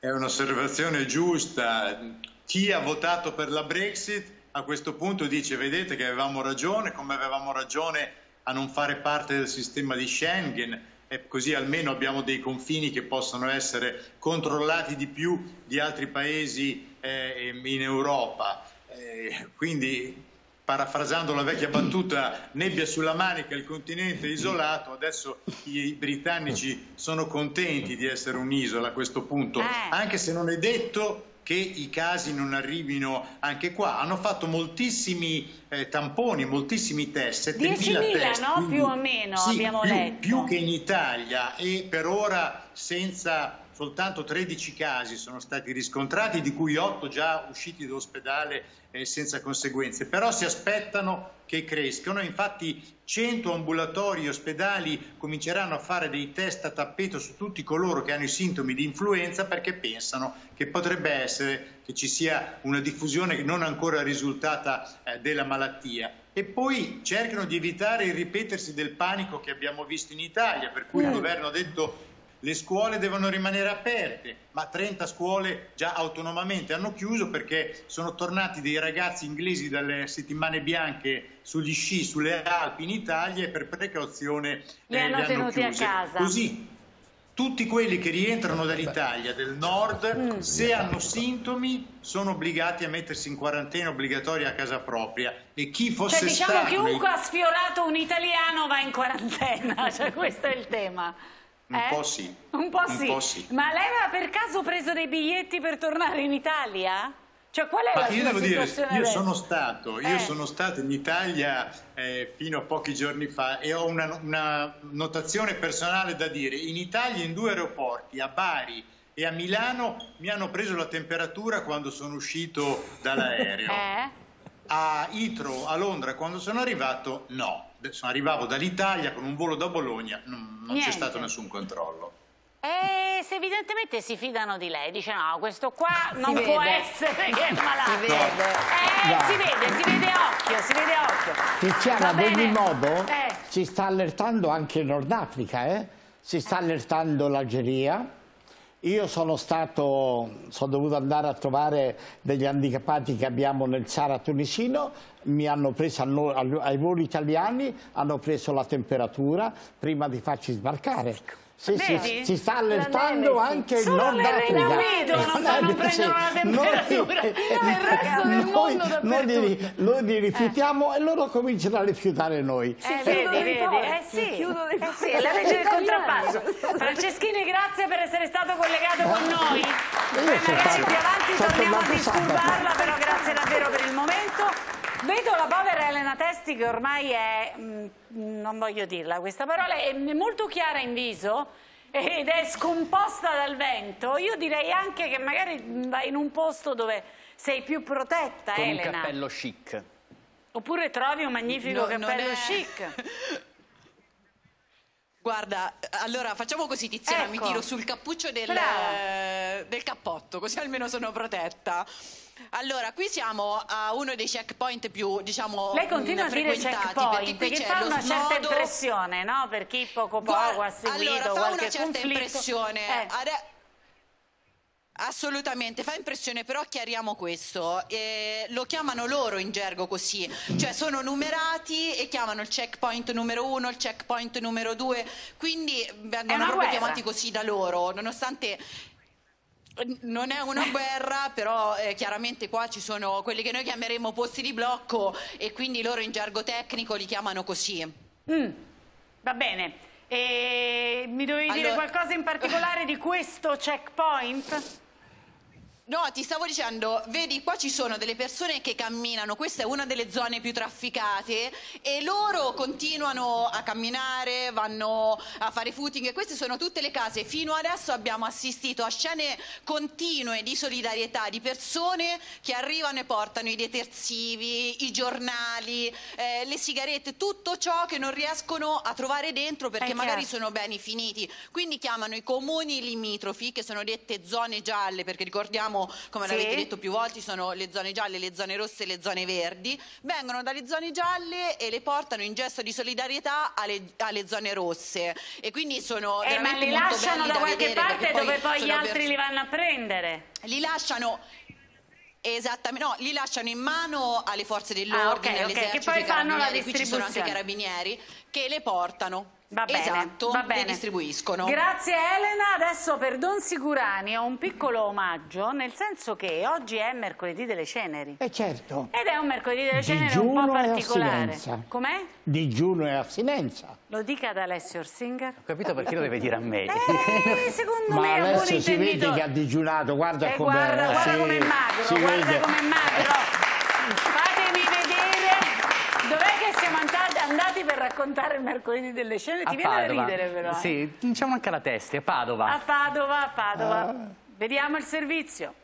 È un'osservazione giusta, chi ha votato per la Brexit a questo punto dice vedete che avevamo ragione, come avevamo ragione a non fare parte del sistema di Schengen e così almeno abbiamo dei confini che possono essere controllati di più di altri paesi eh, in Europa. Eh, quindi parafrasando la vecchia battuta, nebbia sulla manica, il continente isolato, adesso i britannici sono contenti di essere un'isola a questo punto, eh. anche se non è detto che i casi non arrivino anche qua. Hanno fatto moltissimi eh, tamponi, moltissimi test, 10.000 test, no? più o meno sì, abbiamo più, letto. Più che in Italia e per ora senza soltanto 13 casi sono stati riscontrati, di cui 8 già usciti dall'ospedale eh, senza conseguenze, però si aspettano che crescano, infatti 100 ambulatori e ospedali cominceranno a fare dei test a tappeto su tutti coloro che hanno i sintomi di influenza perché pensano che potrebbe essere che ci sia una diffusione non ancora risultata eh, della malattia. E poi cercano di evitare il ripetersi del panico che abbiamo visto in Italia, per cui il governo ha detto le scuole devono rimanere aperte, ma 30 scuole già autonomamente hanno chiuso perché sono tornati dei ragazzi inglesi dalle settimane bianche sugli sci, sulle Alpi in Italia e per precauzione li eh, hanno le tenuti a casa. Così tutti quelli che rientrano dall'Italia del nord, mm. se hanno sintomi, sono obbligati a mettersi in quarantena obbligatoria a casa propria. E chi fosse cioè, diciamo stato chiunque ha sfiorato un italiano va in quarantena, [LAUGHS] cioè, questo è il tema. Un, eh? po sì. un po' sì. Un po' sì. Ma lei aveva per caso preso dei biglietti per tornare in Italia? Cioè, qual è Ma la io devo dire, io sono, stato, io eh. sono stato in Italia eh, fino a pochi giorni fa e ho una, una, notazione personale da dire. In Italia, in due aeroporti, a Bari e a Milano, mi hanno preso la temperatura quando sono uscito dall'aereo. Eh? A Itro, a Londra, quando sono arrivato, no. Arrivavo dall'Italia con un volo da Bologna, non, non c'è stato nessun controllo. E se evidentemente si fidano di lei, dice no, questo qua non può essere che è malato. Si vede. Eh, si vede, si vede occhio, si vede occhio. Tiziana, ad ogni modo Eh. si sta allertando anche il Nord Africa, eh? si sta allertando l'Algeria. Io sono stato, sono dovuto andare a trovare degli handicappati che abbiamo nel Sahara tunisino, mi hanno preso ai voli italiani, hanno preso la temperatura prima di farci sbarcare. Sì, Vedi? si sta allertando anche il Solo Nord Africa. Unito non Eh, prendono la temperatura. Noi, Nel resto del noi- mondo noi noi li rifiutiamo e loro cominciano a rifiutare noi. Eh, vedi, vedi, eh sì, eh sì, è la legge del contrappasso. Franceschini, grazie per essere stato collegato con noi. Poi magari più avanti torniamo a disturbarla, però grazie davvero per il momento. Vedo la povera Elena Testi che ormai è, mm, non voglio dirla questa parola, è molto chiara in viso ed è scomposta dal vento. Io direi anche che magari vai in un posto dove sei più protetta, Con un Elena. cappello chic. Oppure trovi un magnifico No, cappello è- chic. [LAUGHS] Guarda, allora facciamo così Tiziana, Ecco. mi tiro sul cappuccio del, eh, del cappotto, così almeno sono protetta. Allora, qui siamo a uno dei checkpoint più, diciamo, Lei continua a dire checkpoint, che fa una certa snodo- impressione, no? Per chi poco poco ha seguito allora, fa qualche una certa conflitto. impressione. Eh. Ade- Assolutamente, fa impressione, però chiariamo questo. Eh, lo chiamano loro in gergo così, cioè sono numerati e chiamano il checkpoint numero uno, il checkpoint numero due, quindi vengono proprio guerra. chiamati così da loro, nonostante non è una guerra, però eh, chiaramente qua ci sono quelli che noi chiameremo posti di blocco e quindi loro in gergo tecnico li chiamano così. Mm, va bene. E mi dovevi dire Allora- qualcosa in particolare di questo checkpoint? No, ti stavo dicendo, vedi qua ci sono delle persone che camminano, questa è una delle zone più trafficate e loro continuano a camminare, vanno a fare footing e queste sono tutte le case. Fino adesso abbiamo assistito a scene continue di solidarietà di persone che arrivano e portano i detersivi, i giornali, eh, le sigarette, tutto ciò che non riescono a trovare dentro perché magari sono beni finiti. Quindi chiamano i comuni limitrofi, che sono dette zone gialle, perché ricordiamo, come Sì. l'avete detto più volte, ci sono le zone gialle, le zone rosse e le zone verdi. Vengono dalle zone gialle e le portano in gesto di solidarietà alle, alle zone rosse. E quindi sono Eh, ma li lasciano da da qualche parte dove poi gli altri li vanno a prendere. li lasciano Esattamente, no, li lasciano in mano alle forze dell'ordine, Ah, ok, ok, all'esercito, che poi fanno la carabinieri, qui ci sono anche i distribuzione. carabinieri che le portano. Va bene, esatto, va le bene. distribuiscono. Grazie Elena, adesso per Don Sicurani ho un piccolo omaggio, nel senso che oggi è mercoledì delle ceneri. E certo, Ed è un mercoledì delle ceneri un po' digiuno particolare. Com'è? Digiuno e assinenza. Lo dica ad Alessio Orsinger. Ho capito perché lo deve dire a me. Eh, secondo Ma me è un buon adesso si vede che ha digiunato, guarda Eh, come guarda, guarda sì, com'è magro, guarda com'è magro. [LAUGHS] Fatemi vedere dov'è che siamo andati, andati per raccontare il mercoledì delle scene? Ti viene Padova. da ridere però. eh? Sì, diciamo anche alla testa, a Padova. A Padova, a Padova. Ah. Vediamo il servizio.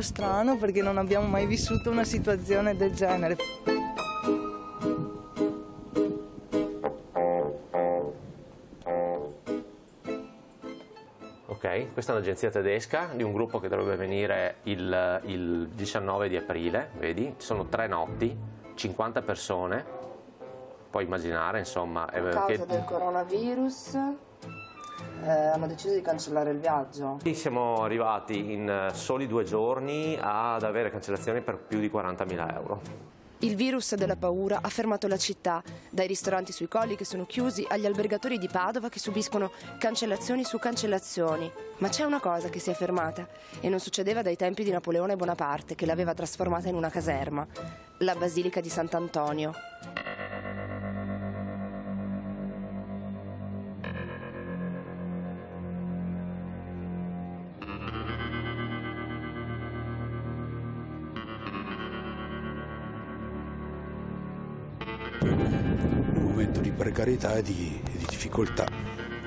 Po' strano perché non abbiamo mai vissuto una situazione del genere. Ok, questa è un'agenzia tedesca di un gruppo che dovrebbe venire il, il 19 di aprile, vedi? Ci sono tre notti, 50 persone, puoi immaginare, insomma... A causa del coronavirus eh, hanno deciso di cancellare il viaggio. Sì, Siamo arrivati in eh, soli due giorni ad avere cancellazioni per più di 40.000 euro. Il virus della paura ha fermato la città, dai ristoranti sui colli che sono chiusi agli albergatori di Padova che subiscono cancellazioni su cancellazioni. Ma c'è una cosa che si è fermata e non succedeva dai tempi di Napoleone Bonaparte che l'aveva trasformata in una caserma, la Basilica di Sant'Antonio. Precarietà e di, e di difficoltà.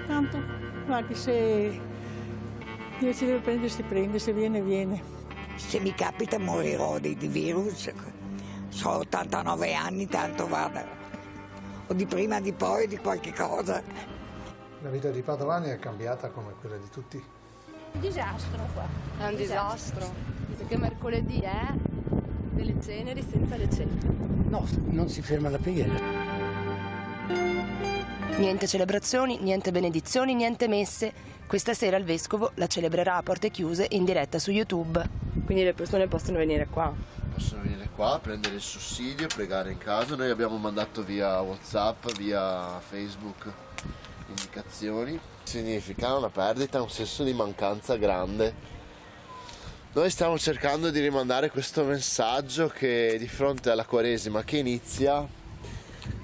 Tanto, guardi, se Dio ci deve prendere, si prende, se viene, viene. Se mi capita morirò di, di virus. Ho 89 anni, tanto vada. O di prima, di poi, di qualche cosa. La vita di Padovani è cambiata come quella di tutti. Un disastro qua. È un disastro. Dice che mercoledì è delle ceneri senza le ceneri. No, non si ferma la preghiera. Niente celebrazioni, niente benedizioni, niente messe. Questa sera il vescovo la celebrerà a porte chiuse in diretta su YouTube. Quindi le persone possono venire qua. Possono venire qua, prendere il sussidio, pregare in casa. Noi abbiamo mandato via WhatsApp, via Facebook indicazioni. Significa una perdita, un senso di mancanza grande. Noi stiamo cercando di rimandare questo messaggio che di fronte alla Quaresima che inizia,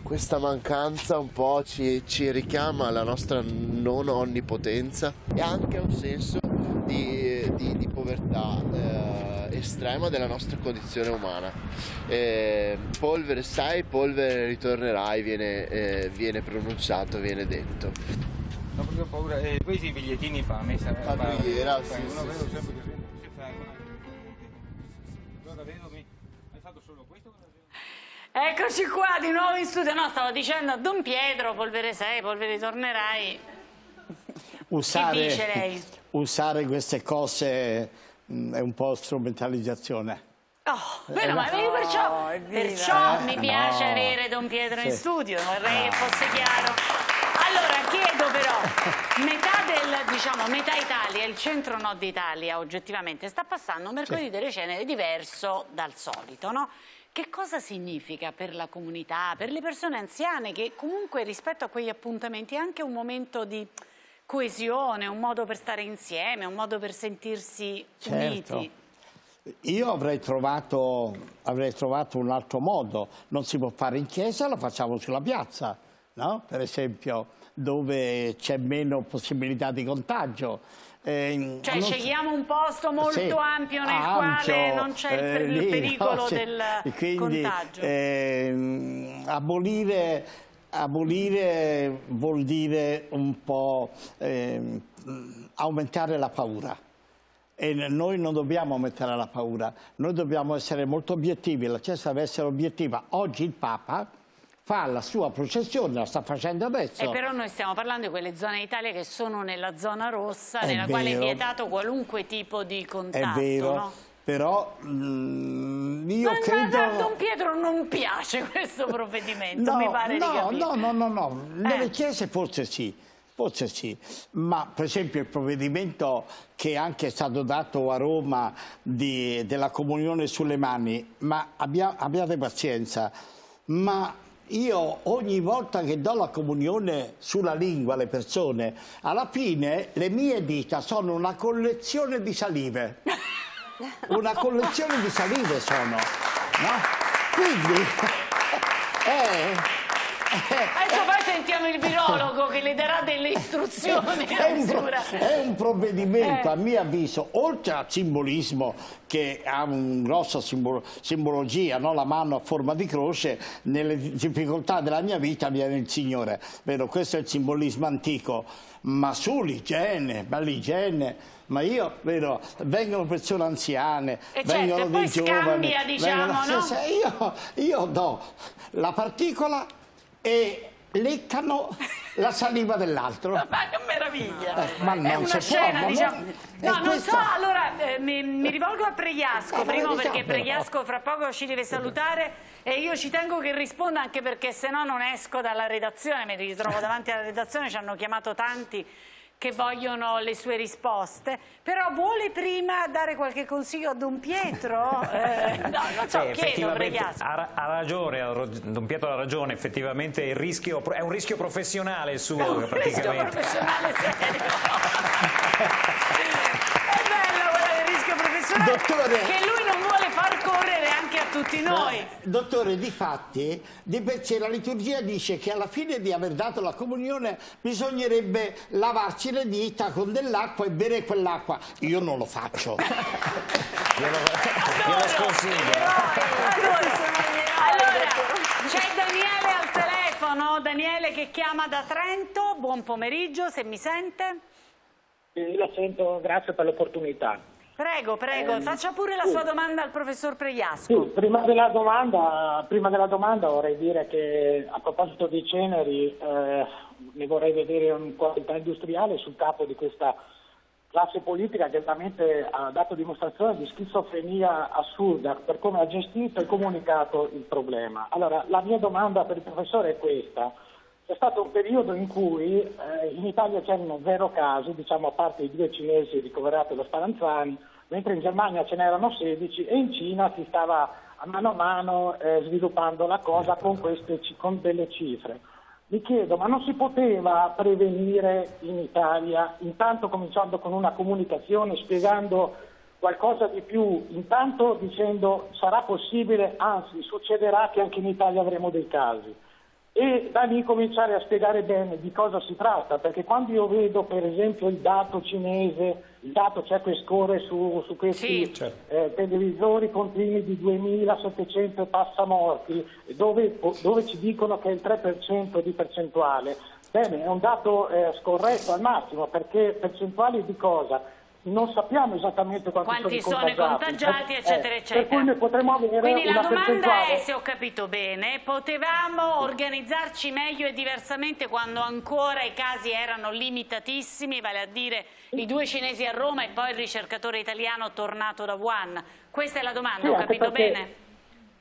questa mancanza un po' ci, ci richiama alla nostra non onnipotenza e anche a un senso di, di- di povertà eh, estrema della nostra condizione umana. Eh, polvere sai, polvere ritornerai, viene, eh, viene pronunciato, viene detto. Ho paura. Eh, questi bigliettini la messa. La preghiera, sì, sì, sì, Eccoci qua di nuovo in studio. No, stavo dicendo a Don Pietro, polvere sei, polvere tornerai. [LAUGHS] Usare, Che dice lei? usare queste cose mh, è un po' strumentalizzazione. Oh, meno Eh, male, io perciò, Eh, perciò mi no. piace avere Don Pietro in Sì. studio, vorrei che fosse chiaro. Allora, chiedo però, metà del, diciamo, metà Italia, il centro nord d'Italia oggettivamente sta passando un mercoledì delle ceneri diverso dal solito, no? Che cosa significa per la comunità, per le persone anziane che comunque rispetto a quegli appuntamenti è anche un momento di coesione, un modo per stare insieme, un modo per sentirsi Certo. uniti? Io avrei trovato, avrei trovato un altro modo. Non si può fare in chiesa, lo facciamo sulla piazza, no? per esempio, dove c'è meno possibilità di contagio. Eh, Cioè scegliamo un posto molto Sì, ampio nel ampio, quale non c'è eh, il lì, pericolo no, [LAUGHS] sì. del quindi, contagio. ehm, abolire, abolire vuol dire un po' ehm, aumentare la paura. E noi non dobbiamo aumentare la paura, noi dobbiamo essere molto obiettivi, la Chiesa deve essere obiettiva. Oggi il Papa fa la sua processione, la sta facendo adesso. E però noi stiamo parlando di quelle zone d'Italia che sono nella zona rossa, È nella quale è vero. vietato qualunque tipo di È contatto. vero, no? però mm, io Ma credo... a Don Pietro non piace [LAUGHS] questo provvedimento, No, mi pare no, no, no, no, no, nelle Eh. chiese forse sì, forse sì, ma per esempio il provvedimento che anche è stato dato a Roma di- della comunione sulle mani, ma abbia- abbiate pazienza, ma io ogni volta che do la comunione sulla lingua alle persone, alla fine le mie dita sono una collezione di salive. [LAUGHS] Una collezione di salive sono. No? Quindi... [LAUGHS] Eh, poi sentiamo il virologo che le darà delle istruzioni. È un, pro, è un provvedimento, eh. a mio avviso, oltre al simbolismo che ha una grossa simbolo, simbologia, no? la mano a forma di croce, nelle difficoltà della mia vita viene il Signore. Vero? Questo è il simbolismo antico, ma sull'igiene, ma l'igiene ma io vedo, vengono persone anziane, e vengono certo, dei giovani. Scambia, diciamo, [LAUGHS] vengono, no? io, io do la particola e leccano la saliva dell'altro. Ma che meraviglia! Eh, ma non si scena, può, diciamo... no? No, non questa... so, allora eh, mi, mi, rivolgo a Pregliasco, eh, primo diciamo perché Pregliasco fra poco ci deve salutare e io ci tengo che risponda anche perché se no non esco dalla redazione, mi ritrovo davanti alla redazione, ci hanno chiamato tanti che vogliono le sue risposte, però vuole prima dare qualche consiglio a Don Pietro? [LAUGHS] Eh, no, non so, sì, chiedo, ha, ha, ragione, Don Pietro ha ragione, effettivamente il rischio, è un rischio professionale il suo, è un praticamente. rischio professionale serio. [LAUGHS] è bello quello del rischio professionale Dottore. che lui non vuole far tutti noi. No, dottore, di fatti, la liturgia dice che alla fine di aver dato la comunione bisognerebbe lavarci le dita con dell'acqua e bere quell'acqua. Io non lo faccio. [LAUGHS] glielo, glielo sconsiglio. Allora, c'è Daniele al telefono, Daniele che chiama da Trento, buon pomeriggio, se mi sente. La sento, grazie per l'opportunità. Prego, prego, Eh, faccia pure la sì. sua domanda al professor Sì, Pregliasco. prima, della domanda, prima della domanda vorrei dire che a proposito di ceneri eh, ne vorrei vedere un qualità industriale sul capo di questa classe politica che veramente ha dato dimostrazione di schizofrenia assurda per come ha gestito e comunicato il problema. Allora, la mia domanda per il professore è questa. C'è stato un periodo in cui eh, in Italia c'erano zero casi, diciamo a parte i due cinesi ricoverati allo Spallanzani, mentre in Germania ce n'erano 16 e in Cina si stava a mano a mano eh, sviluppando la cosa con, queste, con delle cifre. Mi chiedo, ma non si poteva prevenire in Italia, intanto cominciando con una comunicazione, spiegando qualcosa di più, intanto dicendo sarà possibile, anzi succederà che anche in Italia avremo dei casi e da lì cominciare a spiegare bene di cosa si tratta, perché quando io vedo per esempio il dato cinese, il dato c'è che scorre su, su questi eh, televisori continui di 2700 e passa morti, dove, dove ci dicono che è il 3% di percentuale, bene, è un dato eh, scorretto al massimo, perché percentuali di cosa? Non sappiamo esattamente quanti, Quanti sono sono contagiati, Eh, eccetera, eccetera. Quindi la domanda percentuale... è, se ho capito bene, potevamo organizzarci meglio e diversamente quando ancora i casi erano limitatissimi, vale a dire i due cinesi a Roma e poi il ricercatore italiano tornato da Wuhan? Questa è la domanda, Sì, ho capito perché- bene?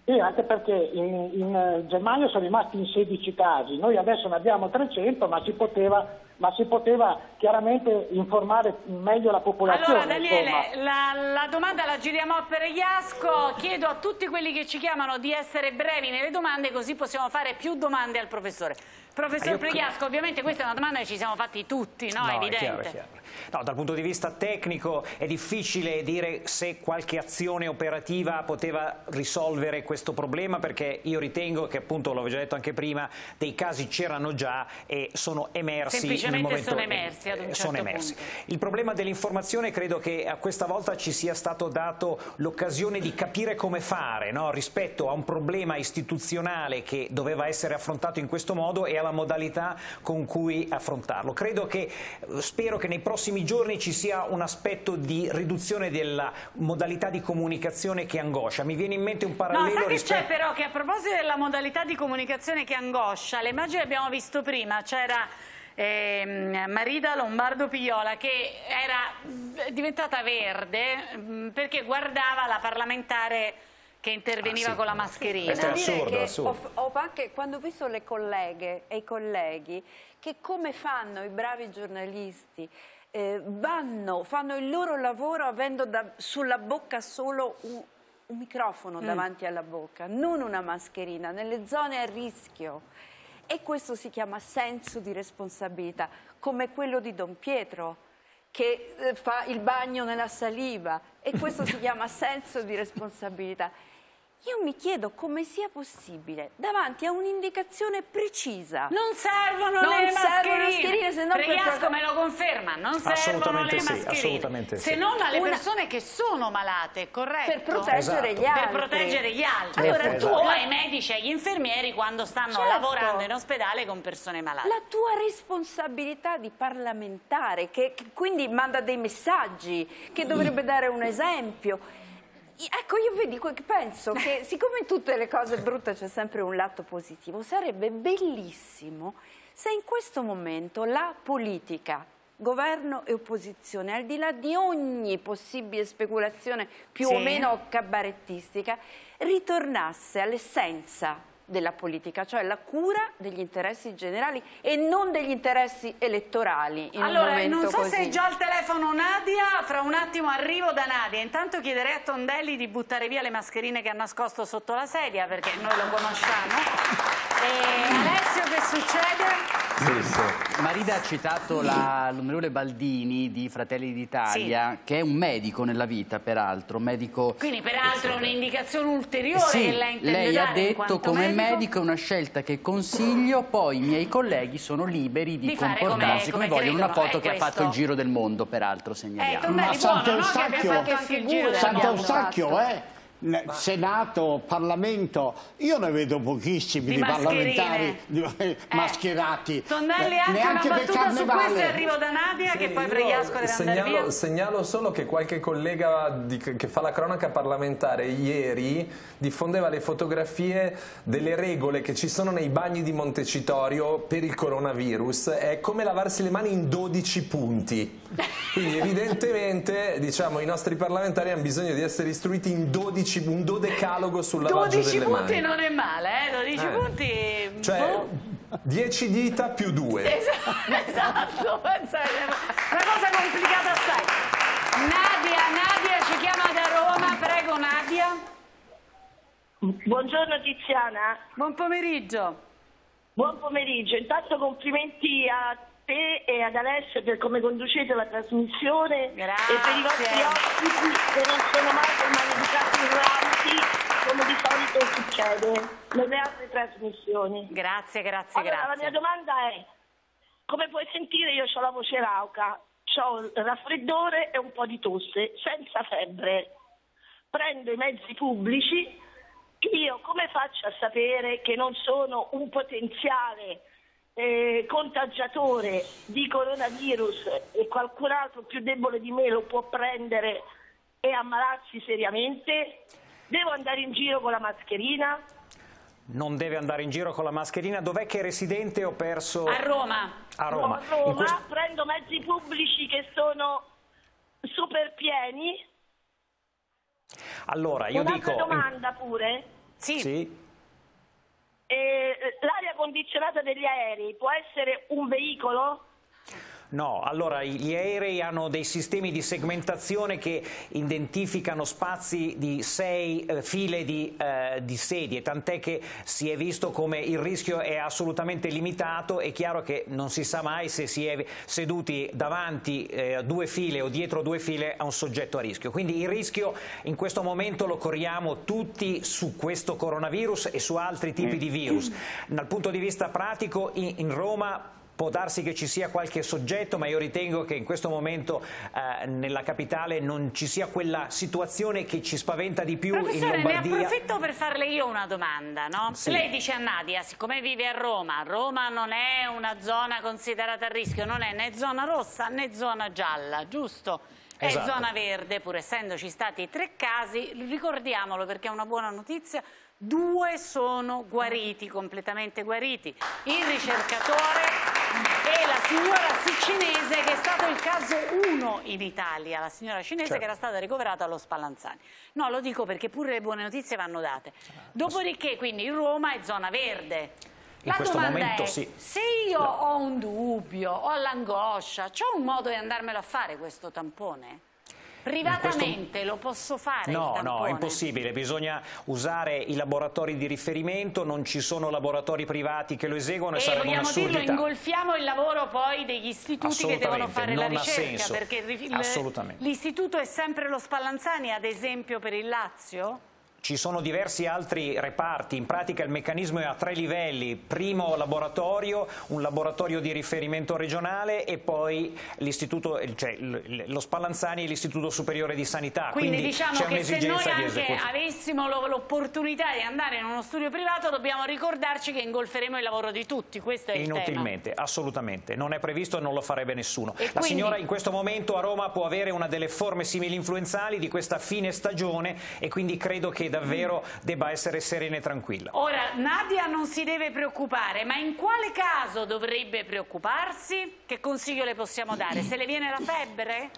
Sì, anche perché in, in, Germania sono rimasti in 16 casi, noi adesso ne abbiamo 300, ma si poteva, ma si poteva chiaramente informare meglio la popolazione. Allora Daniele, la, la domanda la giriamo a Peregliasco, chiedo a tutti quelli che ci chiamano di essere brevi nelle domande così possiamo fare più domande al professore. Professor Ah, io- Pregliasco, ovviamente questa è una domanda che ci siamo fatti tutti, no? No, è è evidente. chiaro, è chiaro. No, dal punto di vista tecnico è difficile dire se qualche azione operativa poteva risolvere questo problema perché io ritengo che appunto, l'avevo già detto anche prima, dei casi c'erano già e sono emersi Semplicemente momento sono emersi ad un eh, certo sono emersi. punto. Il problema dell'informazione credo che a questa volta ci sia stato dato l'occasione di capire come fare no? rispetto a un problema istituzionale che doveva essere affrontato in questo modo e alla modalità con cui affrontarlo. Credo che, eh, spero che nei prossimi giorni ci sia un aspetto di riduzione della modalità di comunicazione che angoscia. Mi viene in mente un No, parallelo che rispetto... c'è però che a proposito della modalità di comunicazione che angoscia, le immagini abbiamo visto prima, c'era ehm, Marida Lombardo Pigliola che era diventata verde perché guardava la parlamentare che interveniva Ah, sì. con la mascherina. Questo è assurdo, Che assurdo. Ho, ho anche, quando ho visto le colleghe e i colleghi, che come fanno i bravi giornalisti, eh, vanno, fanno il loro lavoro avendo da- sulla bocca solo un, un microfono Mm. davanti alla bocca, non una mascherina, nelle zone a rischio. E questo si chiama senso di responsabilità, come quello di Don Pietro, che eh, fa il bagno nella saliva, e questo si chiama senso di responsabilità. Io mi chiedo come sia possibile davanti a un'indicazione precisa. Non servono non le servono mascherine. mascherine se no Pregliasco per- me lo conferma, non servono le sì, mascherine. assolutamente sì. Se non alle Una- persone che sono malate, corretto? Per proteggere Esatto. gli altri. Per proteggere gli altri. Allora, Allora, tu- tu ai medici e agli infermieri quando stanno Certo. lavorando in ospedale con persone malate. La tua responsabilità di parlamentare, che, che quindi manda dei messaggi, che dovrebbe dare un esempio. Ecco, io vedi, que- penso che [LAUGHS] siccome in tutte le cose brutte c'è sempre un lato positivo, sarebbe bellissimo se in questo momento la politica, governo e opposizione, al di là di ogni possibile speculazione più Sì. o meno cabarettistica, ritornasse all'essenza della politica, cioè la cura degli interessi generali e non degli interessi elettorali in Allora, non so così. se è già al telefono Nadia, fra un attimo arrivo da Nadia. Intanto chiederei a Tondelli di buttare via le mascherine che ha nascosto sotto la sedia, perché noi lo conosciamo. E Alessio, che succede? Marida ha citato la- l'onorevole Baldini di Fratelli d'Italia, che è un medico nella vita, peraltro, medico... Quindi, peraltro, un'indicazione ulteriore Sì, che lei intende lei ha detto come medico? medico è una scelta che consiglio, poi i miei colleghi sono liberi di, Di comportarsi come- come, come vogliono. Una foto è che ha fatto il giro del mondo, peraltro, segnaliamo. Tondelli, Ma Santo no? Fatto. eh? Ne- Senato, Parlamento, io ne vedo pochissimi Di di, parlamentari di- [LAUGHS] mascherati. Tondelli, Eh, anche una neanche per battuta su carnevale. questo arrivo da Nadia, che poi Pregliasco deve andare via. segnalo, segnalo solo che qualche collega di- che fa la cronaca parlamentare ieri diffondeva le fotografie delle regole che ci sono nei bagni di Montecitorio per il coronavirus. È come lavarsi le mani in 12 punti. Quindi evidentemente diciamo, i nostri parlamentari hanno bisogno di essere istruiti in 12, un dodecalogo sul lavaggio 12 delle punti non è male, eh? 12 Eh. punti... Cioè boh. 10 dita più 2. [LAUGHS] Esatto, [LAUGHS] esatto, una cosa complicata assai. Nadia, Nadia ci chiama da Roma, prego Nadia. Buongiorno Tiziana. Buon pomeriggio. Buon pomeriggio. Intanto complimenti a te e ad Alessio per come conducete la trasmissione e per i vostri ospiti che non sono mai maleducati urlanti come di solito succede nelle altre trasmissioni. Grazie, grazie, allora, grazie. La mia domanda è, come puoi sentire io ho la voce rauca, ho il raffreddore e un po' di tosse, senza febbre. Prendo i mezzi pubblici, io come faccio a sapere che non sono un potenziale eh, contagiatore di coronavirus e qualcun altro più debole di me lo può prendere e ammalarsi seriamente? Devo andare in giro con la mascherina? Non deve andare in giro con la mascherina. Dov'è che è residente? Ho perso... A Roma. A Roma. No, a Roma questo- prendo mezzi pubblici che sono super pieni. Allora, io Un'altra dico... domanda pure. Sì. Eh, l'aria condizionata degli aerei può essere un veicolo? No, allora gli aerei hanno dei sistemi di segmentazione che identificano spazi di sei eh, file di, eh, di sedie, tant'è che si è visto come il rischio è assolutamente limitato, è chiaro che non si sa mai se si è seduti davanti eh, a due file o dietro due file a un soggetto a rischio. Quindi il rischio in questo momento lo corriamo tutti su questo coronavirus e su altri tipi di virus. Dal punto di vista pratico in, in Roma Può darsi che ci sia qualche soggetto, ma io ritengo che in questo momento eh, nella capitale non ci sia quella situazione che ci spaventa di più in Professore, ne Lombardia. approfitto per farle io una domanda, no? Sì. Lei dice a Nadia, siccome vive a Roma, Roma non è una zona considerata a rischio, non è né zona rossa né zona gialla, giusto? È Esatto. zona verde, pur essendoci stati tre casi, ricordiamolo perché è una buona notizia, due sono guariti, completamente guariti. Il ricercatore e la signora cinese che è stato il caso 1 in Italia, la signora cinese Certo. che era stata ricoverata allo Spallanzani. No, lo dico perché pure le buone notizie vanno date. Dopodiché, quindi, Roma è zona verde. In La questo domanda momento è, sì. se io ho un dubbio, ho l'angoscia, c'ho un modo di andarmelo a fare questo tampone? Privatamente lo posso fare No, no, è impossibile, bisogna usare i laboratori di riferimento, non ci sono laboratori privati che lo eseguono e, E sarebbe vogliamo dirlo, un'assurdità. ingolfiamo il lavoro poi degli istituti che devono fare la non ha ricerca, senso. perché l'istituto è sempre lo Spallanzani, ad esempio per il Lazio? Ci sono diversi altri reparti, in pratica il meccanismo è a tre livelli, primo laboratorio, un laboratorio di riferimento regionale e poi cioè, lo Spallanzani e l'Istituto Superiore di Sanità. Quindi, Quindi diciamo che se noi anche avessimo l'opportunità di andare in uno studio privato dobbiamo ricordarci che ingolferemo il lavoro di tutti, questo è il Inutilmente, assolutamente, non è previsto e non lo farebbe nessuno. E La quindi... signora in questo momento a Roma può avere una delle forme simili influenzali di questa fine stagione e quindi credo che davvero debba essere serena e tranquilla. Ora, Nadia non si deve preoccupare, ma in quale caso dovrebbe preoccuparsi? Che consiglio le possiamo dare? Se le viene la febbre?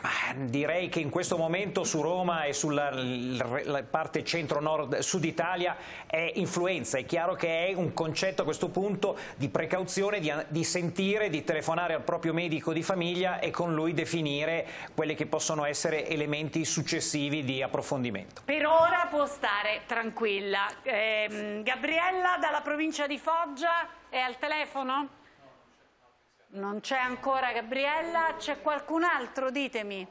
Ma direi che in questo momento su Roma e sulla parte centro-nord-sud Italia è influenza. È chiaro che è un concetto a questo punto di precauzione, di, di, sentire, di telefonare al proprio medico di famiglia e con lui definire quelli che possono essere elementi successivi di approfondimento. Per ora può stare tranquilla. Eh, Gabriella dalla provincia di Foggia è al telefono? Non c'è ancora Gabriella, c'è qualcun altro, ditemi.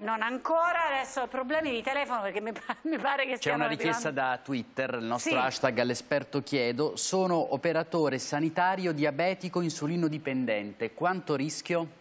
Non ancora, adesso ho problemi di telefono perché mi, mi pare che C'è una richiesta arrivando. da Twitter, il nostro Sì. hashtag all'esperto chiedo. Sono operatore sanitario diabetico insulino dipendente. Quanto rischio?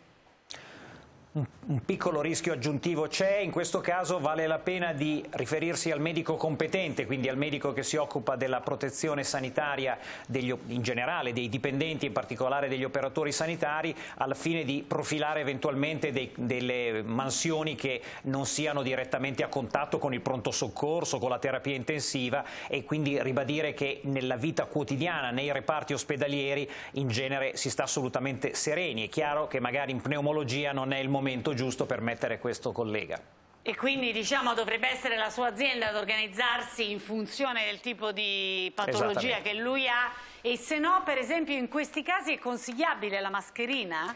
Un piccolo rischio aggiuntivo c'è, in questo caso vale la pena di riferirsi al medico competente, quindi al medico che si occupa della protezione sanitaria degli, in generale dei dipendenti, in particolare degli operatori sanitari, al fine di profilare eventualmente dei, delle mansioni che non siano direttamente a contatto con il pronto soccorso, con la terapia intensiva e quindi ribadire che nella vita quotidiana, nei reparti ospedalieri, in genere si sta assolutamente sereni. È chiaro che magari in pneumologia non è il momento giusto per mettere questo collega. E quindi diciamo dovrebbe essere la sua azienda ad organizzarsi in funzione del tipo di patologia che lui ha e se no per esempio in questi casi è consigliabile la mascherina?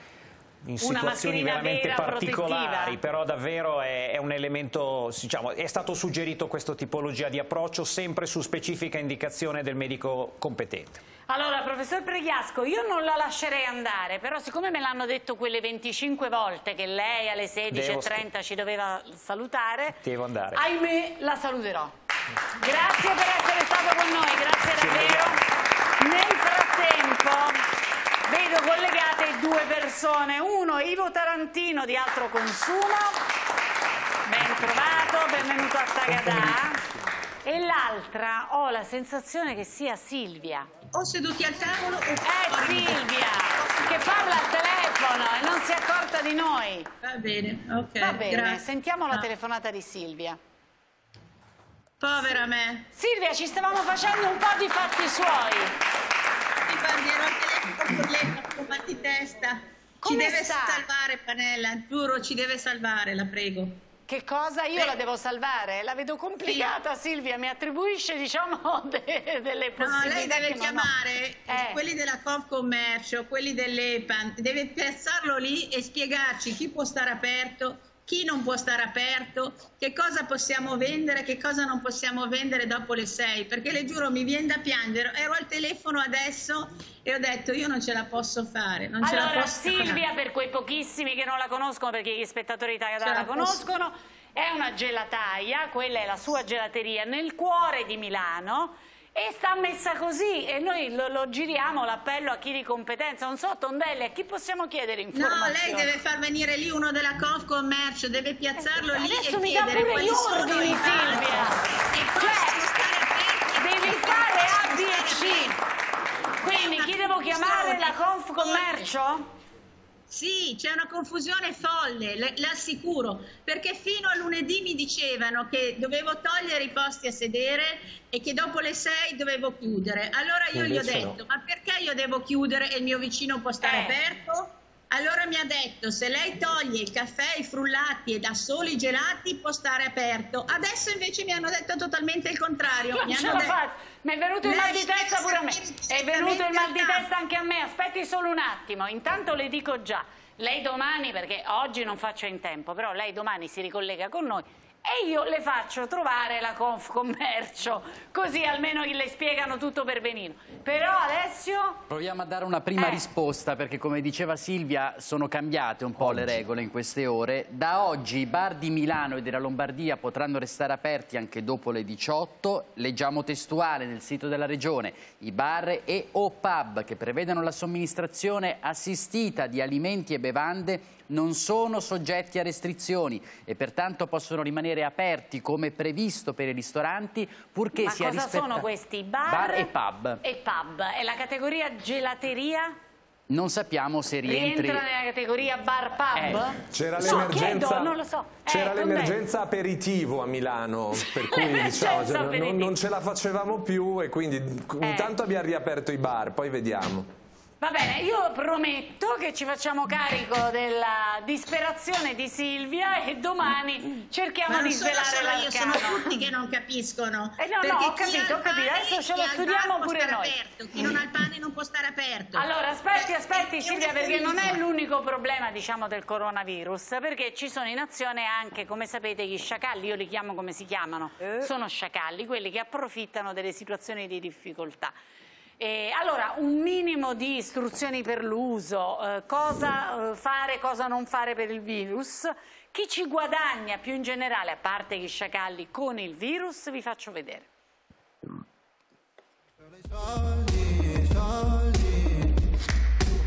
In situazioni veramente vera, particolari, protettiva. però davvero è, è un elemento, diciamo, è stato suggerito questa tipologia di approccio sempre su specifica indicazione del medico competente. Allora, professor Pregliasco, io non la lascerei andare, però siccome me l'hanno detto quelle 25 volte che lei alle 16.30 ci doveva salutare, Devo andare. ahimè la saluterò. Grazie per essere stato con noi, grazie davvero. Nel frattempo vedo collegate due persone, uno Ivo Tarantino di Altro Consumo, ben trovato, benvenuto a Tagadà, e l'altra ho la sensazione che sia Silvia. O seduti al tavolo o È Silvia che parla al telefono e non si è accorta di noi. Va bene, ok. Va bene, grazie. sentiamo la Ah. telefonata di Silvia. Povera me. Silvia, ci stavamo facendo un po' di fatti suoi. Ti guardi, con mal di testa. Ci Come deve sta? salvare, Panella, giuro, ci deve salvare, la prego. Che cosa? Io la devo salvare? La vedo complicata, Silvia. Mi attribuisce, diciamo, [LAUGHS] de- delle No, possibilità lei deve che non ho. chiamare Eh. quelli della Confcommercio, quelli dell'EPAN, deve piazzarlo lì e spiegarci chi può stare aperto, chi non può stare aperto, che cosa possiamo vendere, che cosa non possiamo vendere dopo le sei, perché le giuro mi viene da piangere, ero al telefono adesso e ho detto io non ce la posso fare, non ce la Allora, posso Silvia, fare. per quei pochissimi che non la conoscono, perché gli spettatori italiani la la conoscono, è una gelataia, quella è la sua gelateria nel cuore di Milano e sta messa così e noi lo, lo giriamo l'appello a chi di competenza, non so, Tondelli, a chi possiamo chiedere No, informazioni? lei deve far venire lì uno della Confcommercio, deve piazzarlo lì Adesso e mi dà chiedere pure gli ordini, Silvia. e Devi fare A, B e C. Quindi chi devo chiamare? La Confcommercio? Sì, c'è una confusione folle, le, le assicuro, perché fino a lunedì mi dicevano che dovevo togliere i posti a sedere e che dopo le sei dovevo chiudere. Allora io gli ho detto, ma perché io devo chiudere e il mio vicino può stare Eh. aperto? Allora mi ha detto, se lei toglie il caffè, i frullati e dà solo i gelati, può stare aperto. Adesso invece mi hanno detto totalmente il contrario. Non mi ce hanno la detto, faccio. Mi è venuto il "Lei mal di testa pure a me. È venuto il mal di testa anche a me. Aspetti solo un attimo. Intanto le dico già. Lei domani, perché oggi non faccio in tempo, però lei domani si ricollega con noi e io le faccio trovare la Confcommercio, così almeno le spiegano tutto per benino. Però Alessio... Proviamo a dare una prima Eh. risposta perché come diceva Silvia sono cambiate un po' le regole in queste ore. Da oggi i bar di Milano e della Lombardia potranno restare aperti anche dopo le 18. Leggiamo testuale nel sito della Regione. I bar e o pub che prevedano la somministrazione assistita di alimenti e bevande non sono soggetti a restrizioni e pertanto possono rimanere aperti come previsto per i ristoranti purché Ma sia cosa rispettata... sono questi? Bar, Bar e pub. E pub. E la categoria gelateria Non sappiamo se rientri... rientra nella categoria bar pub? C'era No, l'emergenza, chiedo, non lo so. c'era Eh, l'emergenza aperitivo a Milano, per cui [LAUGHS] diciamo, cioè, non, non ce la facevamo più e quindi Eh. intanto abbiamo riaperto i bar, poi vediamo. Va bene, io prometto che ci facciamo carico della disperazione di Silvia e domani cerchiamo Ma di svelare solo io, sono l'arcano. tutti che non capiscono. Eh no, no, ho capito, ho capito, adesso ce lo studiamo pure noi. Aperto. Chi non ha il pane non può stare aperto. Allora, aspetti, aspetti È Silvia, perché non è l'unico problema, diciamo, del coronavirus, perché ci sono in azione anche, come sapete, gli sciacalli, io li chiamo come si chiamano, sono sciacalli, quelli che approfittano delle situazioni di difficoltà. E allora, un minimo di istruzioni per l'uso, eh, cosa eh, fare, cosa non fare per il virus, chi ci guadagna più in generale, a parte gli sciacalli, con il virus, vi faccio vedere.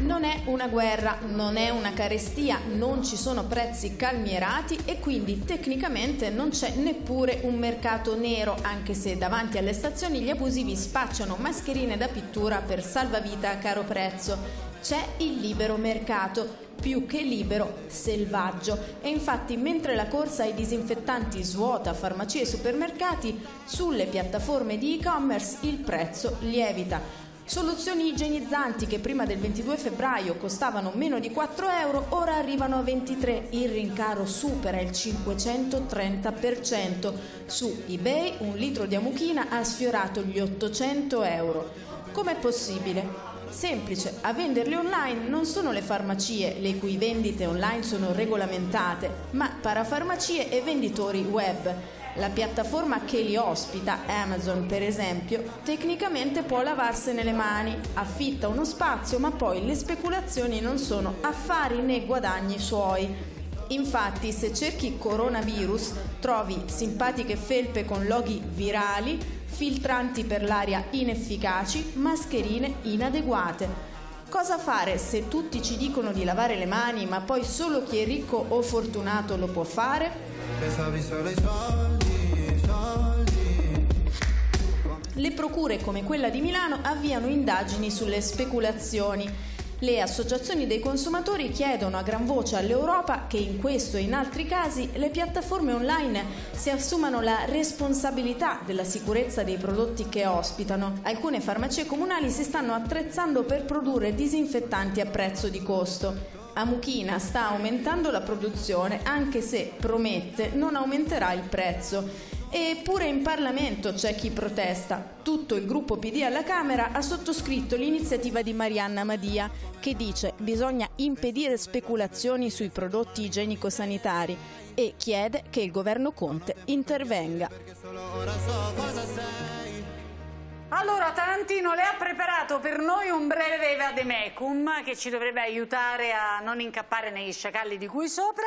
Non è una guerra, non è una carestia, non ci sono prezzi calmierati e quindi tecnicamente non c'è neppure un mercato nero, anche se davanti alle stazioni gli abusivi spacciano mascherine da pittura per salvavita a caro prezzo. C'è il libero mercato, più che libero, selvaggio. E infatti mentre la corsa ai disinfettanti svuota farmacie e supermercati, sulle piattaforme di e-commerce il prezzo lievita. Soluzioni igienizzanti che prima del 22 febbraio costavano meno di 4 euro, ora arrivano a 23. Il rincaro supera il 530%. Su eBay un litro di amuchina ha sfiorato gli 800 euro. Com'è possibile? Semplice, a venderli online non sono le farmacie, le cui vendite online sono regolamentate, ma parafarmacie e venditori web. La piattaforma che li ospita, Amazon per esempio, tecnicamente può lavarsene le mani, affitta uno spazio, ma poi le speculazioni non sono affari né guadagni suoi. Infatti, se cerchi coronavirus, trovi simpatiche felpe con loghi virali, filtranti per l'aria inefficaci, mascherine inadeguate. Cosa fare se tutti ci dicono di lavare le mani, ma poi solo chi è ricco o fortunato lo può fare? Le procure come quella di Milano avviano indagini sulle speculazioni. Le associazioni dei consumatori chiedono a gran voce all'Europa che in questo e in altri casi le piattaforme online si assumano la responsabilità della sicurezza dei prodotti che ospitano. Alcune farmacie comunali si stanno attrezzando per produrre disinfettanti a prezzo di costo. Amuchina sta aumentando la produzione anche se promette non aumenterà il prezzo. Eppure in Parlamento c'è chi protesta. Tutto il gruppo PD alla Camera ha sottoscritto l'iniziativa di Marianna Madia che dice bisogna impedire speculazioni sui prodotti igienico-sanitari e chiede che il governo Conte intervenga. Allora, Tarantino le ha preparato per noi un breve vademecum che ci dovrebbe aiutare a non incappare negli sciacalli di cui sopra.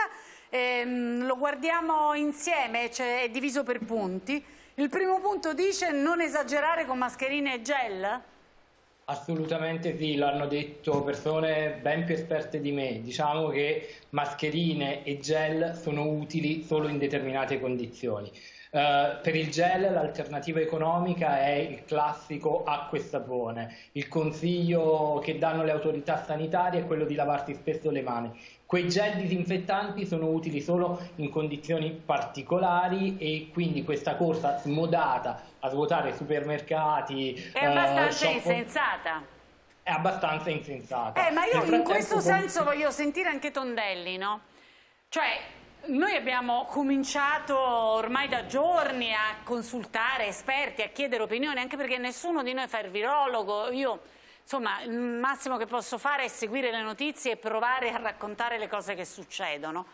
Ehm, lo guardiamo insieme, cioè è diviso per punti. Il primo punto dice non esagerare con mascherine e gel. Assolutamente sì, l'hanno detto persone ben più esperte di me. Diciamo che mascherine e gel sono utili solo in determinate condizioni. Eh, per il gel l'alternativa economica è il classico acqua e sapone. Il consiglio che danno le autorità sanitarie è quello di lavarsi spesso le mani. Quei gel disinfettanti sono utili solo in condizioni particolari e quindi questa corsa smodata a svuotare supermercati È abbastanza shop- insensata. è abbastanza insensata. Eh, ma io in questo senso voglio sentire anche Tondelli, no? Cioè, noi abbiamo cominciato ormai da giorni a consultare esperti, a chiedere opinioni, anche perché nessuno di noi fa il virologo. Io, insomma, il massimo che posso fare è seguire le notizie e provare a raccontare le cose che succedono.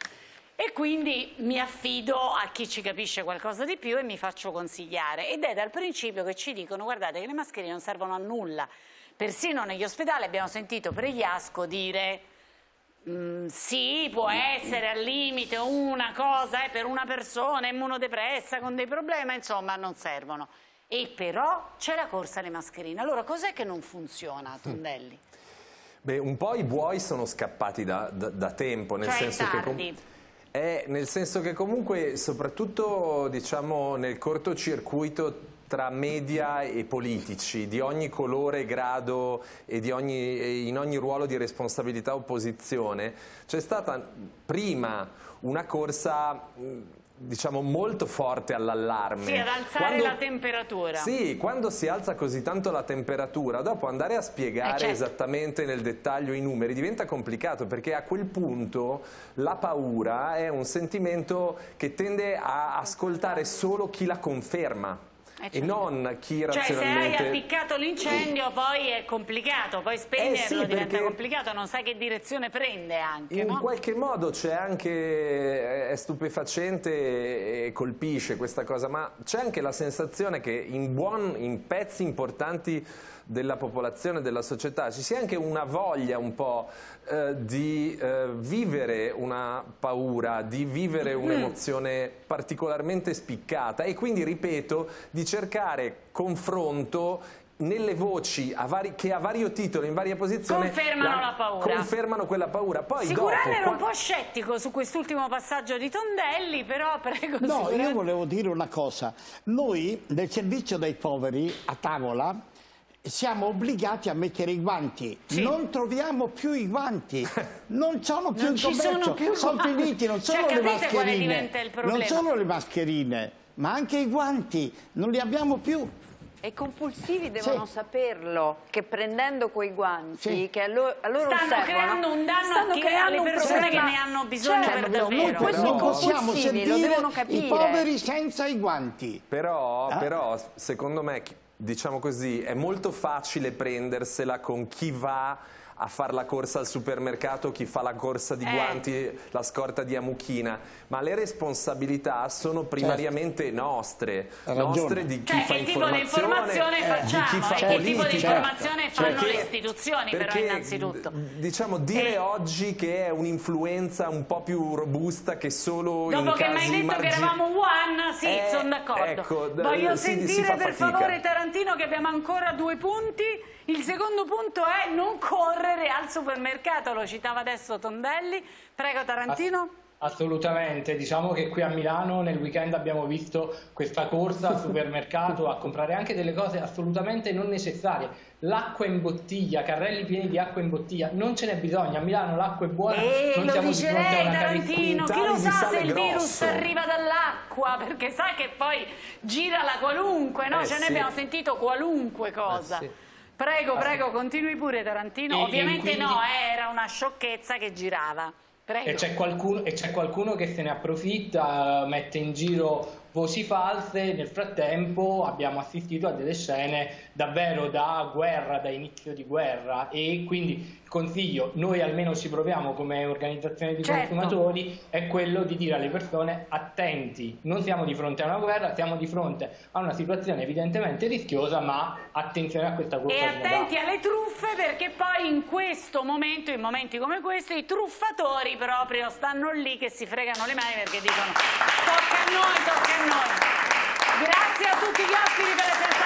E quindi mi affido a chi ci capisce qualcosa di più e mi faccio consigliare. Ed è dal principio che ci dicono, guardate che le mascherine non servono a nulla. Persino negli ospedali abbiamo sentito Pregliasco dire Mm, sì, può essere al limite una cosa eh, per una persona immunodepressa con dei problemi, ma insomma non servono. E però c'è la corsa alle mascherine. Allora cos'è che non funziona, Tondelli? Beh, un po' i buoi sono scappati da, da- da tempo, nel Cioè senso che... tardi. eh, nel senso che comunque, soprattutto diciamo, nel cortocircuito tra media e politici di ogni colore, grado e, di ogni- e in ogni ruolo di responsabilità opposizione, c'è stata prima una corsa diciamo molto forte all'allarme. Sì, ad alzare Quando- la temperatura. sì, quando si alza così tanto la temperatura, dopo andare a spiegare Eh, certo. esattamente nel dettaglio i numeri diventa complicato perché a quel punto la paura è un sentimento che tende a ascoltare solo chi la conferma. Eh, E certo. non chi Cioè se hai razionalmente... appiccato l'incendio poi è complicato, poi spegnerlo Eh sì, diventa complicato, non sai che direzione prende anche, In no? qualche modo c'è anche, è stupefacente e colpisce questa cosa, ma c'è anche la sensazione che in, buon- in pezzi importanti della popolazione, della società, ci sia anche una voglia un po' eh, di eh, vivere una paura, di vivere Mm. un'emozione particolarmente spiccata e quindi, ripeto, di cercare confronto nelle voci a vari- che a vario titolo, in varie posizioni, Confermano la paura. Confermano quella paura. Poi Sicuramente dopo, era un po' scettico su quest'ultimo passaggio di Tondelli, però [LAUGHS] prego No, Sicuramente- io volevo dire una cosa. Noi nel servizio dei poveri a tavola siamo obbligati a mettere i guanti. Non troviamo più i guanti. [LAUGHS] Non sono più Non in ci commercio. sono più sono finiti, non [LAUGHS] Cioè, solo le capite quale mascherine. diventa il problema? Non solo le mascherine, ma anche i guanti. Non li abbiamo più. E i compulsivi devono saperlo, che prendendo quei guanti, Sì. che a loro, a loro Stanno servono, creando un danno stanno a chi- creando alle persone che ne hanno bisogno Certo, per Noi davvero. però non possiamo compulsivi, lo sentire devono i capire. poveri senza i guanti. Però, Ah. però, secondo me, diciamo così, è molto facile prendersela con chi va a fare la corsa al supermercato, chi fa la corsa di Eh. guanti, la scorta di Amuchina, ma le responsabilità sono primariamente nostre, Ha ragione. nostre di chi Cioè, fa che tipo di informazione, eh, facciamo di chi fa e che tipo di politica. informazione fanno Perché- le istituzioni però perché, innanzitutto. Diciamo, dire oggi che è un'influenza un po' più robusta che solo in Dopo che mi hai detto che eravamo one, sì, Eh, sono d'accordo. ecco, Voglio si- si sentire fa per fatica. favore Tarantino che abbiamo ancora due punti. Il secondo punto è non correre al supermercato, lo citava adesso Tondelli. Prego Tarantino. Assolutamente, diciamo che qui a Milano nel weekend abbiamo visto questa corsa al supermercato a comprare anche delle cose assolutamente non necessarie. L'acqua in bottiglia, carrelli pieni di acqua in bottiglia, non ce n'è bisogno, a Milano l'acqua è buona, E non lo siamo di dice fronte a lei una Tarantino, chi lo di sa se il virus arriva dall'acqua, perché sa che poi gira la qualunque, no? Eh, Ce ne sì. abbiamo sentito qualunque cosa. Eh, sì. Prego, prego, continui pure Tarantino. E- e Ovviamente quindi- no, eh, era una sciocchezza che girava. Prego. E c'è, qualcuno, e c'è qualcuno che se ne approfitta, mette in giro voci false. Nel frattempo abbiamo assistito a delle scene davvero da guerra, da inizio di guerra. E quindi il consiglio, noi almeno ci proviamo come organizzazione di Certo. consumatori, è quello di dire alle persone attenti, non siamo di fronte a una guerra, siamo di fronte a una situazione evidentemente rischiosa, ma attenzione a questa corsa E attenti alle truffe perché poi in questo momento, in momenti come questo, i truffatori proprio stanno lì che si fregano le mani perché dicono noi, tocca a noi. Grazie a tutti gli ospiti per essere